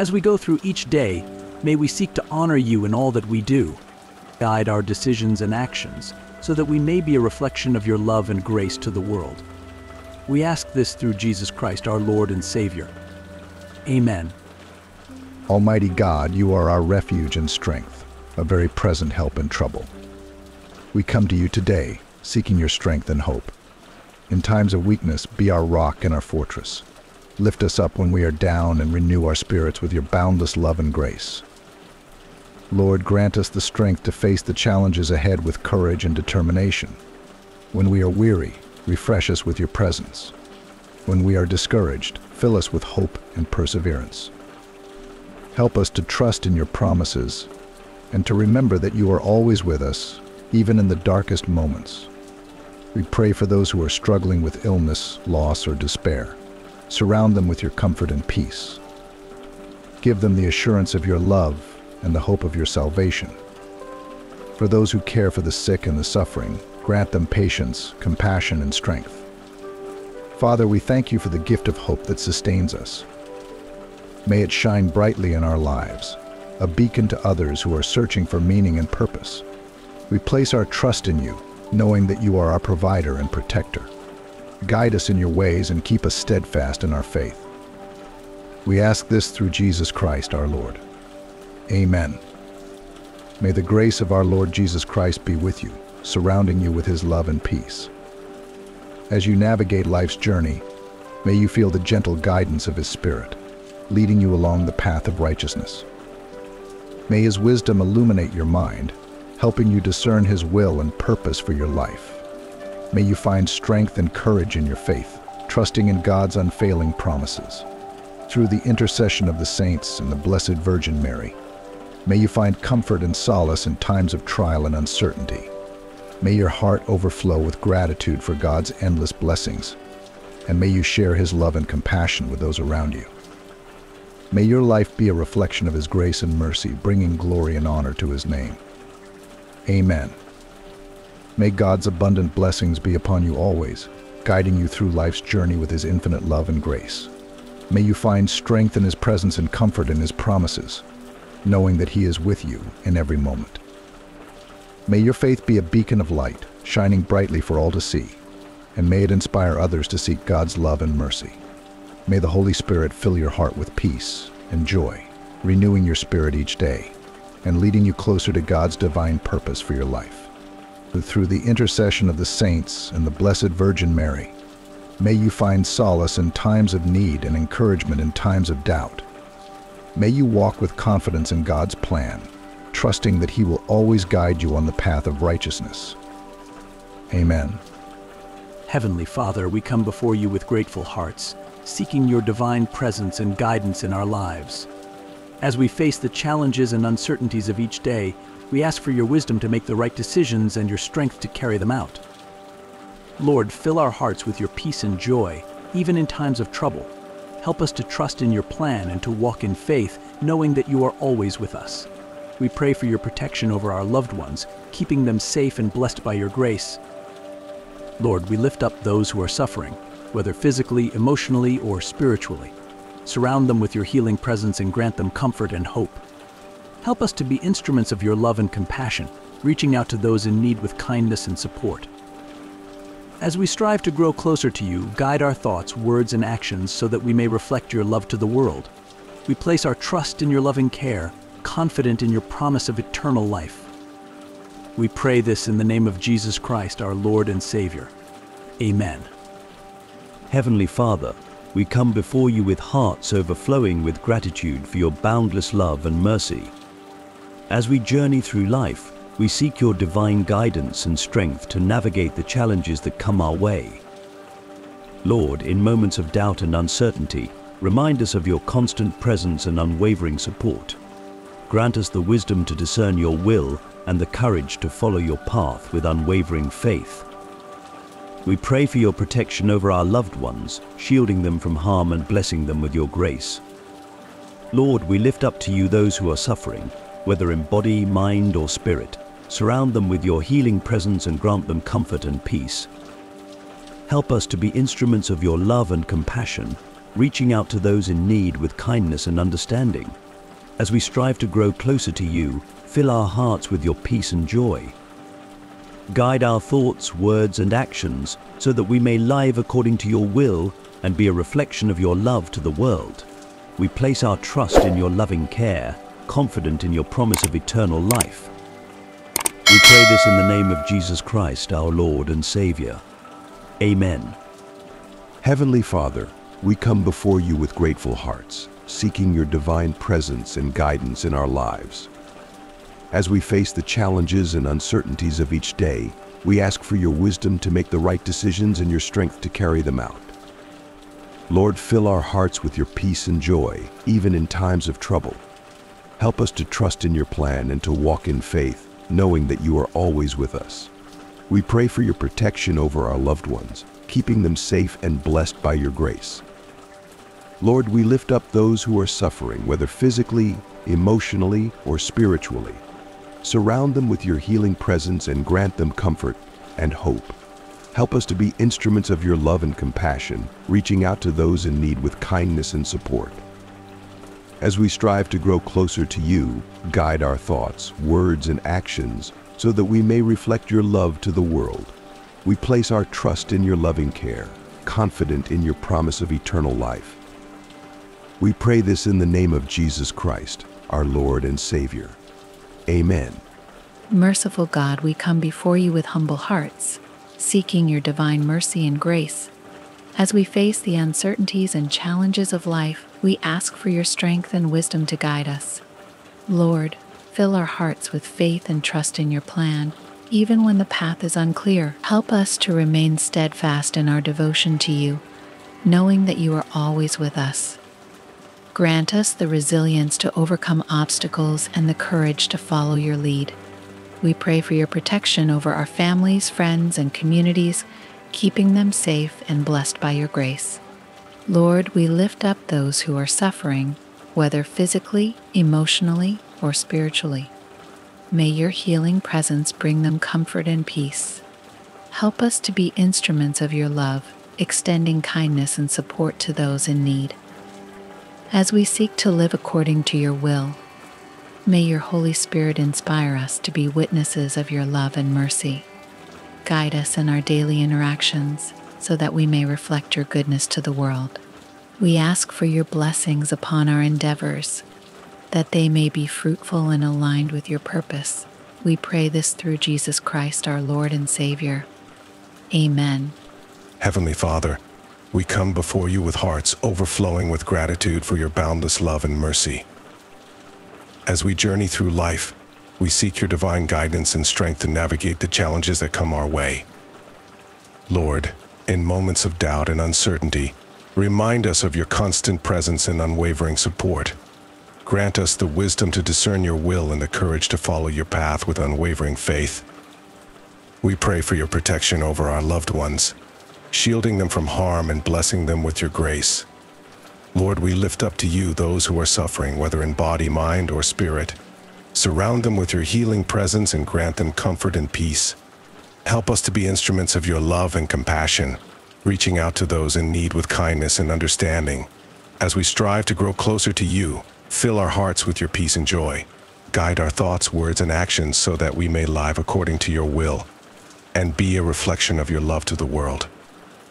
As we go through each day, may we seek to honor you in all that we do. Guide our decisions and actions so that we may be a reflection of your love and grace to the world. We ask this through Jesus Christ, our Lord and Savior. Amen. Almighty God, you are our refuge and strength, a very present help in trouble. We come to you today, seeking your strength and hope. In times of weakness, be our rock and our fortress. Lift us up when we are down and renew our spirits with your boundless love and grace. Lord, grant us the strength to face the challenges ahead with courage and determination. When we are weary, refresh us with your presence. When we are discouraged, fill us with hope and perseverance. Help us to trust in your promises and to remember that you are always with us, even in the darkest moments. We pray for those who are struggling with illness, loss, or despair. Surround them with your comfort and peace. Give them the assurance of your love and the hope of your salvation. For those who care for the sick and the suffering, grant them patience, compassion, and strength. Father, we thank you for the gift of hope that sustains us. May it shine brightly in our lives, a beacon to others who are searching for meaning and purpose. We place our trust in you, knowing that you are our provider and protector. Guide us in your ways and keep us steadfast in our faith. We ask this through Jesus Christ our Lord. Amen. May the grace of our Lord Jesus Christ be with you, surrounding you with his love and peace. As you navigate life's journey, may you feel the gentle guidance of his Spirit leading you along the path of righteousness. May His wisdom illuminate your mind, helping you discern His will and purpose for your life. May you find strength and courage in your faith, trusting in God's unfailing promises. Through the intercession of the saints and the Blessed Virgin Mary, may you find comfort and solace in times of trial and uncertainty. May your heart overflow with gratitude for God's endless blessings, and may you share His love and compassion with those around you. May your life be a reflection of His grace and mercy, bringing glory and honor to His name. Amen. May God's abundant blessings be upon you always, guiding you through life's journey with His infinite love and grace. May you find strength in His presence and comfort in His promises, knowing that He is with you in every moment. May your faith be a beacon of light, shining brightly for all to see, and may it inspire others to seek God's love and mercy. May the Holy Spirit fill your heart with peace and joy, renewing your spirit each day and leading you closer to God's divine purpose for your life. Through the intercession of the saints and the Blessed Virgin Mary, may you find solace in times of need and encouragement in times of doubt. May you walk with confidence in God's plan, trusting that He will always guide you on the path of righteousness. Amen. Heavenly Father, we come before you with grateful hearts seeking your divine presence and guidance in our lives. As we face the challenges and uncertainties of each day, we ask for your wisdom to make the right decisions and your strength to carry them out. Lord, fill our hearts with your peace and joy, even in times of trouble. Help us to trust in your plan and to walk in faith, knowing that you are always with us. We pray for your protection over our loved ones, keeping them safe and blessed by your grace. Lord, we lift up those who are suffering, whether physically, emotionally, or spiritually. Surround them with your healing presence and grant them comfort and hope. Help us to be instruments of your love and compassion, reaching out to those in need with kindness and support. As we strive to grow closer to you, guide our thoughts, words, and actions so that we may reflect your love to the world. We place our trust in your loving care, confident in your promise of eternal life. We pray this in the name of Jesus Christ, our Lord and Savior. Amen. Heavenly Father, we come before you with hearts overflowing with gratitude for your boundless love and mercy. As we journey through life, we seek your divine guidance and strength to navigate the challenges that come our way. Lord, in moments of doubt and uncertainty, Remind us of your constant presence and unwavering support. Grant us the wisdom to discern your will and the courage to follow your path with unwavering faith. We pray for your protection over our loved ones, shielding them from harm and blessing them with your grace. Lord, we lift up to you those who are suffering, whether in body, mind, or spirit. Surround them with your healing presence and grant them comfort and peace. Help us to be instruments of your love and compassion, reaching out to those in need with kindness and understanding. As we strive to grow closer to you, fill our hearts with your peace and joy. Guide our thoughts, words, and actions so that we may live according to your will and be a reflection of your love to the world. We place our trust in your loving care, confident in your promise of eternal life. We pray this in the name of Jesus Christ, our Lord and Savior. Amen. Heavenly Father, we come before you with grateful hearts, seeking your divine presence and guidance in our lives. As we face the challenges and uncertainties of each day, we ask for your wisdom to make the right decisions and your strength to carry them out. Lord, fill our hearts with your peace and joy, even in times of trouble. Help us to trust in your plan and to walk in faith, knowing that you are always with us. We pray for your protection over our loved ones, keeping them safe and blessed by your grace. Lord, we lift up those who are suffering, whether physically, emotionally, or spiritually. Surround them with your healing presence and grant them comfort and hope. Help us to be instruments of your love and compassion, reaching out to those in need with kindness and support. As we strive to grow closer to you, guide our thoughts, words, and actions so that we may reflect your love to the world. We place our trust in your loving care, confident in your promise of eternal life. We pray this in the name of Jesus Christ, our Lord and Savior. Amen. Merciful God, we come before you with humble hearts, seeking your divine mercy and grace. As we face the uncertainties and challenges of life, we ask for your strength and wisdom to guide us. Lord, fill our hearts with faith and trust in your plan. Even when the path is unclear, help us to remain steadfast in our devotion to you, knowing that you are always with us. Grant us the resilience to overcome obstacles and the courage to follow your lead. We pray for your protection over our families, friends, and communities, keeping them safe and blessed by your grace. Lord, we lift up those who are suffering, whether physically, emotionally, or spiritually. May your healing presence bring them comfort and peace. Help us to be instruments of your love, extending kindness and support to those in need. As we seek to live according to your will, may your Holy Spirit inspire us to be witnesses of your love and mercy. Guide us in our daily interactions so that we may reflect your goodness to the world. We ask for your blessings upon our endeavors, that they may be fruitful and aligned with your purpose. We pray this through Jesus Christ, our Lord and Savior. Amen. Heavenly Father, we come before you with hearts overflowing with gratitude for your boundless love and mercy. As we journey through life, we seek your divine guidance and strength to navigate the challenges that come our way. Lord, in moments of doubt and uncertainty, remind us of your constant presence and unwavering support. Grant us the wisdom to discern your will and the courage to follow your path with unwavering faith. We pray for your protection over our loved ones, shielding them from harm and blessing them with your grace. Lord, we lift up to you those who are suffering, whether in body, mind, or spirit. Surround them with your healing presence and grant them comfort and peace. Help us to be instruments of your love and compassion, reaching out to those in need with kindness and understanding. As we strive to grow closer to you, fill our hearts with your peace and joy. Guide our thoughts, words, and actions so that we may live according to your will and be a reflection of your love to the world.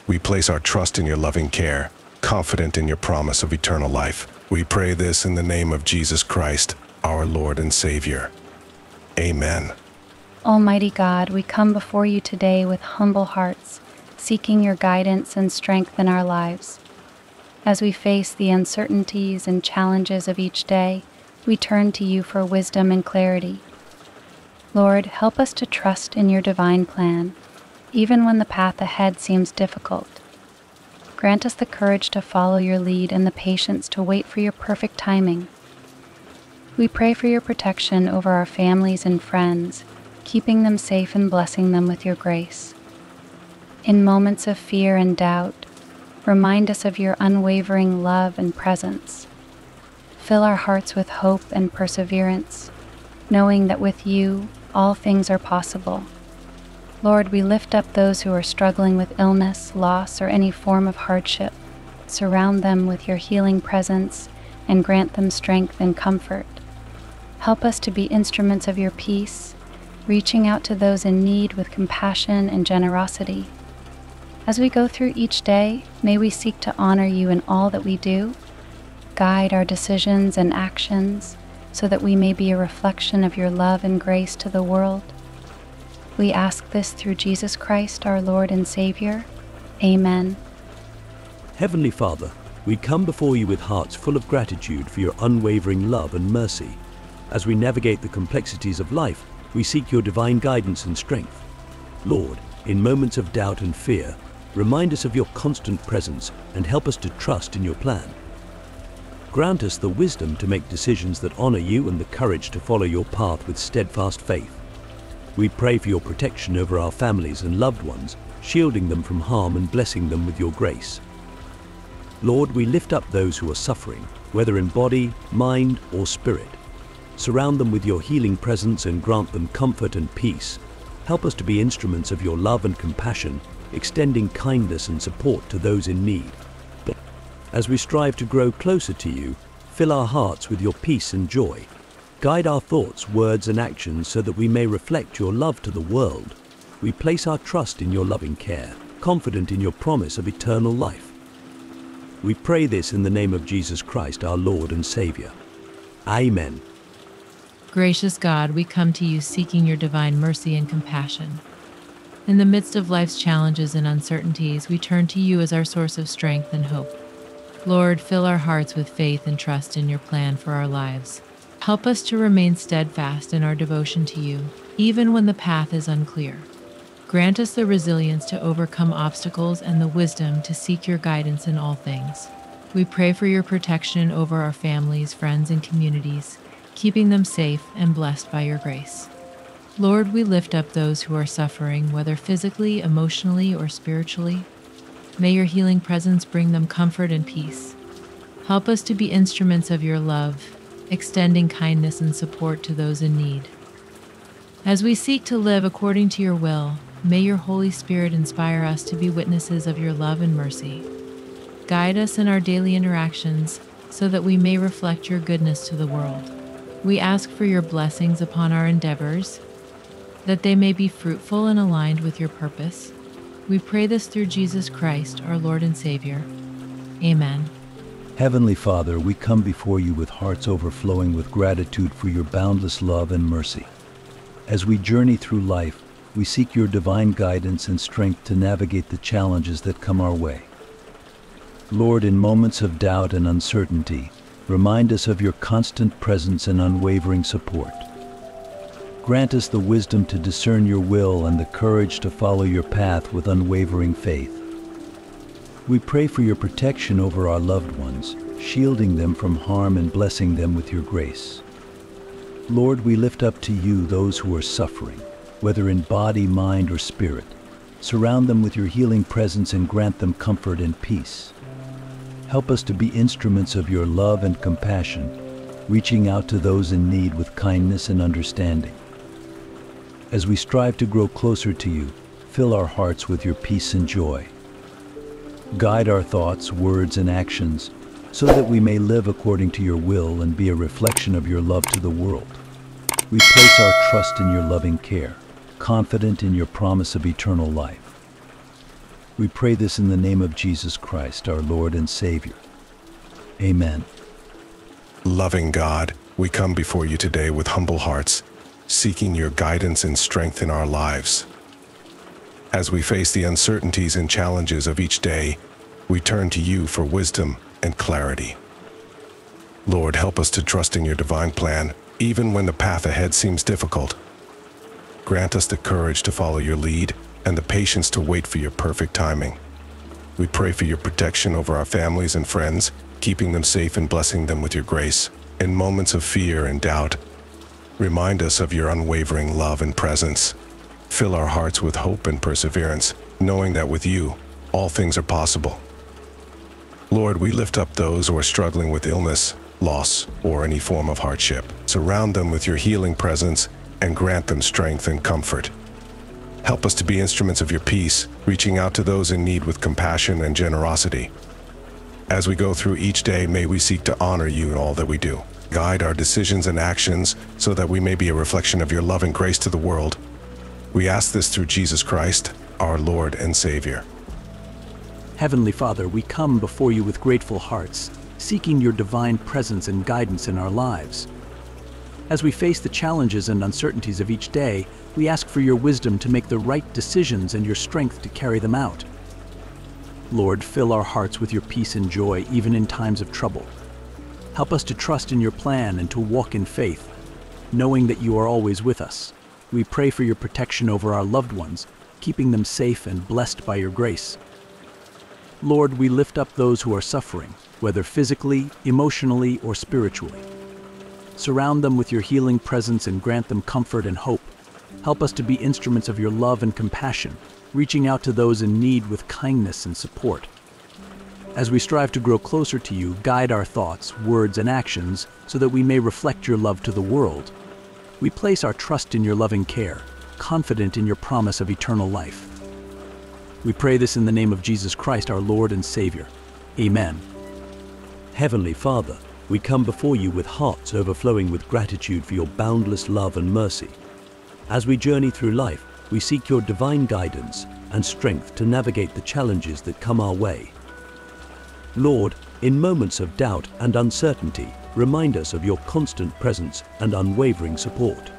We place our trust in your loving care, confident in your promise of eternal life. We pray this in the name of Jesus Christ, our Lord and Savior. Amen. Almighty God, we come before you today with humble hearts, seeking your guidance and strength in our lives. As we face the uncertainties and challenges of each day, we turn to you for wisdom and clarity. Lord, help us to trust in your divine plan even when the path ahead seems difficult. Grant us the courage to follow your lead and the patience to wait for your perfect timing. We pray for your protection over our families and friends, keeping them safe and blessing them with your grace. In moments of fear and doubt, remind us of your unwavering love and presence. Fill our hearts with hope and perseverance, knowing that with you all things are possible. Lord, we lift up those who are struggling with illness, loss, or any form of hardship. Surround them with your healing presence and grant them strength and comfort. Help us to be instruments of your peace, reaching out to those in need with compassion and generosity. As we go through each day, may we seek to honor you in all that we do, guide our decisions and actions so that we may be a reflection of your love and grace to the world. We ask this through Jesus Christ, our Lord and Savior. Amen. Heavenly Father, we come before you with hearts full of gratitude for your unwavering love and mercy. As we navigate the complexities of life, we seek your divine guidance and strength. Lord, in moments of doubt and fear, remind us of your constant presence and help us to trust in your plan. Grant us the wisdom to make decisions that honor you and the courage to follow your path with steadfast faith. We pray for your protection over our families and loved ones, shielding them from harm and blessing them with your grace. Lord, we lift up those who are suffering, whether in body, mind, or spirit. Surround them with your healing presence and grant them comfort and peace. Help us to be instruments of your love and compassion, extending kindness and support to those in need. As we strive to grow closer to you, fill our hearts with your peace and joy. Guide our thoughts, words, and actions so that we may reflect your love to the world. We place our trust in your loving care, confident in your promise of eternal life. We pray this in the name of Jesus Christ, our Lord and Savior. Amen. Gracious God, we come to you seeking your divine mercy and compassion. In the midst of life's challenges and uncertainties, we turn to you as our source of strength and hope. Lord, fill our hearts with faith and trust in your plan for our lives. Help us to remain steadfast in our devotion to you, even when the path is unclear. Grant us the resilience to overcome obstacles and the wisdom to seek your guidance in all things. We pray for your protection over our families, friends, and communities, keeping them safe and blessed by your grace. Lord, we lift up those who are suffering, whether physically, emotionally, or spiritually. May your healing presence bring them comfort and peace. Help us to be instruments of your love, extending kindness and support to those in need. As we seek to live according to your will, may your Holy Spirit inspire us to be witnesses of your love and mercy. Guide us in our daily interactions so that we may reflect your goodness to the world. We ask for your blessings upon our endeavors, that they may be fruitful and aligned with your purpose. We pray this through Jesus Christ, our Lord and Savior. Amen. Heavenly Father, we come before you with hearts overflowing with gratitude for your boundless love and mercy. As we journey through life, we seek your divine guidance and strength to navigate the challenges that come our way. Lord, in moments of doubt and uncertainty, remind us of your constant presence and unwavering support. Grant us the wisdom to discern your will and the courage to follow your path with unwavering faith. We pray for your protection over our loved ones, shielding them from harm and blessing them with your grace. Lord, we lift up to you those who are suffering, whether in body, mind, or spirit. Surround them with your healing presence and grant them comfort and peace. Help us to be instruments of your love and compassion, reaching out to those in need with kindness and understanding. As we strive to grow closer to you, fill our hearts with your peace and joy. Guide our thoughts, words, and actions so that we may live according to your will and be a reflection of your love to the world. We place our trust in your loving care, confident in your promise of eternal life. We pray this in the name of Jesus Christ, our Lord and Savior. Amen. Loving God, we come before you today with humble hearts, seeking your guidance and strength in our lives. As we face the uncertainties and challenges of each day, we turn to you for wisdom and clarity. Lord, help us to trust in your divine plan, even when the path ahead seems difficult. Grant us the courage to follow your lead and the patience to wait for your perfect timing. We pray for your protection over our families and friends, keeping them safe and blessing them with your grace. In moments of fear and doubt, remind us of your unwavering love and presence. Fill our hearts with hope and perseverance, knowing that with you, all things are possible. Lord, we lift up those who are struggling with illness, loss, or any form of hardship. Surround them with your healing presence and grant them strength and comfort. Help us to be instruments of your peace, reaching out to those in need with compassion and generosity. As we go through each day, may we seek to honor you in all that we do. Guide our decisions and actions so that we may be a reflection of your love and grace to the world. We ask this through Jesus Christ, our Lord and Savior. Heavenly Father, we come before you with grateful hearts, seeking your divine presence and guidance in our lives. As we face the challenges and uncertainties of each day, we ask for your wisdom to make the right decisions and your strength to carry them out. Lord, fill our hearts with your peace and joy even in times of trouble. Help us to trust in your plan and to walk in faith, knowing that you are always with us. We pray for your protection over our loved ones, keeping them safe and blessed by your grace. Lord, we lift up those who are suffering, whether physically, emotionally, or spiritually. Surround them with your healing presence and grant them comfort and hope. Help us to be instruments of your love and compassion, reaching out to those in need with kindness and support. As we strive to grow closer to you, guide our thoughts, words, and actions so that we may reflect your love to the world. We place our trust in your loving care, confident in your promise of eternal life. We pray this in the name of Jesus Christ, our Lord and Savior. Amen. Heavenly Father, we come before you with hearts overflowing with gratitude for your boundless love and mercy. As we journey through life, we seek your divine guidance and strength to navigate the challenges that come our way. Lord, in moments of doubt and uncertainty, remind us of your constant presence and unwavering support.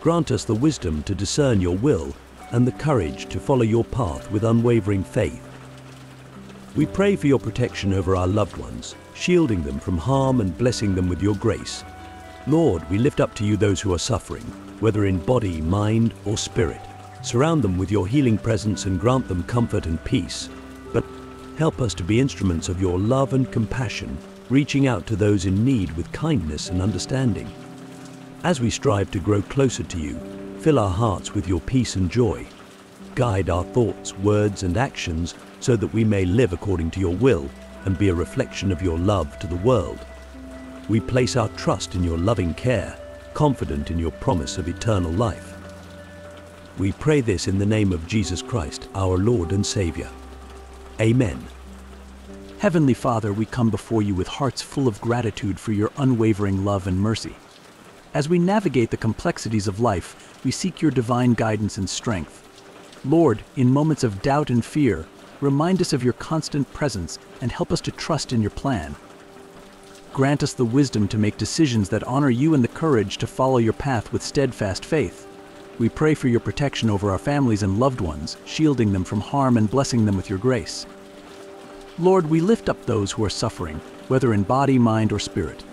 Grant us the wisdom to discern your will and the courage to follow your path with unwavering faith. We pray for your protection over our loved ones, shielding them from harm and blessing them with your grace. Lord, we lift up to you those who are suffering, whether in body, mind, or spirit. Surround them with your healing presence and grant them comfort and peace. Help us to be instruments of your love and compassion, reaching out to those in need with kindness and understanding. As we strive to grow closer to you, fill our hearts with your peace and joy. Guide our thoughts, words, and actions so that we may live according to your will and be a reflection of your love to the world. We place our trust in your loving care, confident in your promise of eternal life. We pray this in the name of Jesus Christ, our Lord and Savior. Amen. Heavenly Father, we come before you with hearts full of gratitude for your unwavering love and mercy. As we navigate the complexities of life, we seek your divine guidance and strength. Lord, in moments of doubt and fear, remind us of your constant presence and help us to trust in your plan. Grant us the wisdom to make decisions that honor you and the courage to follow your path with steadfast faith. We pray for your protection over our families and loved ones, shielding them from harm and blessing them with your grace. Lord, we lift up those who are suffering, whether in body, mind, or spirit.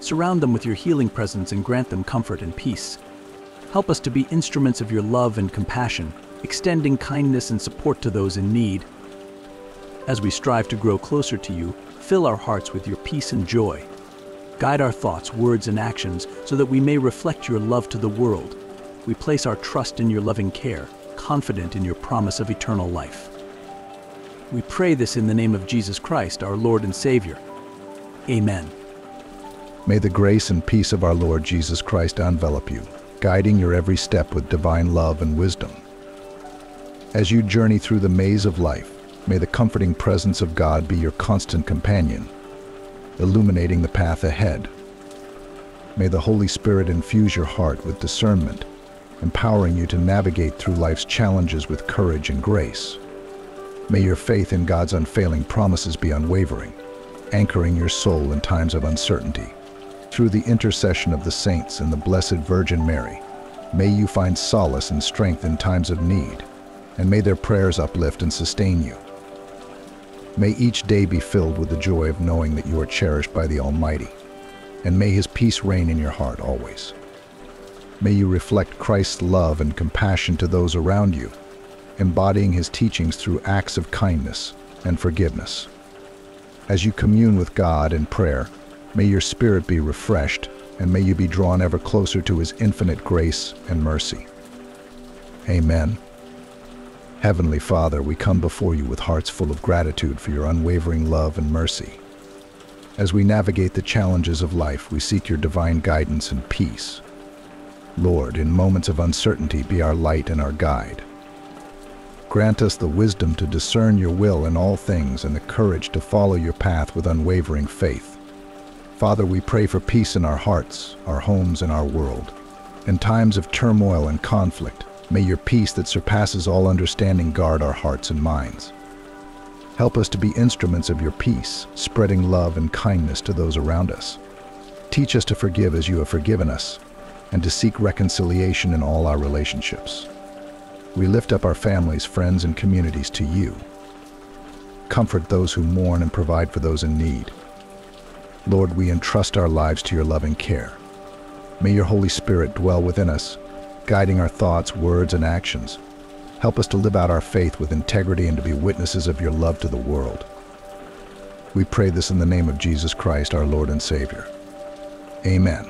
Surround them with your healing presence and grant them comfort and peace. Help us to be instruments of your love and compassion, extending kindness and support to those in need. As we strive to grow closer to you, fill our hearts with your peace and joy. Guide our thoughts, words, and actions so that we may reflect your love to the world. We place our trust in your loving care, confident in your promise of eternal life. We pray this in the name of Jesus Christ, our Lord and Savior. Amen. May the grace and peace of our Lord Jesus Christ envelop you, guiding your every step with divine love and wisdom. As you journey through the maze of life, may the comforting presence of God be your constant companion, illuminating the path ahead. May the Holy Spirit infuse your heart with discernment, empowering you to navigate through life's challenges with courage and grace. May your faith in God's unfailing promises be unwavering, anchoring your soul in times of uncertainty. Through the intercession of the saints and the Blessed Virgin Mary, may you find solace and strength in times of need, and may their prayers uplift and sustain you. May each day be filled with the joy of knowing that you are cherished by the Almighty, and may His peace reign in your heart always. May you reflect Christ's love and compassion to those around you, embodying His teachings through acts of kindness, and forgiveness. As you commune with God in prayer, may your spirit be refreshed and may you be drawn ever closer to his infinite grace and mercy. Amen. Heavenly Father, we come before you with hearts full of gratitude for your unwavering love and mercy. As we navigate the challenges of life, we seek your divine guidance and peace. Lord, in moments of uncertainty, be our light and our guide. Grant us the wisdom to discern your will in all things and the courage to follow your path with unwavering faith. Father, we pray for peace in our hearts, our homes, and our world. In times of turmoil and conflict, may your peace that surpasses all understanding guard our hearts and minds. Help us to be instruments of your peace, spreading love and kindness to those around us. Teach us to forgive as you have forgiven us, and to seek reconciliation in all our relationships. We lift up our families, friends, and communities to you. Comfort those who mourn and provide for those in need. Lord, we entrust our lives to your loving care. May your Holy Spirit dwell within us, guiding our thoughts, words, and actions. Help us to live out our faith with integrity and to be witnesses of your love to the world. We pray this in the name of Jesus Christ, our Lord and Savior. Amen.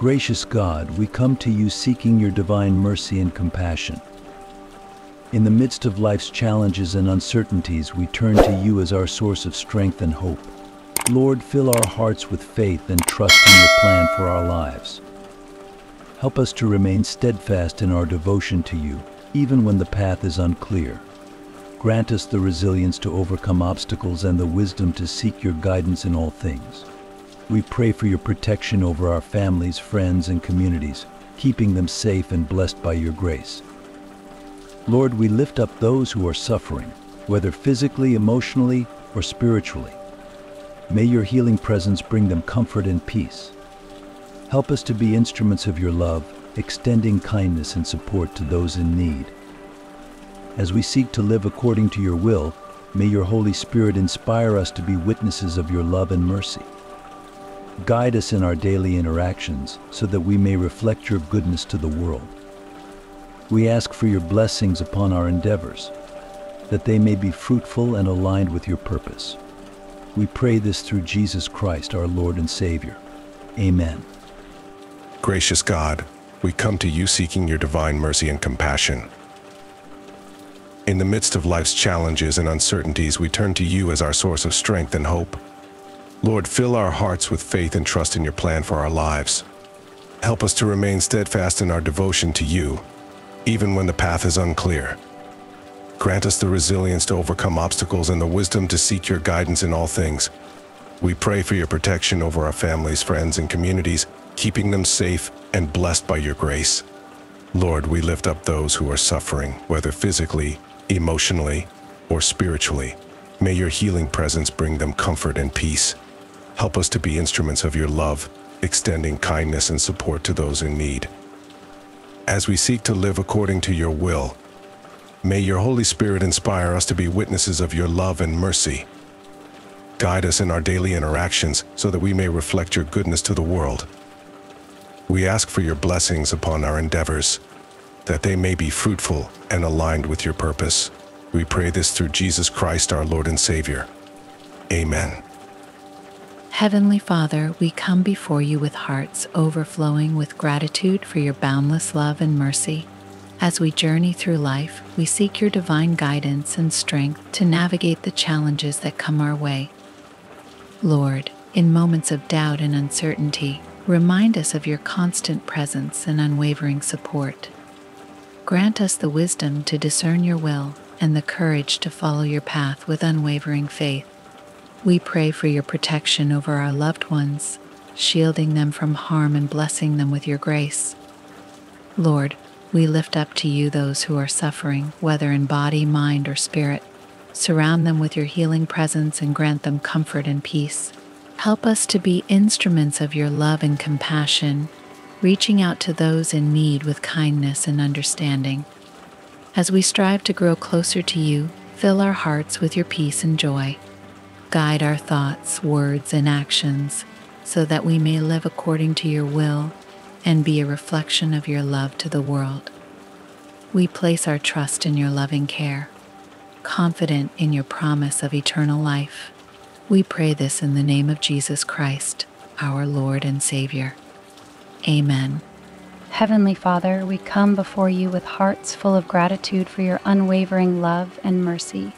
Gracious God, we come to you seeking your divine mercy and compassion. In the midst of life's challenges and uncertainties, we turn to you as our source of strength and hope. Lord, fill our hearts with faith and trust in your plan for our lives. Help us to remain steadfast in our devotion to you, even when the path is unclear. Grant us the resilience to overcome obstacles and the wisdom to seek your guidance in all things. We pray for your protection over our families, friends, and communities, keeping them safe and blessed by your grace. Lord, we lift up those who are suffering, whether physically, emotionally, or spiritually. May your healing presence bring them comfort and peace. Help us to be instruments of your love, extending kindness and support to those in need. As we seek to live according to your will, may your Holy Spirit inspire us to be witnesses of your love and mercy. Guide us in our daily interactions so that we may reflect your goodness to the world. We ask for your blessings upon our endeavors, that they may be fruitful and aligned with your purpose. We pray this through Jesus Christ, our Lord and Savior. Amen. Gracious God, we come to you seeking your divine mercy and compassion. In the midst of life's challenges and uncertainties, we turn to you as our source of strength and hope. Lord, fill our hearts with faith and trust in your plan for our lives. Help us to remain steadfast in our devotion to you, even when the path is unclear. Grant us the resilience to overcome obstacles and the wisdom to seek your guidance in all things. We pray for your protection over our families, friends, and communities, keeping them safe and blessed by your grace. Lord, we lift up those who are suffering, whether physically, emotionally, or spiritually. May your healing presence bring them comfort and peace. Help us to be instruments of your love, extending kindness and support to those in need. As we seek to live according to your will, May your Holy Spirit inspire us to be witnesses of your love and mercy. Guide us in our daily interactions so that we may reflect your goodness to the world. We ask for your blessings upon our endeavors, that they may be fruitful and aligned with your purpose. We pray this through Jesus Christ, our Lord and Savior. Amen. Heavenly Father, we come before you with hearts overflowing with gratitude for your boundless love and mercy. As we journey through life, we seek your divine guidance and strength to navigate the challenges that come our way. Lord, in moments of doubt and uncertainty, remind us of your constant presence and unwavering support. Grant us the wisdom to discern your will and the courage to follow your path with unwavering faith. We pray for your protection over our loved ones, shielding them from harm and blessing them with your grace. Lord, we lift up to you those who are suffering, whether in body, mind, or spirit. Surround them with your healing presence and grant them comfort and peace. Help us to be instruments of your love and compassion, reaching out to those in need with kindness and understanding. As we strive to grow closer to you, fill our hearts with your peace and joy. Guide our thoughts, words, and actions so that we may live according to your will and be a reflection of your love to the world. We place our trust in your loving care. confident in your promise of eternal life. We pray this in the name of Jesus Christ, our Lord and Savior. Amen. Heavenly Father, we come before you with hearts full of gratitude for your unwavering love and mercy.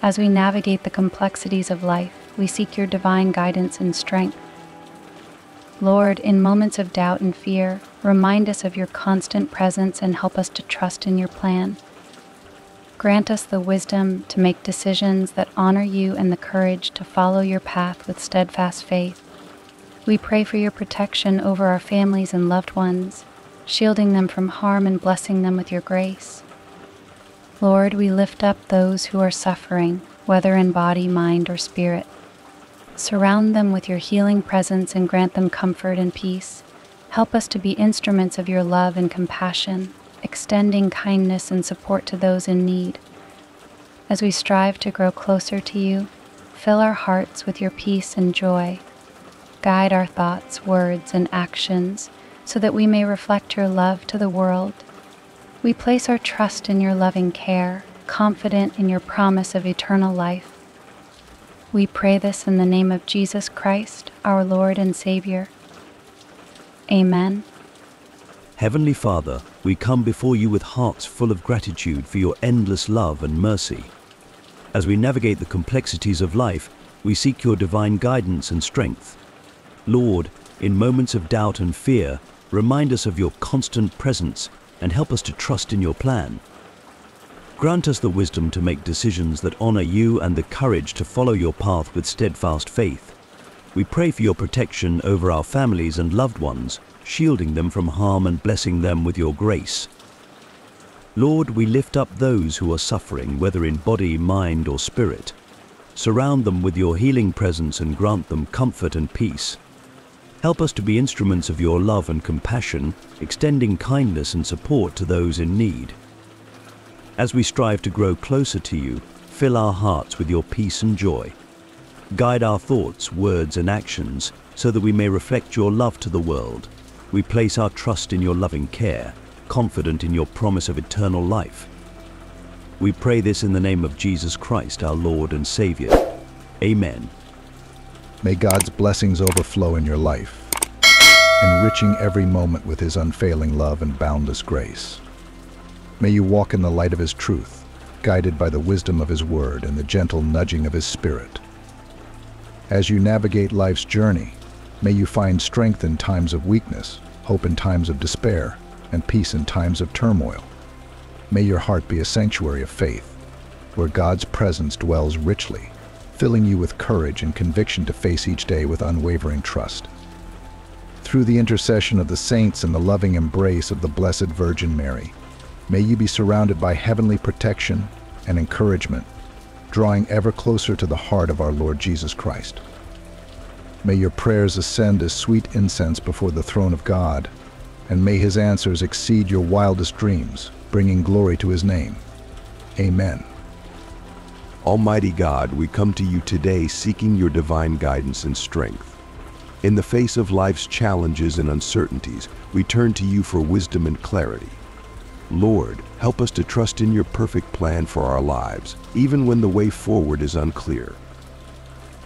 As we navigate the complexities of life, we seek your divine guidance and strength. Lord, in moments of doubt and fear, remind us of your constant presence and help us to trust in your plan. Grant us the wisdom to make decisions that honor you and the courage to follow your path with steadfast faith. We pray for your protection over our families and loved ones, shielding them from harm and blessing them with your grace. Lord, we lift up those who are suffering, whether in body, mind, or spirit. Surround them with your healing presence and grant them comfort and peace. Help us to be instruments of your love and compassion, extending kindness and support to those in need. As we strive to grow closer to you, fill our hearts with your peace and joy Guide our thoughts, words, and actions so that we may reflect your love to the world. We place our trust in your loving care, confident in your promise of eternal life. We pray this in the name of Jesus Christ, our Lord and Savior. Amen. Heavenly Father, we come before you with hearts full of gratitude for your endless love and mercy. As we navigate the complexities of life, we seek your divine guidance and strength. Lord, in moments of doubt and fear, remind us of your constant presence and help us to trust in your plan. Grant us the wisdom to make decisions that honor you and the courage to follow your path with steadfast faith. We pray for your protection over our families and loved ones, shielding them from harm and blessing them with your grace. Lord, we lift up those who are suffering, whether in body, mind, or spirit. Surround them with your healing presence and grant them comfort and peace. Help us to be instruments of your love and compassion, extending kindness and support to those in need. As we strive to grow closer to you, fill our hearts with your peace and joy. Guide our thoughts, words, and actions so that we may reflect your love to the world. We place our trust in your loving care, confident in your promise of eternal life. We pray this in the name of Jesus Christ, our Lord and Savior. Amen. May God's blessings overflow in your life, enriching every moment with His unfailing love and boundless grace. May you walk in the light of His truth, guided by the wisdom of His word and the gentle nudging of His Spirit. As you navigate life's journey, may you find strength in times of weakness, hope in times of despair, and peace in times of turmoil. May your heart be a sanctuary of faith, where God's presence dwells richly filling you with courage and conviction to face each day with unwavering trust. Through the intercession of the saints and the loving embrace of the Blessed Virgin Mary, may you be surrounded by heavenly protection and encouragement, drawing ever closer to the heart of our Lord Jesus Christ. May your prayers ascend as sweet incense before the throne of God, and may his answers exceed your wildest dreams, bringing glory to his name. Amen. Almighty God, we come to you today seeking your divine guidance and strength. In the face of life's challenges and uncertainties, we turn to you for wisdom and clarity. Lord, help us to trust in your perfect plan for our lives, even when the way forward is unclear.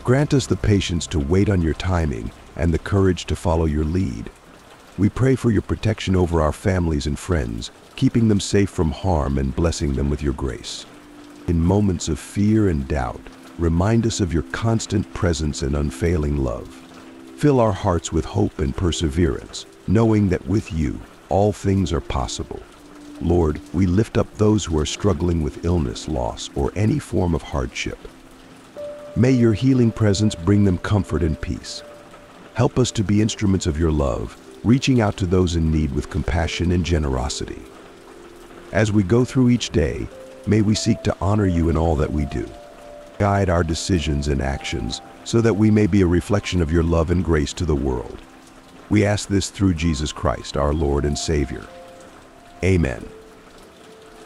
Grant us the patience to wait on your timing and the courage to follow your lead. We pray for your protection over our families and friends, keeping them safe from harm and blessing them with your grace. In moments of fear and doubt, remind us of your constant presence and unfailing love. Fill our hearts with hope and perseverance, knowing that with you, all things are possible. Lord, we lift up those who are struggling with illness, loss, or any form of hardship. May your healing presence bring them comfort and peace. Help us to be instruments of your love, reaching out to those in need with compassion and generosity. As we go through each day, May we seek to honor you in all that we do. Guide our decisions and actions so that we may be a reflection of your love and grace to the world. We ask this through Jesus Christ, our Lord and Savior. Amen.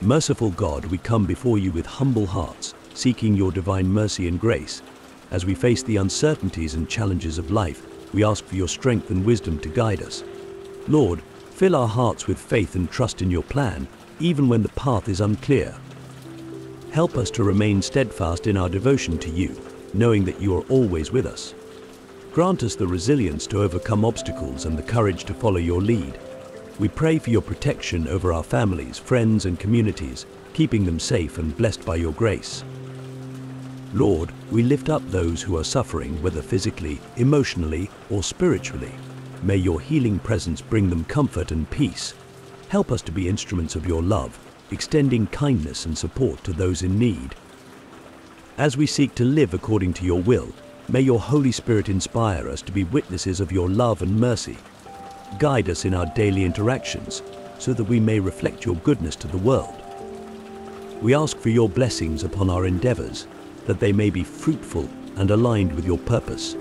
Merciful God, we come before you with humble hearts, seeking your divine mercy and grace. As we face the uncertainties and challenges of life, we ask for your strength and wisdom to guide us. Lord, fill our hearts with faith and trust in your plan, even when the path is unclear. Help us to remain steadfast in our devotion to you, knowing that you are always with us. Grant us the resilience to overcome obstacles and the courage to follow your lead. We pray for your protection over our families, friends, and communities, keeping them safe and blessed by your grace. Lord, we lift up those who are suffering, whether physically, emotionally, or spiritually. May your healing presence bring them comfort and peace. Help us to be instruments of your love, extending kindness and support to those in need. As we seek to live according to your will, may your Holy Spirit inspire us to be witnesses of your love and mercy. Guide us in our daily interactions so that we may reflect your goodness to the world. We ask for your blessings upon our endeavors, that they may be fruitful and aligned with your purpose.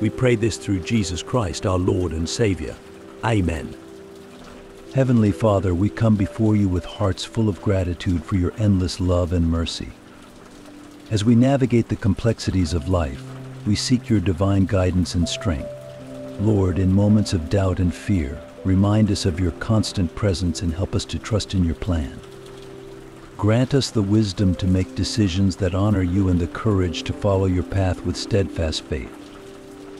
We pray this through Jesus Christ, our Lord and Savior. Amen. Heavenly Father, we come before you with hearts full of gratitude for your endless love and mercy. As we navigate the complexities of life, we seek your divine guidance and strength. Lord, in moments of doubt and fear, remind us of your constant presence and help us to trust in your plan. Grant us the wisdom to make decisions that honor you and the courage to follow your path with steadfast faith.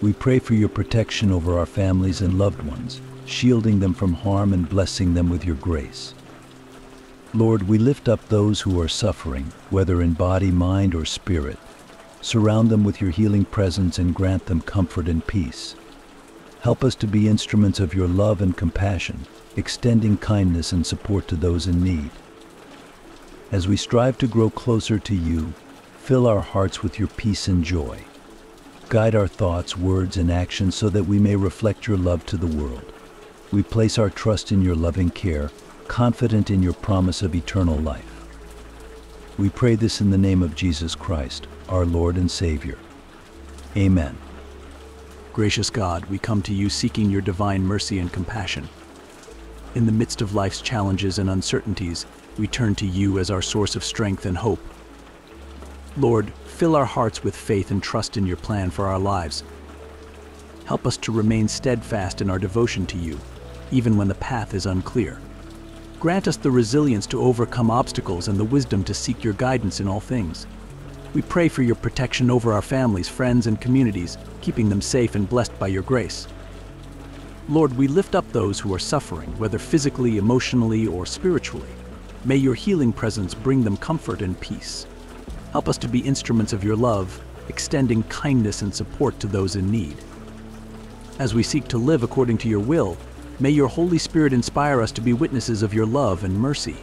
We pray for your protection over our families and loved ones, shielding them from harm and blessing them with your grace. Lord, we lift up those who are suffering, whether in body, mind, or spirit. Surround them with your healing presence and grant them comfort and peace. Help us to be instruments of your love and compassion, extending kindness and support to those in need. As we strive to grow closer to you, fill our hearts with your peace and joy. Guide our thoughts, words, and actions so that we may reflect your love to the world. We place our trust in your loving care, confident in your promise of eternal life. We pray this in the name of Jesus Christ, our Lord and Savior. Amen. Gracious God, we come to you seeking your divine mercy and compassion. In the midst of life's challenges and uncertainties, we turn to you as our source of strength and hope. Lord, fill our hearts with faith and trust in your plan for our lives. Help us to remain steadfast in our devotion to you, even when the path is unclear. Grant us the resilience to overcome obstacles and the wisdom to seek your guidance in all things. We pray for your protection over our families, friends, and communities, keeping them safe and blessed by your grace. Lord, we lift up those who are suffering, whether physically, emotionally, or spiritually. May your healing presence bring them comfort and peace. Help us to be instruments of your love, extending kindness and support to those in need. As we seek to live according to your will, may your Holy Spirit inspire us to be witnesses of your love and mercy.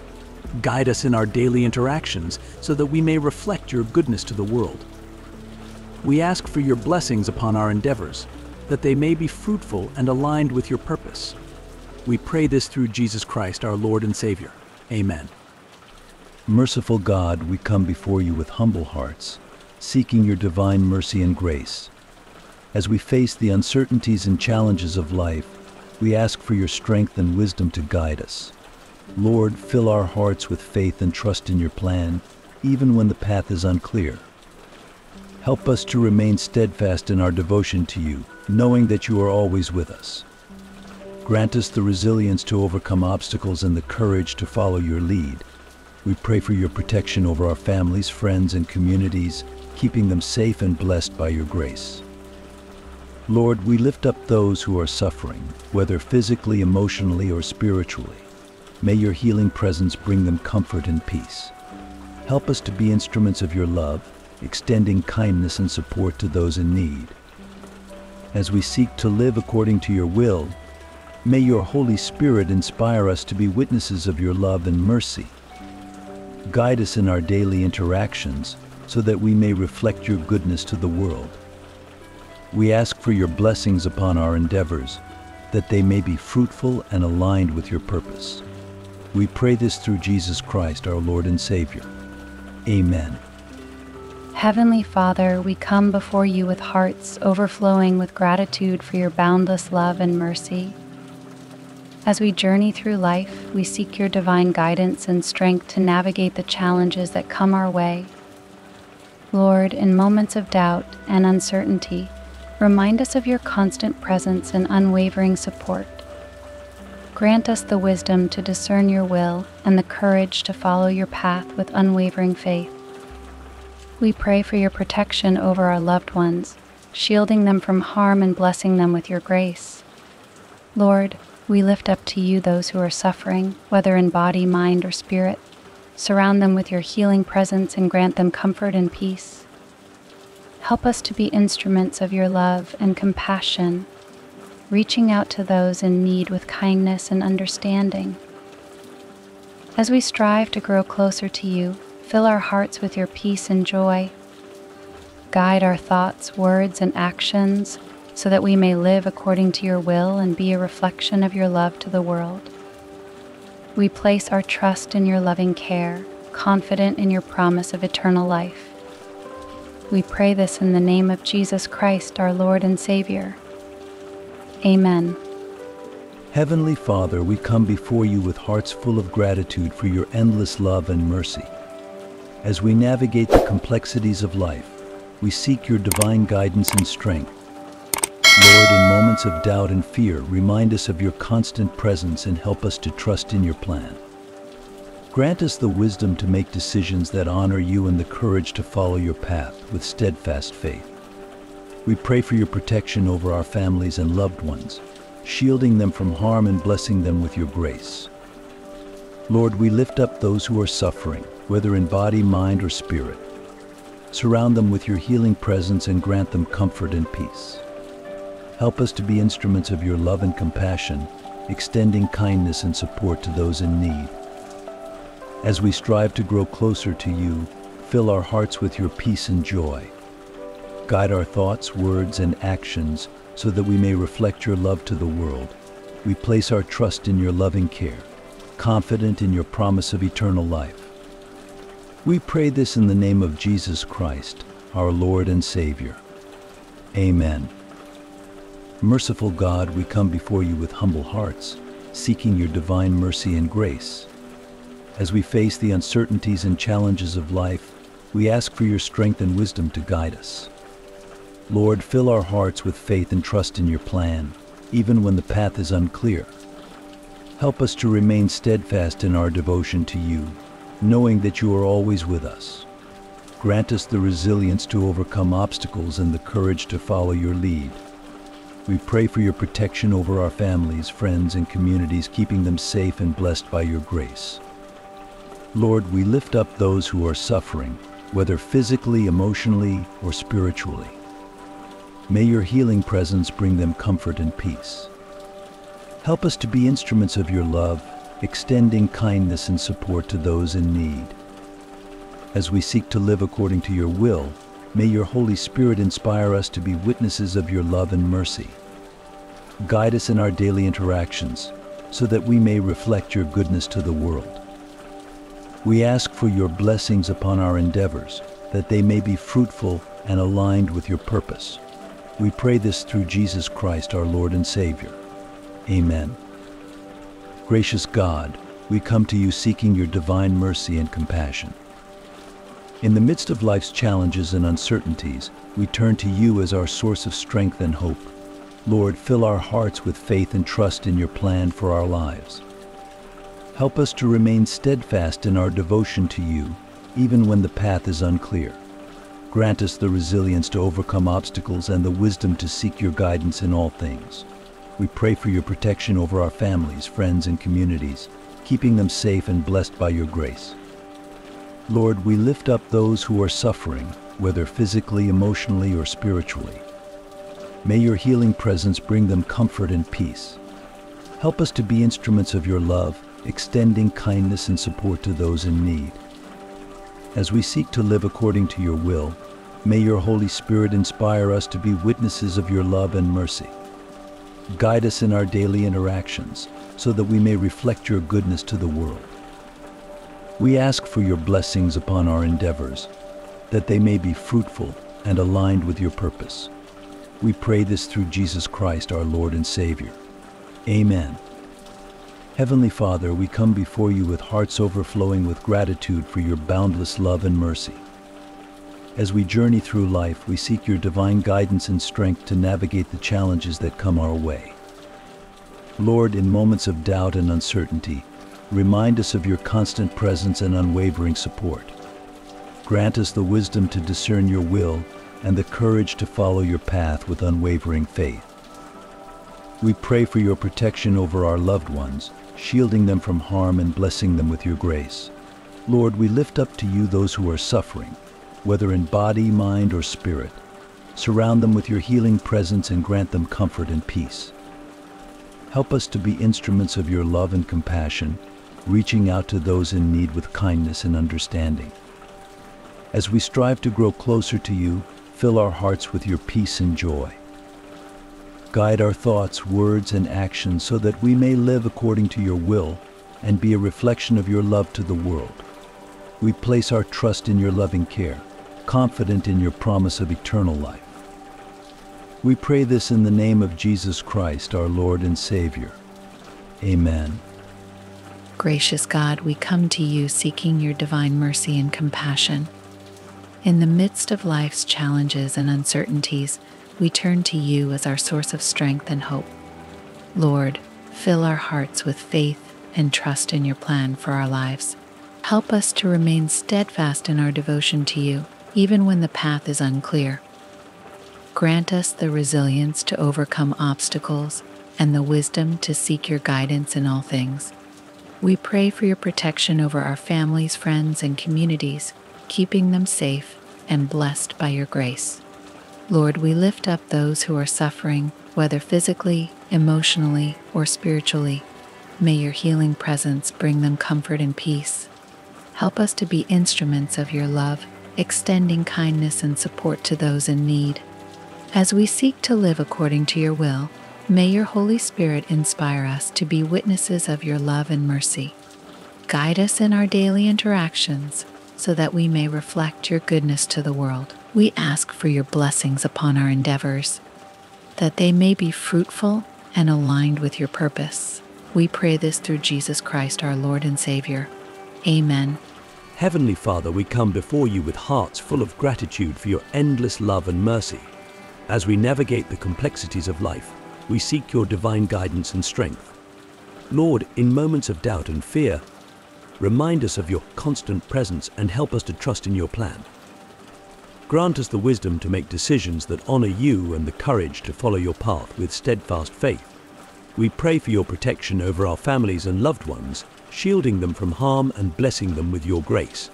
Guide us in our daily interactions so that we may reflect your goodness to the world. We ask for your blessings upon our endeavors, that they may be fruitful and aligned with your purpose. We pray this through Jesus Christ, our Lord and Savior. Amen. Merciful God, we come before you with humble hearts, seeking your divine mercy and grace. As we face the uncertainties and challenges of life, we ask for your strength and wisdom to guide us. Lord, fill our hearts with faith and trust in your plan, even when the path is unclear. Help us to remain steadfast in our devotion to you, knowing that you are always with us. Grant us the resilience to overcome obstacles and the courage to follow your lead. We pray for your protection over our families, friends, and communities, keeping them safe and blessed by your grace. Lord, we lift up those who are suffering, whether physically, emotionally, or spiritually. May your healing presence bring them comfort and peace. Help us to be instruments of your love, extending kindness and support to those in need. As we seek to live according to your will, May your Holy Spirit inspire us to be witnesses of your love and mercy. Guide us in our daily interactions so that we may reflect your goodness to the world. We ask for your blessings upon our endeavors, that they may be fruitful and aligned with your purpose. We pray this through Jesus Christ, our Lord and Savior. Amen. Heavenly Father, we come before you with hearts overflowing with gratitude for your boundless love and mercy. As we journey through life, we seek your divine guidance and strength to navigate the challenges that come our way. Lord, in moments of doubt and uncertainty, remind us of your constant presence and unwavering support. Grant us the wisdom to discern your will and the courage to follow your path with unwavering faith. we pray for your protection over our loved ones, shielding them from harm and blessing them with your grace. Lord, we lift up to you those who are suffering, whether in body, mind, or spirit. Surround them with your healing presence and grant them comfort and peace. Help us to be instruments of your love and compassion, reaching out to those in need with kindness and understanding. As we strive to grow closer to you, fill our hearts with your peace and joy. Guide our thoughts, words, and actions so that we may live according to your will and be a reflection of your love to the world. We place our trust in your loving care, confident in your promise of eternal life. We pray this in the name of Jesus Christ, our Lord and Savior. Amen. Heavenly Father, we come before you with hearts full of gratitude for your endless love and mercy. As we navigate the complexities of life, we seek your divine guidance and strength. Lord, in moments of doubt and fear, remind us of your constant presence and help us to trust in your plan. Grant us the wisdom to make decisions that honor you and the courage to follow your path with steadfast faith. We pray for your protection over our families and loved ones, shielding them from harm and blessing them with your grace. Lord, we lift up those who are suffering, whether in body, mind, or spirit. Surround them with your healing presence and grant them comfort and peace. Help us to be instruments of your love and compassion, extending kindness and support to those in need. As we strive to grow closer to you, fill our hearts with your peace and joy. Guide our thoughts, words, and actions so that we may reflect your love to the world. We place our trust in your loving care, confident in your promise of eternal life. We pray this in the name of Jesus Christ, our Lord and Savior. Amen. Merciful God, we come before you with humble hearts, seeking your divine mercy and grace. As we face the uncertainties and challenges of life, we ask for your strength and wisdom to guide us. Lord, fill our hearts with faith and trust in your plan, even when the path is unclear. Help us to remain steadfast in our devotion to you, knowing that you are always with us. Grant us the resilience to overcome obstacles and the courage to follow your lead. We pray for your protection over our families, friends, and communities, keeping them safe and blessed by your grace. Lord, we lift up those who are suffering, whether physically, emotionally, or spiritually. May your healing presence bring them comfort and peace. Help us to be instruments of your love, extending kindness and support to those in need. As we seek to live according to your will, May your Holy Spirit inspire us to be witnesses of your love and mercy. Guide us in our daily interactions so that we may reflect your goodness to the world. We ask for your blessings upon our endeavors, that they may be fruitful and aligned with your purpose. We pray this through Jesus Christ, our Lord and Savior. Amen. Gracious God, we come to you seeking your divine mercy and compassion. In the midst of life's challenges and uncertainties, we turn to you as our source of strength and hope. Lord, fill our hearts with faith and trust in your plan for our lives. Help us to remain steadfast in our devotion to you, even when the path is unclear. Grant us the resilience to overcome obstacles and the wisdom to seek your guidance in all things. We pray for your protection over our families, friends, and communities, keeping them safe and blessed by your grace. Lord, we lift up those who are suffering, whether physically, emotionally, or spiritually. May your healing presence bring them comfort and peace. Help us to be instruments of your love, extending kindness and support to those in need. As we seek to live according to your will, may your Holy Spirit inspire us to be witnesses of your love and mercy. Guide us in our daily interactions so that we may reflect your goodness to the world. We ask for your blessings upon our endeavors, that they may be fruitful and aligned with your purpose. We pray this through Jesus Christ, our Lord and Savior. Amen. Heavenly Father, we come before you with hearts overflowing with gratitude for your boundless love and mercy. As we journey through life, we seek your divine guidance and strength to navigate the challenges that come our way. Lord, in moments of doubt and uncertainty, Remind us of your constant presence and unwavering support. Grant us the wisdom to discern your will and the courage to follow your path with unwavering faith. We pray for your protection over our loved ones, shielding them from harm and blessing them with your grace. Lord, we lift up to you those who are suffering, whether in body, mind, or spirit. Surround them with your healing presence and grant them comfort and peace. Help us to be instruments of your love and compassion, reaching out to those in need with kindness and understanding. As we strive to grow closer to you, fill our hearts with your peace and joy. Guide our thoughts, words, and actions so that we may live according to your will and be a reflection of your love to the world. We place our trust in your loving care, confident in your promise of eternal life. We pray this in the name of Jesus Christ, our Lord and Savior. Amen. Gracious God, we come to you seeking your divine mercy and compassion. In the midst of life's challenges and uncertainties, we turn to you as our source of strength and hope. Lord, fill our hearts with faith and trust in your plan for our lives. Help us to remain steadfast in our devotion to you, even when the path is unclear. Grant us the resilience to overcome obstacles and the wisdom to seek your guidance in all things. We pray for your protection over our families, friends, and communities, keeping them safe and blessed by your grace. Lord, we lift up those who are suffering, whether physically, emotionally, or spiritually. May your healing presence bring them comfort and peace. Help us to be instruments of your love, extending kindness and support to those in need. As we seek to live according to your will, may your Holy Spirit inspire us to be witnesses of your love and mercy. Guide us in our daily interactions so that we may reflect your goodness to the world we ask for your blessings upon our endeavors, that they may be fruitful and aligned with your purpose. We pray this through Jesus Christ, our Lord and Savior. Amen. Heavenly Father, we come before you with hearts full of gratitude for your endless love and mercy. As we navigate the complexities of life, we seek your divine guidance and strength. Lord, in moments of doubt and fear, remind us of your constant presence and help us to trust in your plan. Grant us the wisdom to make decisions that honor you and the courage to follow your path with steadfast faith. We pray for your protection over our families and loved ones, shielding them from harm and blessing them with your grace.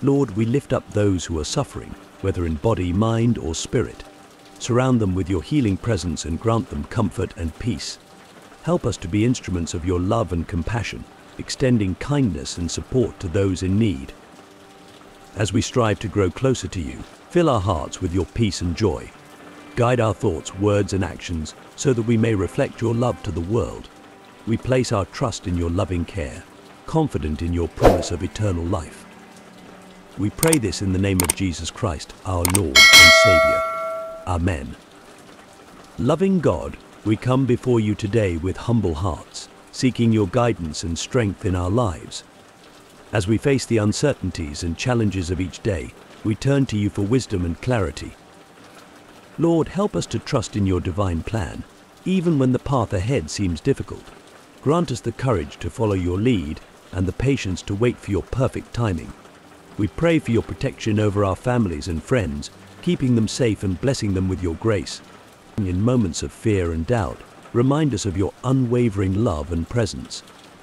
Lord, we lift up those who are suffering, whether in body, mind, or spirit. Surround them with your healing presence and grant them comfort and peace. Help us to be instruments of your love and compassion, extending kindness and support to those in need. As we strive to grow closer to you, fill our hearts with your peace and joy. Guide our thoughts, words, and actions so that we may reflect your love to the world. We place our trust in your loving care, confident in your promise of eternal life. We pray this in the name of Jesus Christ, our Lord and Savior. Amen. Loving God, we come before you today with humble hearts, seeking your guidance and strength in our lives. As we face the uncertainties and challenges of each day, we turn to you for wisdom and clarity. Lord, help us to trust in your divine plan, even when the path ahead seems difficult. Grant us the courage to follow your lead and the patience to wait for your perfect timing. We pray for your protection over our families and friends, keeping them safe and blessing them with your grace. In moments of fear and doubt, remind us of your unwavering love and presence.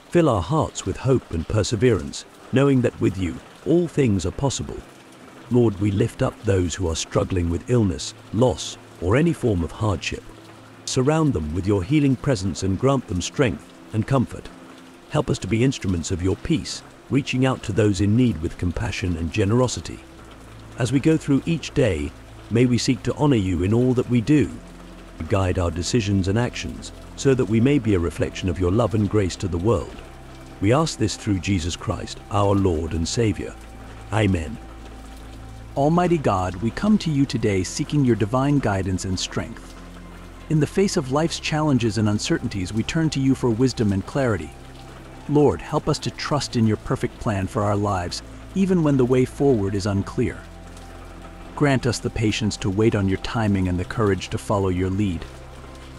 Fill our hearts with hope and perseverance, knowing that with you all things are possible. Lord, we lift up those who are struggling with illness, loss, or any form of hardship. Surround them with your healing presence and grant them strength and comfort. Help us to be instruments of your peace, reaching out to those in need with compassion and generosity. As we go through each day, may we seek to honor you in all that we do. Guide our decisions and actions so that we may be a reflection of your love and grace to the world. We ask this through Jesus Christ, our Lord and Savior. Amen. Almighty God, we come to you today seeking your divine guidance and strength. In the face of life's challenges and uncertainties, we turn to you for wisdom and clarity. Lord, help us to trust in your perfect plan for our lives, even when the way forward is unclear. Grant us the patience to wait on your timing and the courage to follow your lead.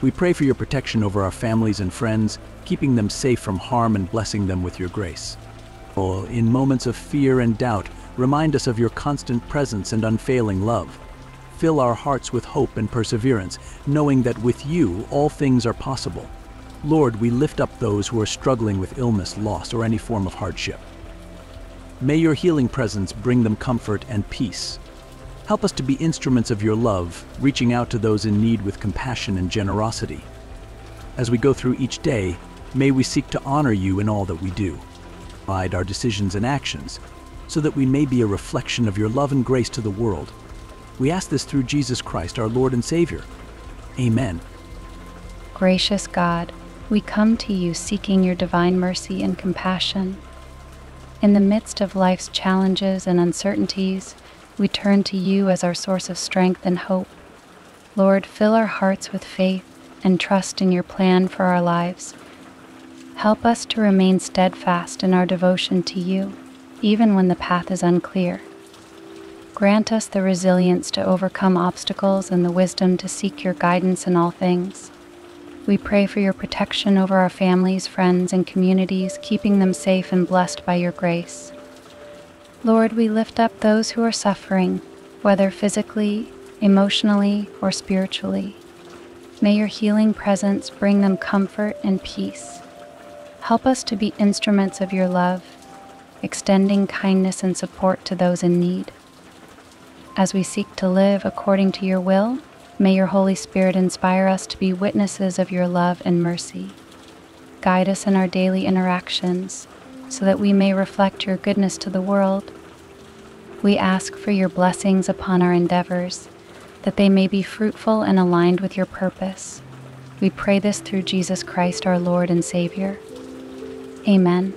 We pray for your protection over our families and friends, keeping them safe from harm and blessing them with your grace. In moments of fear and doubt, remind us of your constant presence and unfailing love. Fill our hearts with hope and perseverance, knowing that with you all things are possible. Lord, we lift up those who are struggling with illness, loss, or any form of hardship. May your healing presence bring them comfort and peace. Help us to be instruments of your love, reaching out to those in need with compassion and generosity. As we go through each day, may we seek to honor you in all that we do. Guide our decisions and actions, so that we may be a reflection of your love and grace to the world. We ask this through Jesus Christ, our Lord and Savior. Amen. Gracious God, we come to you seeking your divine mercy and compassion. In the midst of life's challenges and uncertainties, we turn to you as our source of strength and hope. Lord, fill our hearts with faith and trust in your plan for our lives. Help us to remain steadfast in our devotion to you, even when the path is unclear. Grant us the resilience to overcome obstacles and the wisdom to seek your guidance in all things. We pray for your protection over our families, friends, and communities, keeping them safe and blessed by your grace. Lord, we lift up those who are suffering, whether physically, emotionally, or spiritually. May your healing presence bring them comfort and peace. Help us to be instruments of your love, extending kindness and support to those in need. As we seek to live according to your will, May your Holy Spirit inspire us to be witnesses of your love and mercy. Guide us in our daily interactions so that we may reflect your goodness to the world. We ask for your blessings upon our endeavors, that they may be fruitful and aligned with your purpose. We pray this through Jesus Christ, our Lord and Savior. Amen.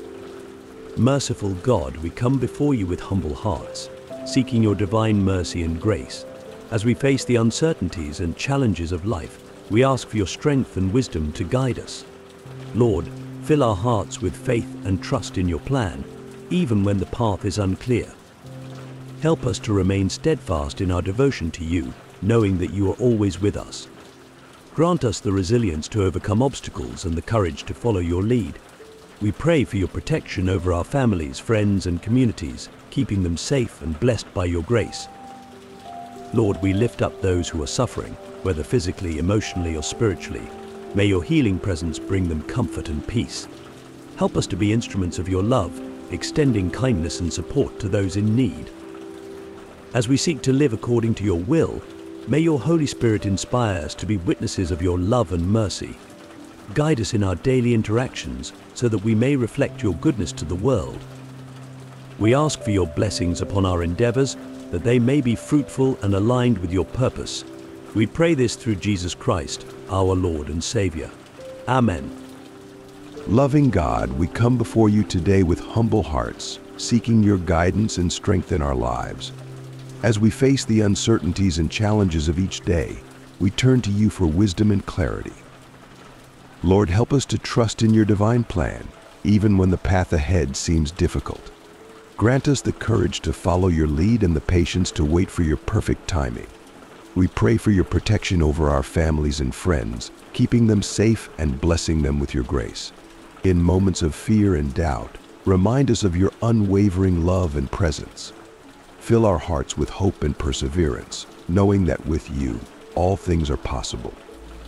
Merciful God, we come before you with humble hearts, seeking your divine mercy and grace as we face the uncertainties and challenges of life, we ask for your strength and wisdom to guide us. Lord, fill our hearts with faith and trust in your plan, even when the path is unclear. Help us to remain steadfast in our devotion to you, knowing that you are always with us. Grant us the resilience to overcome obstacles and the courage to follow your lead. We pray for your protection over our families, friends, and communities, keeping them safe and blessed by your grace. Lord, we lift up those who are suffering, whether physically, emotionally, or spiritually. May your healing presence bring them comfort and peace. Help us to be instruments of your love, extending kindness and support to those in need. As we seek to live according to your will, may your Holy Spirit inspire us to be witnesses of your love and mercy. Guide us in our daily interactions so that we may reflect your goodness to the world. We ask for your blessings upon our endeavors that they may be fruitful and aligned with your purpose. We pray this through Jesus Christ, our Lord and Savior. Amen. Loving God, we come before you today with humble hearts, seeking your guidance and strength in our lives. As we face the uncertainties and challenges of each day, we turn to you for wisdom and clarity. Lord, help us to trust in your divine plan, even when the path ahead seems difficult. Grant us the courage to follow your lead and the patience to wait for your perfect timing. We pray for your protection over our families and friends, keeping them safe and blessing them with your grace. In moments of fear and doubt, remind us of your unwavering love and presence. Fill our hearts with hope and perseverance, knowing that with you, all things are possible.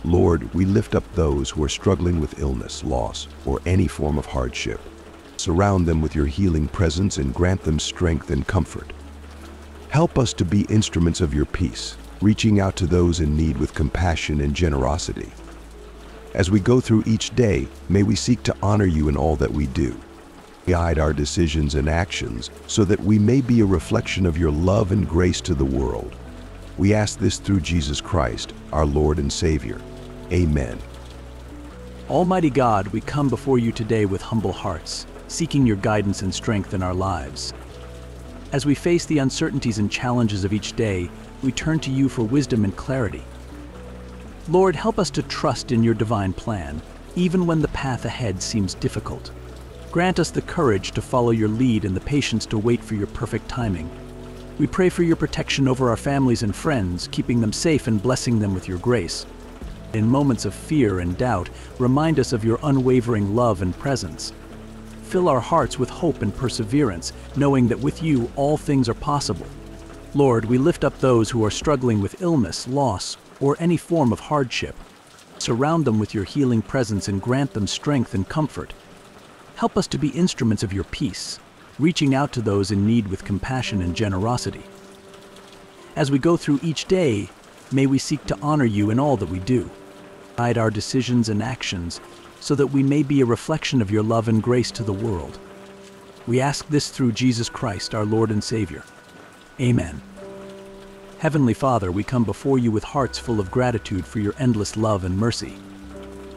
Lord, we lift up those who are struggling with illness, loss, or any form of hardship. Surround them with your healing presence and grant them strength and comfort. Help us to be instruments of your peace, reaching out to those in need with compassion and generosity. As we go through each day, may we seek to honor you in all that we do. Guide our decisions and actions so that we may be a reflection of your love and grace to the world. We ask this through Jesus Christ, our Lord and Savior. Amen. Almighty God, we come before you today with humble hearts seeking your guidance and strength in our lives. As we face the uncertainties and challenges of each day, we turn to you for wisdom and clarity. Lord, help us to trust in your divine plan, even when the path ahead seems difficult. Grant us the courage to follow your lead and the patience to wait for your perfect timing. We pray for your protection over our families and friends, keeping them safe and blessing them with your grace. In moments of fear and doubt, remind us of your unwavering love and presence. fill our hearts with hope and perseverance, knowing that with you all things are possible. Lord, we lift up those who are struggling with illness, loss, or any form of hardship. Surround them with your healing presence and grant them strength and comfort. Help us to be instruments of your peace, reaching out to those in need with compassion and generosity. As we go through each day, may we seek to honor you in all that we do. Guide our decisions and actions so that we may be a reflection of your love and grace to the world. We ask this through Jesus Christ, our Lord and Savior. Amen. Heavenly Father, we come before you with hearts full of gratitude for your endless love and mercy.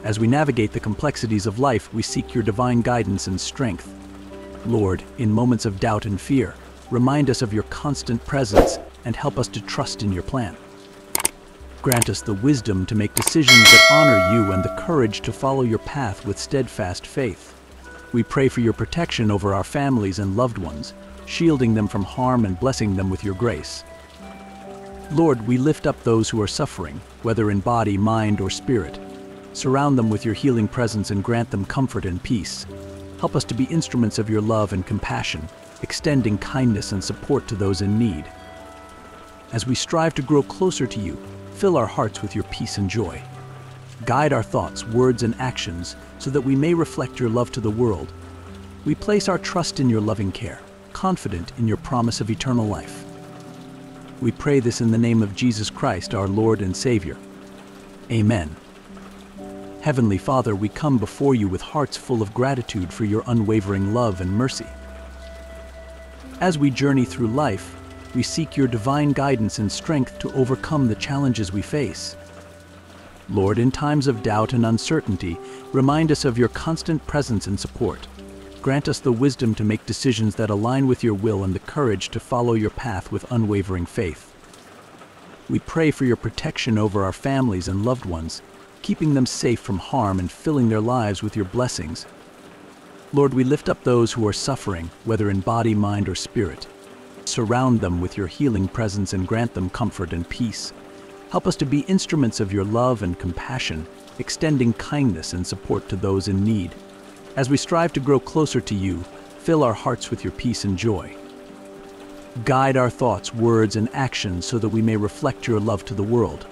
As we navigate the complexities of life, we seek your divine guidance and strength. Lord, in moments of doubt and fear, remind us of your constant presence and help us to trust in your plan. Grant us the wisdom to make decisions that honor you and the courage to follow your path with steadfast faith. We pray for your protection over our families and loved ones, shielding them from harm and blessing them with your grace. Lord, we lift up those who are suffering, whether in body, mind, or spirit. Surround them with your healing presence and grant them comfort and peace. Help us to be instruments of your love and compassion, extending kindness and support to those in need. As we strive to grow closer to you, fill our hearts with your peace and joy. Guide our thoughts, words, and actions so that we may reflect your love to the world. We place our trust in your loving care, confident in your promise of eternal life. We pray this in the name of Jesus Christ, our Lord and Savior. Amen. Heavenly Father, we come before you with hearts full of gratitude for your unwavering love and mercy. As we journey through life, we seek your divine guidance and strength to overcome the challenges we face. Lord, in times of doubt and uncertainty, remind us of your constant presence and support. Grant us the wisdom to make decisions that align with your will and the courage to follow your path with unwavering faith. We pray for your protection over our families and loved ones, keeping them safe from harm and filling their lives with your blessings. Lord, we lift up those who are suffering, whether in body, mind, or spirit. Surround them with your healing presence and grant them comfort and peace. Help us to be instruments of your love and compassion, extending kindness and support to those in need. As we strive to grow closer to you, fill our hearts with your peace and joy. Guide our thoughts, words, and actions so that we may reflect your love to the world.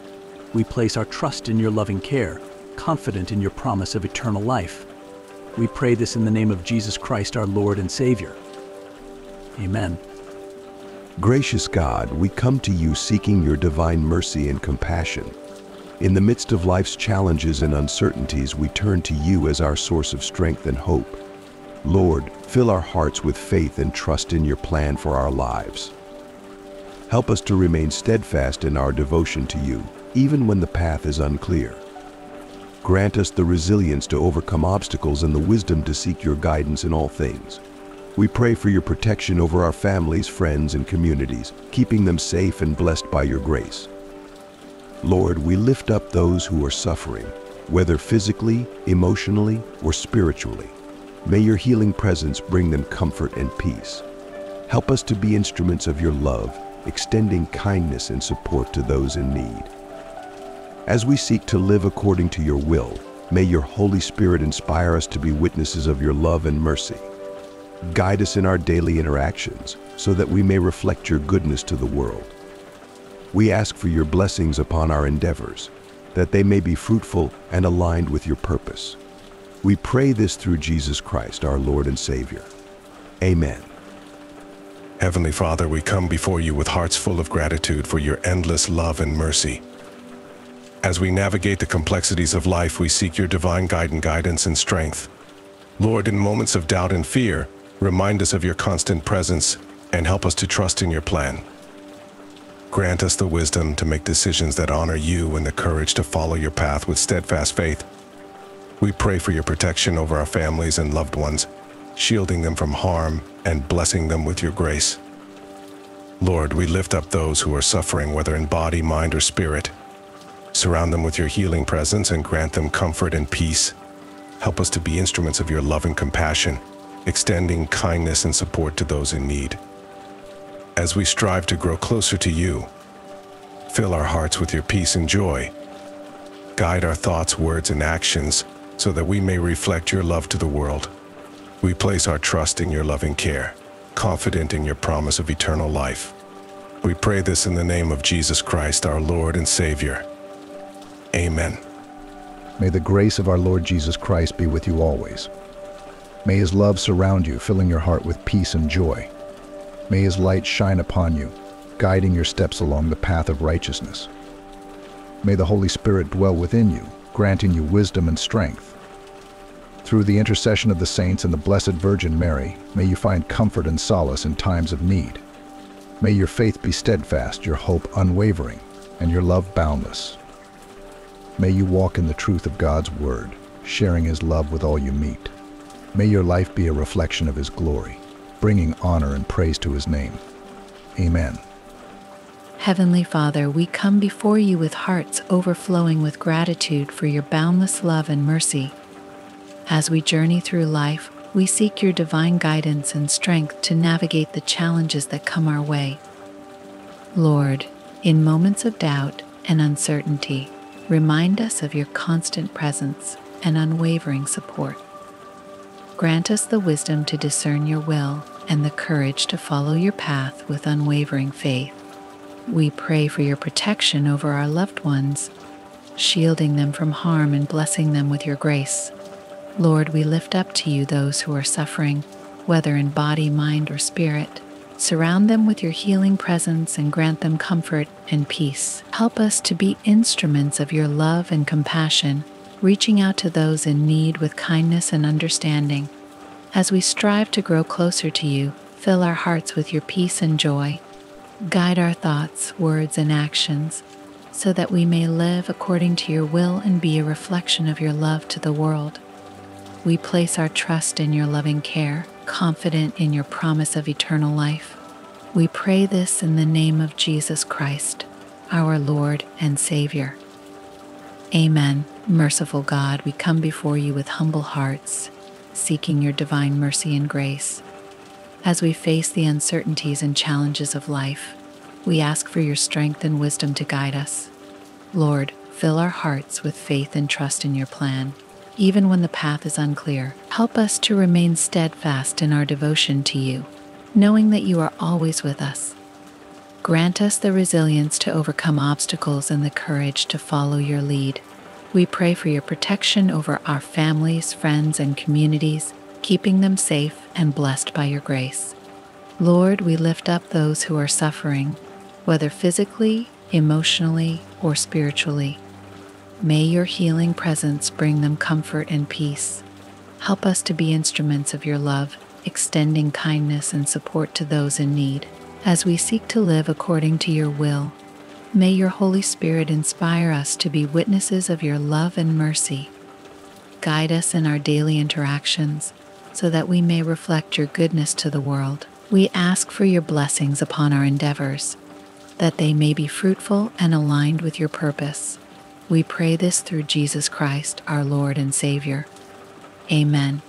We place our trust in your loving care, confident in your promise of eternal life. We pray this in the name of Jesus Christ, our Lord and Savior. Amen. Gracious God, we come to you seeking your divine mercy and compassion. In the midst of life's challenges and uncertainties, we turn to you as our source of strength and hope. Lord, fill our hearts with faith and trust in your plan for our lives. Help us to remain steadfast in our devotion to you, even when the path is unclear. Grant us the resilience to overcome obstacles and the wisdom to seek your guidance in all things. We pray for your protection over our families, friends, and communities, keeping them safe and blessed by your grace. Lord, we lift up those who are suffering, whether physically, emotionally, or spiritually. May your healing presence bring them comfort and peace. Help us to be instruments of your love, extending kindness and support to those in need. As we seek to live according to your will, may your Holy Spirit inspire us to be witnesses of your love and mercy. Guide us in our daily interactions so that we may reflect your goodness to the world. We ask for your blessings upon our endeavors, that they may be fruitful and aligned with your purpose. We pray this through Jesus Christ, our Lord and Savior. Amen. Heavenly Father, we come before you with hearts full of gratitude for your endless love and mercy. As we navigate the complexities of life, we seek your divine guide and guidance and strength. Lord, in moments of doubt and fear, remind us of your constant presence and help us to trust in your plan. Grant us the wisdom to make decisions that honor you and the courage to follow your path with steadfast faith. We pray for your protection over our families and loved ones, shielding them from harm and blessing them with your grace. Lord, we lift up those who are suffering, whether in body, mind, or spirit. Surround them with your healing presence and grant them comfort and peace. Help us to be instruments of your love and compassion, extending kindness and support to those in need as we strive to grow closer to you. Fill our hearts with your peace and joy. Guide our thoughts, words, and actions so that we may reflect your love to the world. we place our trust in your loving care, confident in your promise of eternal life. We pray this in the name of Jesus Christ, our Lord and Savior. Amen. May the grace of our Lord Jesus Christ be with you always. May his love surround you, filling your heart with peace and joy. May his light shine upon you, guiding your steps along the path of righteousness. May the Holy Spirit dwell within you, granting you wisdom and strength. Through the intercession of the saints and the Blessed Virgin Mary, may you find comfort and solace in times of need. May your faith be steadfast, your hope unwavering, and your love boundless. May you walk in the truth of God's Word, sharing His love with all you meet. May your life be a reflection of His glory, bringing honor and praise to His name. Amen. Heavenly Father, we come before you with hearts overflowing with gratitude for your boundless love and mercy. As we journey through life, we seek your divine guidance and strength to navigate the challenges that come our way. Lord, in moments of doubt and uncertainty, remind us of your constant presence and unwavering support. Grant us the wisdom to discern your will and the courage to follow your path with unwavering faith. We pray for your protection over our loved ones, shielding them from harm and blessing them with your grace. Lord, we lift up to you those who are suffering, whether in body, mind, or spirit. Surround them with your healing presence and grant them comfort and peace. Help us to be instruments of your love and compassion, reaching out to those in need with kindness and understanding. As we strive to grow closer to you, fill our hearts with your peace and joy. Guide our thoughts, words, and actions so that we may live according to your will and be a reflection of your love to the world. We place our trust in your loving care, confident in your promise of eternal life. We pray this in the name of Jesus Christ, our Lord and Savior. Amen. Merciful God, we come before you with humble hearts, seeking your divine mercy and grace. As we face the uncertainties and challenges of life, we ask for your strength and wisdom to guide us. Lord, fill our hearts with faith and trust in your plan. Even when the path is unclear, help us to remain steadfast in our devotion to you, knowing that you are always with us. Grant us the resilience to overcome obstacles and the courage to follow your lead. We pray for your protection over our families, friends, and communities, keeping them safe and blessed by your grace. Lord, we lift up those who are suffering, whether physically, emotionally, or spiritually. May your healing presence bring them comfort and peace. Help us to be instruments of your love, extending kindness and support to those in need. As we seek to live according to your will, may your Holy Spirit inspire us to be witnesses of your love and mercy. Guide us in our daily interactions so that we may reflect your goodness to the world. We ask for your blessings upon our endeavors, that they may be fruitful and aligned with your purpose. We pray this through Jesus Christ, our Lord and Savior. Amen.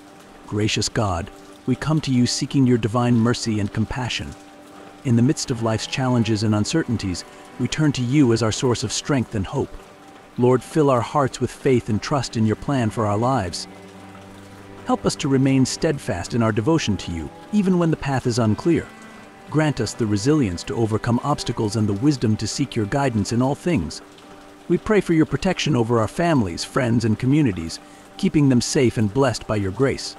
Gracious God, we come to you seeking your divine mercy and compassion. In the midst of life's challenges and uncertainties, we turn to you as our source of strength and hope. Lord, fill our hearts with faith and trust in your plan for our lives. Help us to remain steadfast in our devotion to you, even when the path is unclear. Grant us the resilience to overcome obstacles and the wisdom to seek your guidance in all things. We pray for your protection over our families, friends, and communities, keeping them safe and blessed by your grace.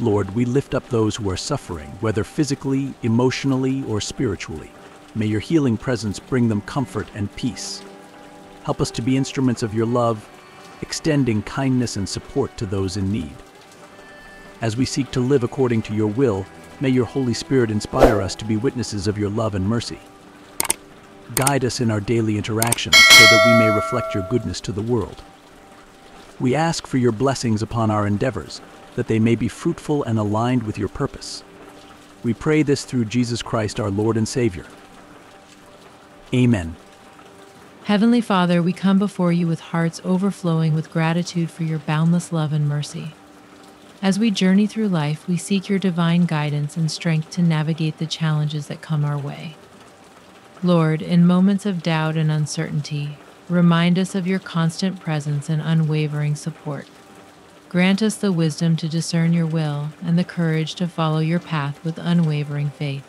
Lord, we lift up those who are suffering, whether physically, emotionally, or spiritually. May your healing presence bring them comfort and peace. Help us to be instruments of your love, extending kindness and support to those in need. As we seek to live according to your will, may your Holy Spirit inspire us to be witnesses of your love and mercy. Guide us in our daily interactions so that we may reflect your goodness to the world. We ask for your blessings upon our endeavors, that they may be fruitful and aligned with your purpose. We pray this through Jesus Christ, our Lord and Savior. Amen. Heavenly Father, we come before you with hearts overflowing with gratitude for your boundless love and mercy. As we journey through life, we seek your divine guidance and strength to navigate the challenges that come our way. Lord, in moments of doubt and uncertainty, remind us of your constant presence and unwavering support. Grant us the wisdom to discern your will and the courage to follow your path with unwavering faith.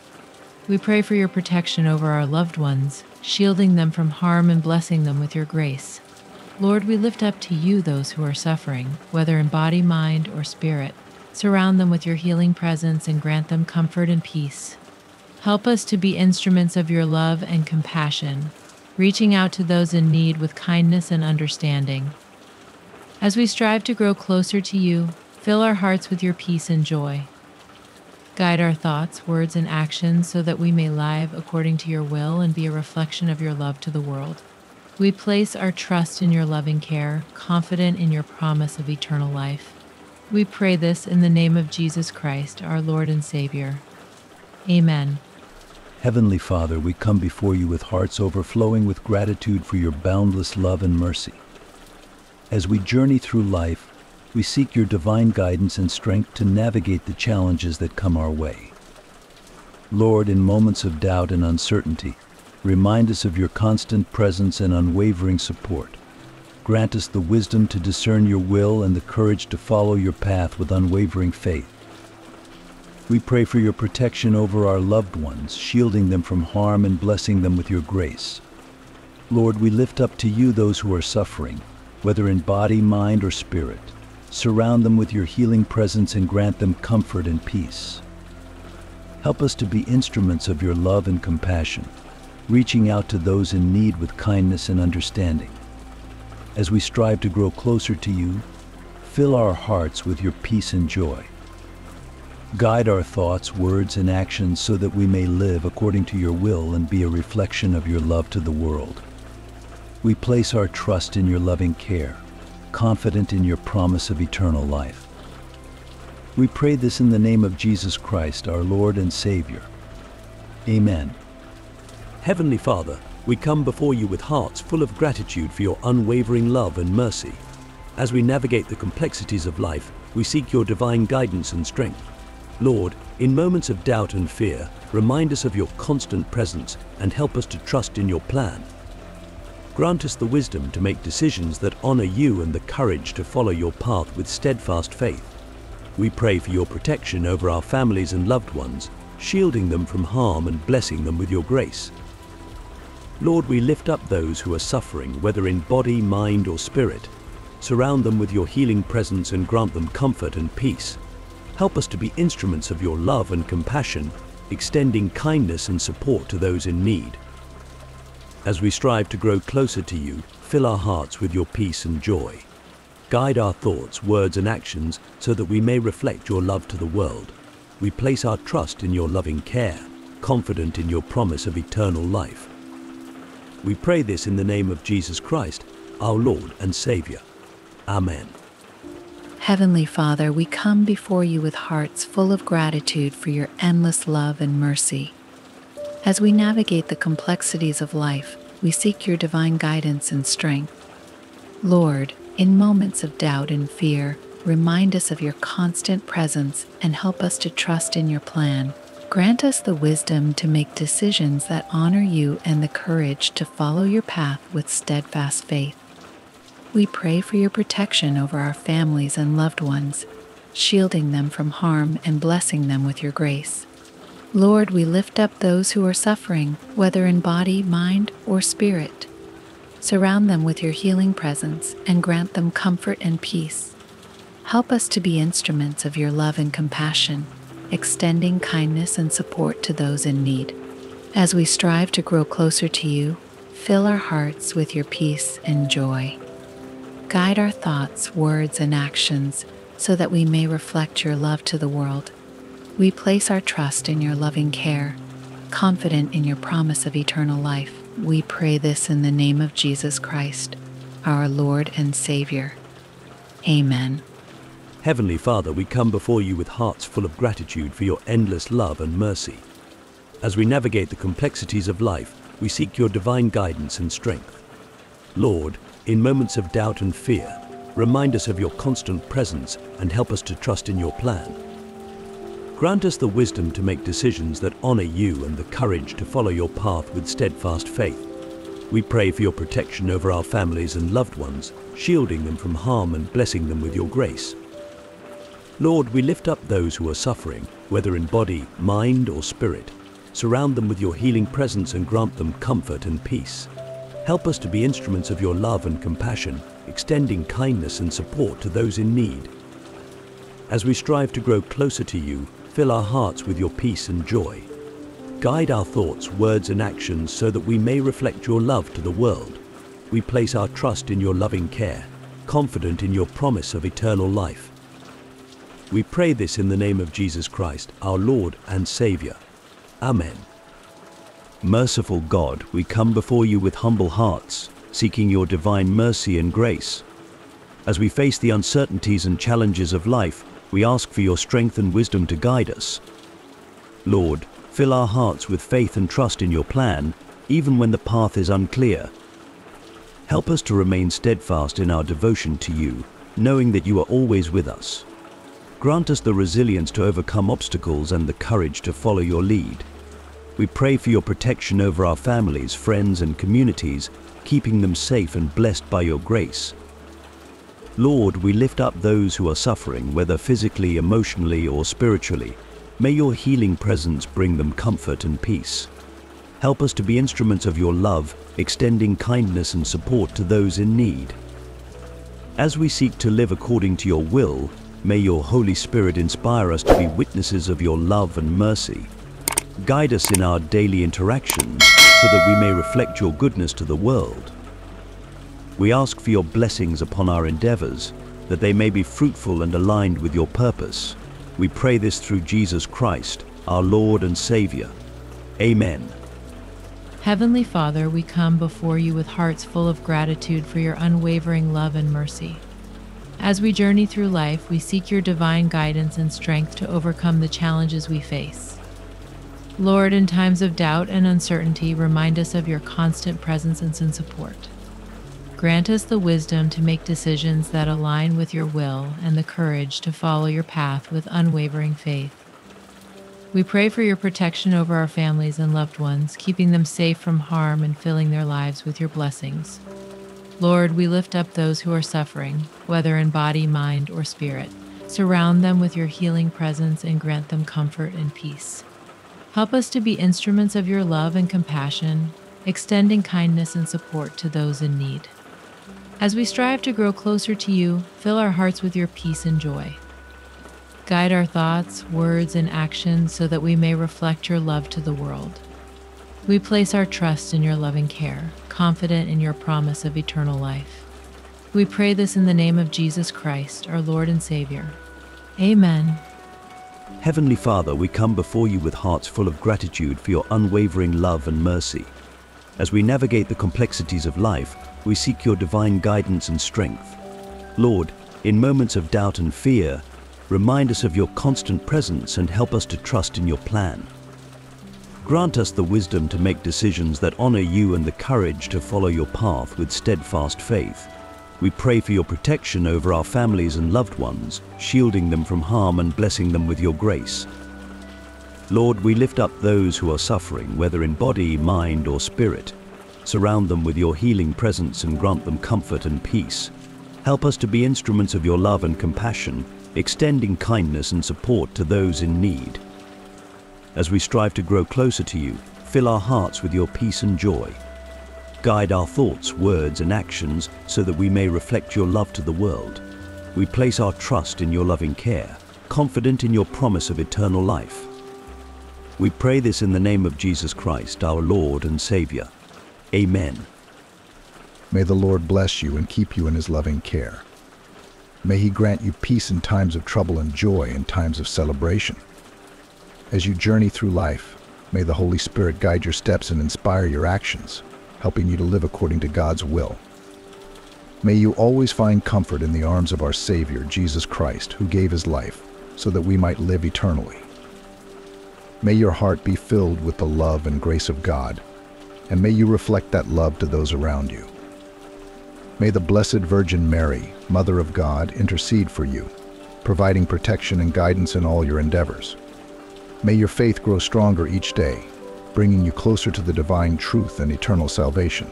We pray for your protection over our loved ones, shielding them from harm and blessing them with your grace. Lord, we lift up to you those who are suffering, whether in body, mind, or spirit. Surround them with your healing presence and grant them comfort and peace. Help us to be instruments of your love and compassion, reaching out to those in need with kindness and understanding. As we strive to grow closer to you, fill our hearts with your peace and joy. Guide our thoughts, words, and actions so that we may live according to your will and be a reflection of your love to the world. We place our trust in your loving care, confident in your promise of eternal life. We pray this in the name of Jesus Christ, our Lord and Savior. Amen. Heavenly Father, we come before you with hearts overflowing with gratitude for your boundless love and mercy. As we journey through life, we seek your divine guidance and strength to navigate the challenges that come our way. Lord, in moments of doubt and uncertainty, Remind us of your constant presence and unwavering support. Grant us the wisdom to discern your will and the courage to follow your path with unwavering faith. We pray for your protection over our loved ones, shielding them from harm and blessing them with your grace. Lord, we lift up to you those who are suffering, whether in body, mind, or spirit. Surround them with your healing presence and grant them comfort and peace. Help us to be instruments of your love and compassion reaching out to those in need with kindness and understanding. As we strive to grow closer to you, fill our hearts with your peace and joy. Guide our thoughts, words, and actions so that we may live according to your will and be a reflection of your love to the world. We place our trust in your loving care, confident in your promise of eternal life. We pray this in the name of Jesus Christ, our Lord and Savior. Amen. Heavenly Father, we come before you with hearts full of gratitude for your unwavering love and mercy. As we navigate the complexities of life, we seek your divine guidance and strength. Lord, in moments of doubt and fear, remind us of your constant presence and help us to trust in your plan. Grant us the wisdom to make decisions that honor you and the courage to follow your path with steadfast faith. We pray for your protection over our families and loved ones, shielding them from harm and blessing them with your grace. Lord, we lift up those who are suffering, whether in body, mind, or spirit. Surround them with your healing presence and grant them comfort and peace. Help us to be instruments of your love and compassion, extending kindness and support to those in need. As we strive to grow closer to you, fill our hearts with your peace and joy. Guide our thoughts, words, and actions so that we may reflect your love to the world. We place our trust in your loving care, confident in your promise of eternal life. We pray this in the name of Jesus Christ, our Lord and Savior. Amen. Heavenly Father, we come before you with hearts full of gratitude for your endless love and mercy. As we navigate the complexities of life, we seek your divine guidance and strength. Lord, in moments of doubt and fear, remind us of your constant presence and help us to trust in your plan. Grant us the wisdom to make decisions that honor you and the courage to follow your path with steadfast faith. We pray for your protection over our families and loved ones, shielding them from harm and blessing them with your grace. Lord, we lift up those who are suffering, whether in body, mind, or spirit. Surround them with your healing presence and grant them comfort and peace. Help us to be instruments of your love and compassion extending kindness and support to those in need. As we strive to grow closer to you, fill our hearts with your peace and joy. Guide our thoughts, words, and actions so that we may reflect your love to the world. We place our trust in your loving care, confident in your promise of eternal life. We pray this in the name of Jesus Christ, our Lord and Savior. Amen. Heavenly Father, we come before you with hearts full of gratitude for your endless love and mercy. As we navigate the complexities of life, we seek your divine guidance and strength. Lord, in moments of doubt and fear, remind us of your constant presence and help us to trust in your plan. Grant us the wisdom to make decisions that honor you and the courage to follow your path with steadfast faith. We pray for your protection over our families and loved ones, shielding them from harm and blessing them with your grace. Lord, we lift up those who are suffering, whether in body, mind, or spirit. Surround them with your healing presence and grant them comfort and peace. Help us to be instruments of your love and compassion, extending kindness and support to those in need. As we strive to grow closer to you, fill our hearts with your peace and joy. Guide our thoughts, words, and actions so that we may reflect your love to the world. We place our trust in your loving care, confident in your promise of eternal life. We pray this in the name of Jesus Christ, our Lord and Savior. Amen. Merciful God, we come before you with humble hearts, seeking your divine mercy and grace. As we face the uncertainties and challenges of life, we ask for your strength and wisdom to guide us. Lord, fill our hearts with faith and trust in your plan, even when the path is unclear. Help us to remain steadfast in our devotion to you, knowing that you are always with us. Grant us the resilience to overcome obstacles and the courage to follow your lead. We pray for your protection over our families, friends, and communities, keeping them safe and blessed by your grace. Lord, we lift up those who are suffering, whether physically, emotionally, or spiritually. May your healing presence bring them comfort and peace. Help us to be instruments of your love, extending kindness and support to those in need. As we seek to live according to your will, May your Holy Spirit inspire us to be witnesses of your love and mercy. Guide us in our daily interactions so that we may reflect your goodness to the world. We ask for your blessings upon our endeavors, that they may be fruitful and aligned with your purpose. We pray this through Jesus Christ, our Lord and Savior. Amen. Heavenly Father, we come before you with hearts full of gratitude for your unwavering love and mercy. As we journey through life, we seek your divine guidance and strength to overcome the challenges we face. Lord, in times of doubt and uncertainty, remind us of your constant presence and support. Grant us the wisdom to make decisions that align with your will and the courage to follow your path with unwavering faith. We pray for your protection over our families and loved ones, keeping them safe from harm and filling their lives with your blessings. Lord, we lift up those who are suffering, whether in body, mind, or spirit. Surround them with your healing presence and grant them comfort and peace. Help us to be instruments of your love and compassion, extending kindness and support to those in need. As we strive to grow closer to you, fill our hearts with your peace and joy. Guide our thoughts, words, and actions so that we may reflect your love to the world. We place our trust in your loving care confident in your promise of eternal life. We pray this in the name of Jesus Christ, our Lord and Savior. Amen. Heavenly Father, we come before you with hearts full of gratitude for your unwavering love and mercy. As we navigate the complexities of life, we seek your divine guidance and strength. Lord, in moments of doubt and fear, remind us of your constant presence and help us to trust in your plan. Grant us the wisdom to make decisions that honor you and the courage to follow your path with steadfast faith. We pray for your protection over our families and loved ones, shielding them from harm and blessing them with your grace. Lord, we lift up those who are suffering, whether in body, mind, or spirit. Surround them with your healing presence and grant them comfort and peace. Help us to be instruments of your love and compassion, extending kindness and support to those in need. As we strive to grow closer to you, fill our hearts with your peace and joy. Guide our thoughts, words, and actions so that we may reflect your love to the world. We place our trust in your loving care, confident in your promise of eternal life. We pray this in the name of Jesus Christ, our Lord and Savior. Amen. May the Lord bless you and keep you in his loving care. May he grant you peace in times of trouble and joy in times of celebration. As you journey through life, may the Holy Spirit guide your steps and inspire your actions, helping you to live according to God's will. May you always find comfort in the arms of our Savior, Jesus Christ, who gave his life so that we might live eternally. May your heart be filled with the love and grace of God, and may you reflect that love to those around you. May the Blessed Virgin Mary, Mother of God, intercede for you, providing protection and guidance in all your endeavors. May your faith grow stronger each day, bringing you closer to the divine truth and eternal salvation.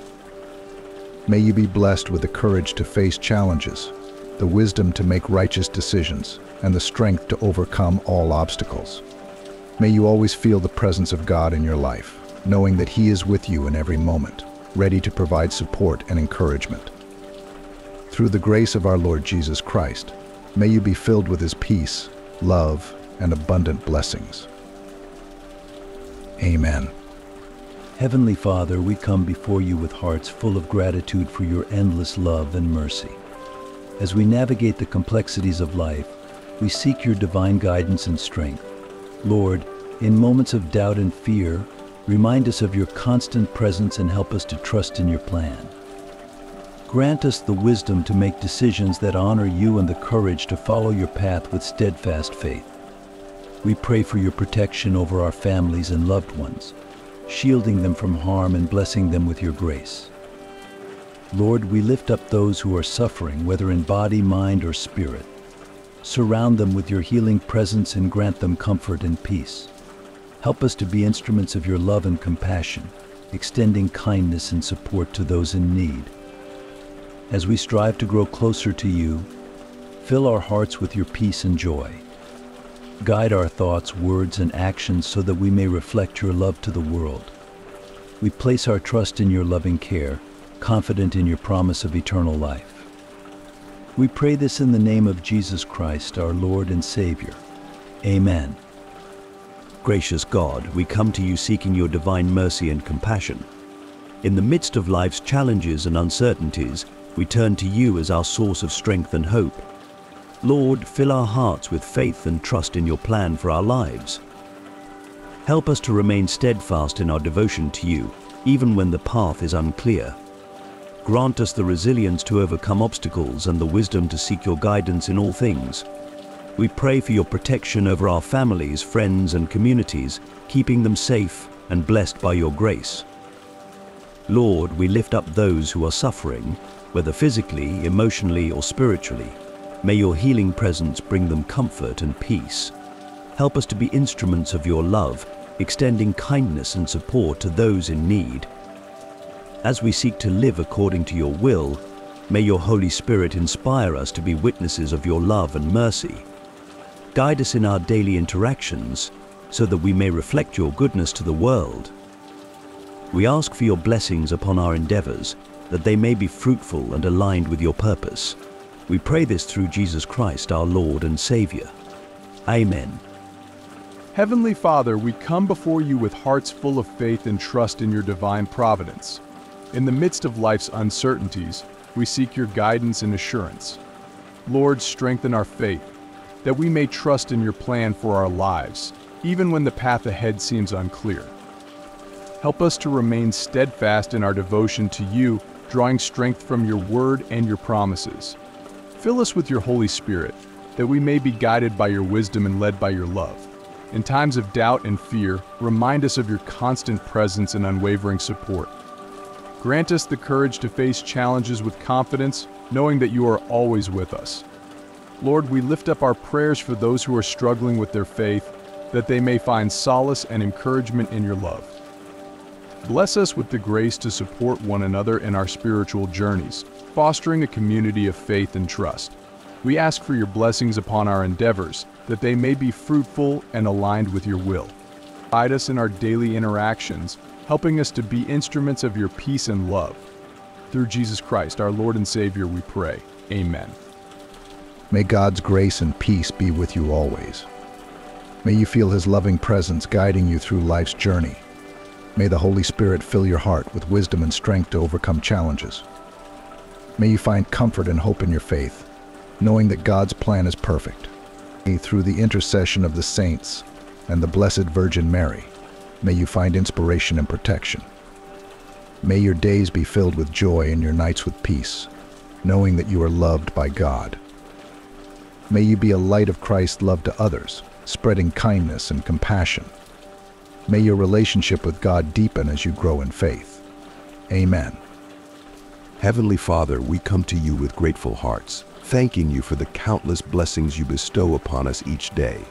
May you be blessed with the courage to face challenges, the wisdom to make righteous decisions, and the strength to overcome all obstacles. May you always feel the presence of God in your life, knowing that He is with you in every moment, ready to provide support and encouragement. Through the grace of our Lord Jesus Christ, may you be filled with His peace, love, and abundant blessings. Amen. Heavenly Father, we come before you with hearts full of gratitude for your endless love and mercy. As we navigate the complexities of life, we seek your divine guidance and strength. Lord, in moments of doubt and fear, remind us of your constant presence and help us to trust in your plan. Grant us the wisdom to make decisions that honor you and the courage to follow your path with steadfast faith. We pray for your protection over our families and loved ones, shielding them from harm and blessing them with your grace. Lord, we lift up those who are suffering, whether in body, mind, or spirit. Surround them with your healing presence and grant them comfort and peace. Help us to be instruments of your love and compassion, extending kindness and support to those in need. As we strive to grow closer to you, fill our hearts with your peace and joy. Guide our thoughts, words, and actions so that we may reflect your love to the world. We place our trust in your loving care, confident in your promise of eternal life. We pray this in the name of Jesus Christ, our Lord and Savior. Amen. Gracious God, we come to you seeking your divine mercy and compassion. In the midst of life's challenges and uncertainties, we turn to you as our source of strength and hope. Lord, fill our hearts with faith and trust in your plan for our lives. Help us to remain steadfast in our devotion to you, even when the path is unclear. Grant us the resilience to overcome obstacles and the wisdom to seek your guidance in all things. We pray for your protection over our families, friends, and communities, keeping them safe and blessed by your grace. Lord, we lift up those who are suffering, whether physically, emotionally, or spiritually. May your healing presence bring them comfort and peace. Help us to be instruments of your love, extending kindness and support to those in need. As we seek to live according to your will, may your Holy Spirit inspire us to be witnesses of your love and mercy. Guide us in our daily interactions so that we may reflect your goodness to the world. We ask for your blessings upon our endeavors, that they may be fruitful and aligned with your purpose. We pray this through Jesus Christ, our Lord and Savior. Amen. Heavenly Father, we come before you with hearts full of faith and trust in your divine providence. In the midst of life's uncertainties, we seek your guidance and assurance. Lord, strengthen our faith, that we may trust in your plan for our lives, even when the path ahead seems unclear. Help us to remain steadfast in our devotion to you, drawing strength from your word and your promises. Fill us with your Holy Spirit, that we may be guided by your wisdom and led by your love. In times of doubt and fear, remind us of your constant presence and unwavering support. Grant us the courage to face challenges with confidence, knowing that you are always with us. Lord, we lift up our prayers for those who are struggling with their faith, that they may find solace and encouragement in your love. Bless us with the grace to support one another in our spiritual journeys, fostering a community of faith and trust. We ask for your blessings upon our endeavors, that they may be fruitful and aligned with your will. Guide us in our daily interactions, helping us to be instruments of your peace and love. Through Jesus Christ, our Lord and Savior, we pray. Amen. May God's grace and peace be with you always. May you feel his loving presence guiding you through life's journey. May the Holy Spirit fill your heart with wisdom and strength to overcome challenges. May you find comfort and hope in your faith, knowing that God's plan is perfect. Through the intercession of the saints and the Blessed Virgin Mary, may you find inspiration and protection. May your days be filled with joy and your nights with peace, knowing that you are loved by God. May you be a light of Christ's love to others, spreading kindness and compassion. May your relationship with God deepen as you grow in faith. Amen. Heavenly Father, we come to you with grateful hearts, thanking you for the countless blessings you bestow upon us each day.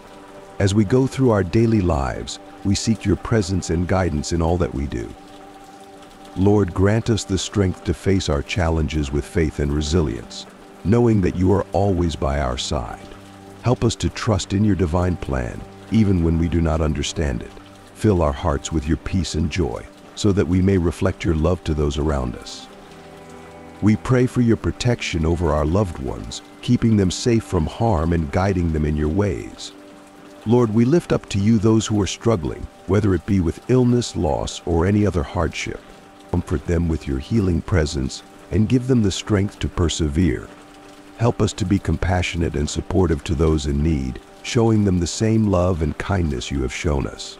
As we go through our daily lives, we seek your presence and guidance in all that we do. Lord, grant us the strength to face our challenges with faith and resilience, knowing that you are always by our side. Help us to trust in your divine plan, even when we do not understand it. Fill our hearts with your peace and joy, so that we may reflect your love to those around us. We pray for your protection over our loved ones, keeping them safe from harm and guiding them in your ways. Lord, we lift up to you those who are struggling, whether it be with illness, loss, or any other hardship. Comfort them with your healing presence and give them the strength to persevere. Help us to be compassionate and supportive to those in need, showing them the same love and kindness you have shown us.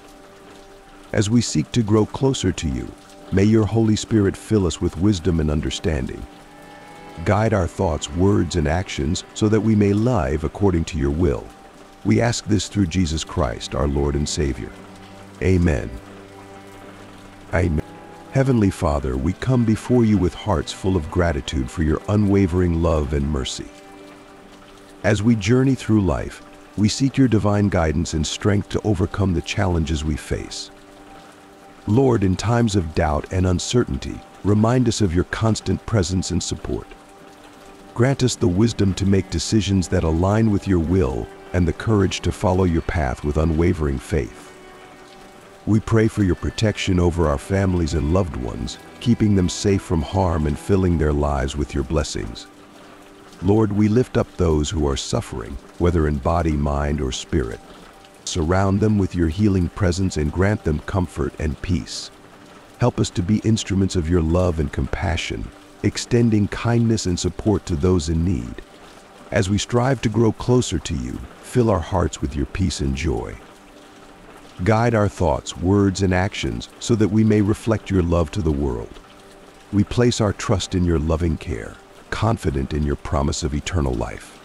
As we seek to grow closer to you, may your Holy Spirit fill us with wisdom and understanding. Guide our thoughts, words, and actions so that we may live according to your will. We ask this through Jesus Christ, our Lord and Savior. Amen. Amen. Heavenly Father, we come before you with hearts full of gratitude for your unwavering love and mercy. As we journey through life, we seek your divine guidance and strength to overcome the challenges we face. Lord, in times of doubt and uncertainty, remind us of your constant presence and support. Grant us the wisdom to make decisions that align with your will and the courage to follow your path with unwavering faith. We pray for your protection over our families and loved ones, keeping them safe from harm and filling their lives with your blessings. Lord, we lift up those who are suffering, whether in body, mind, or spirit. Surround them with your healing presence and grant them comfort and peace. Help us to be instruments of your love and compassion, extending kindness and support to those in need. As we strive to grow closer to you, fill our hearts with your peace and joy. Guide our thoughts, words, and actions so that we may reflect your love to the world. We place our trust in your loving care, confident in your promise of eternal life.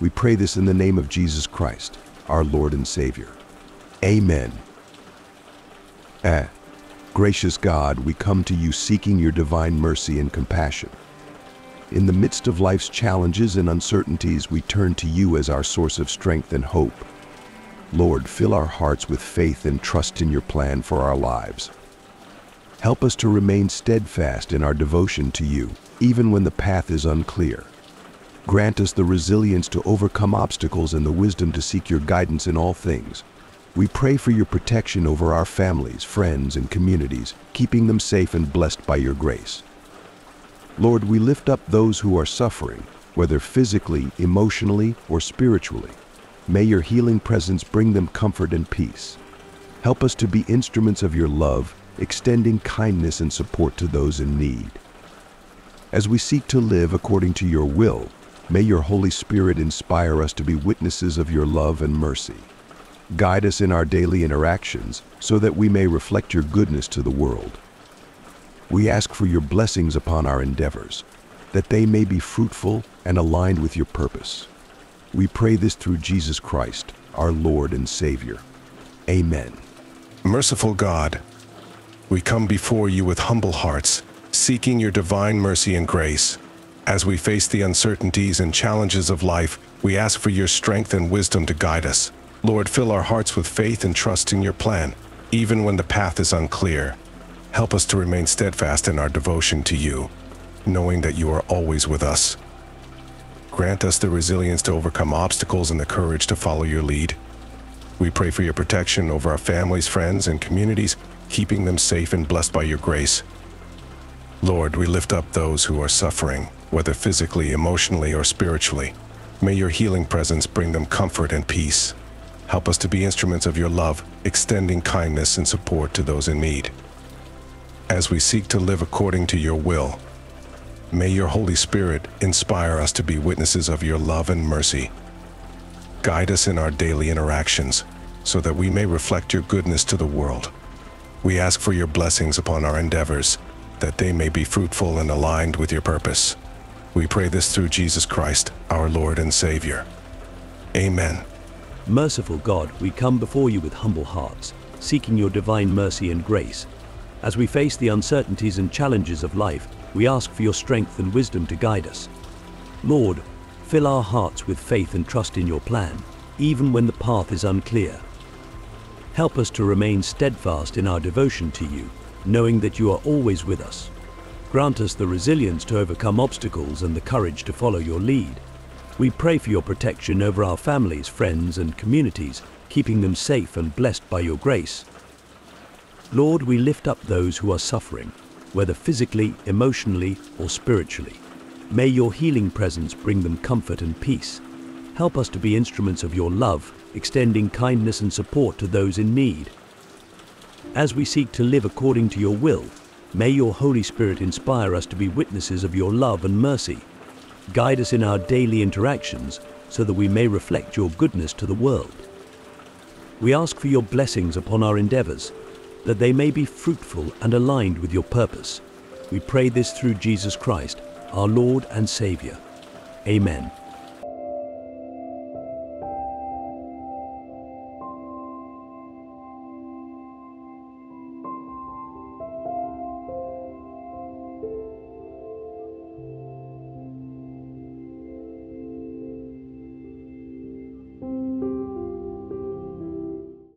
We pray this in the name of Jesus Christ, our Lord and Savior. Amen. Eh, gracious God, we come to you seeking your divine mercy and compassion. In the midst of life's challenges and uncertainties, we turn to you as our source of strength and hope. Lord, fill our hearts with faith and trust in your plan for our lives. Help us to remain steadfast in our devotion to you, even when the path is unclear. Grant us the resilience to overcome obstacles and the wisdom to seek your guidance in all things. We pray for your protection over our families, friends, and communities, keeping them safe and blessed by your grace. Lord, we lift up those who are suffering, whether physically, emotionally, or spiritually. May your healing presence bring them comfort and peace. Help us to be instruments of your love, extending kindness and support to those in need. As we seek to live according to your will, may your Holy Spirit inspire us to be witnesses of your love and mercy. Guide us in our daily interactions so that we may reflect your goodness to the world. We ask for your blessings upon our endeavors, that they may be fruitful and aligned with your purpose. We pray this through Jesus Christ, our Lord and Savior. Amen. Merciful God, we come before you with humble hearts, seeking your divine mercy and grace. As we face the uncertainties and challenges of life, we ask for your strength and wisdom to guide us. Lord, fill our hearts with faith and trust in your plan, even when the path is unclear. Help us to remain steadfast in our devotion to you, knowing that you are always with us. Grant us the resilience to overcome obstacles and the courage to follow your lead. We pray for your protection over our families, friends, and communities, keeping them safe and blessed by your grace. Lord, we lift up those who are suffering, whether physically, emotionally, or spiritually. May your healing presence bring them comfort and peace. Help us to be instruments of your love, extending kindness and support to those in need. As we seek to live according to your will, may your Holy Spirit inspire us to be witnesses of your love and mercy. Guide us in our daily interactions, so that we may reflect your goodness to the world. We ask for your blessings upon our endeavors, that they may be fruitful and aligned with your purpose. We pray this through Jesus Christ, our Lord and Savior. Amen. Merciful God, we come before you with humble hearts, seeking your divine mercy and grace. As we face the uncertainties and challenges of life, we ask for your strength and wisdom to guide us. Lord, fill our hearts with faith and trust in your plan, even when the path is unclear. Help us to remain steadfast in our devotion to you, knowing that you are always with us. Grant us the resilience to overcome obstacles and the courage to follow your lead. We pray for your protection over our families, friends, and communities, keeping them safe and blessed by your grace. Lord, we lift up those who are suffering, whether physically, emotionally, or spiritually. May your healing presence bring them comfort and peace. Help us to be instruments of your love, extending kindness and support to those in need. As we seek to live according to your will, may your Holy Spirit inspire us to be witnesses of your love and mercy. Guide us in our daily interactions so that we may reflect your goodness to the world. We ask for your blessings upon our endeavors, that they may be fruitful and aligned with your purpose. We pray this through Jesus Christ, our Lord and Savior. Amen.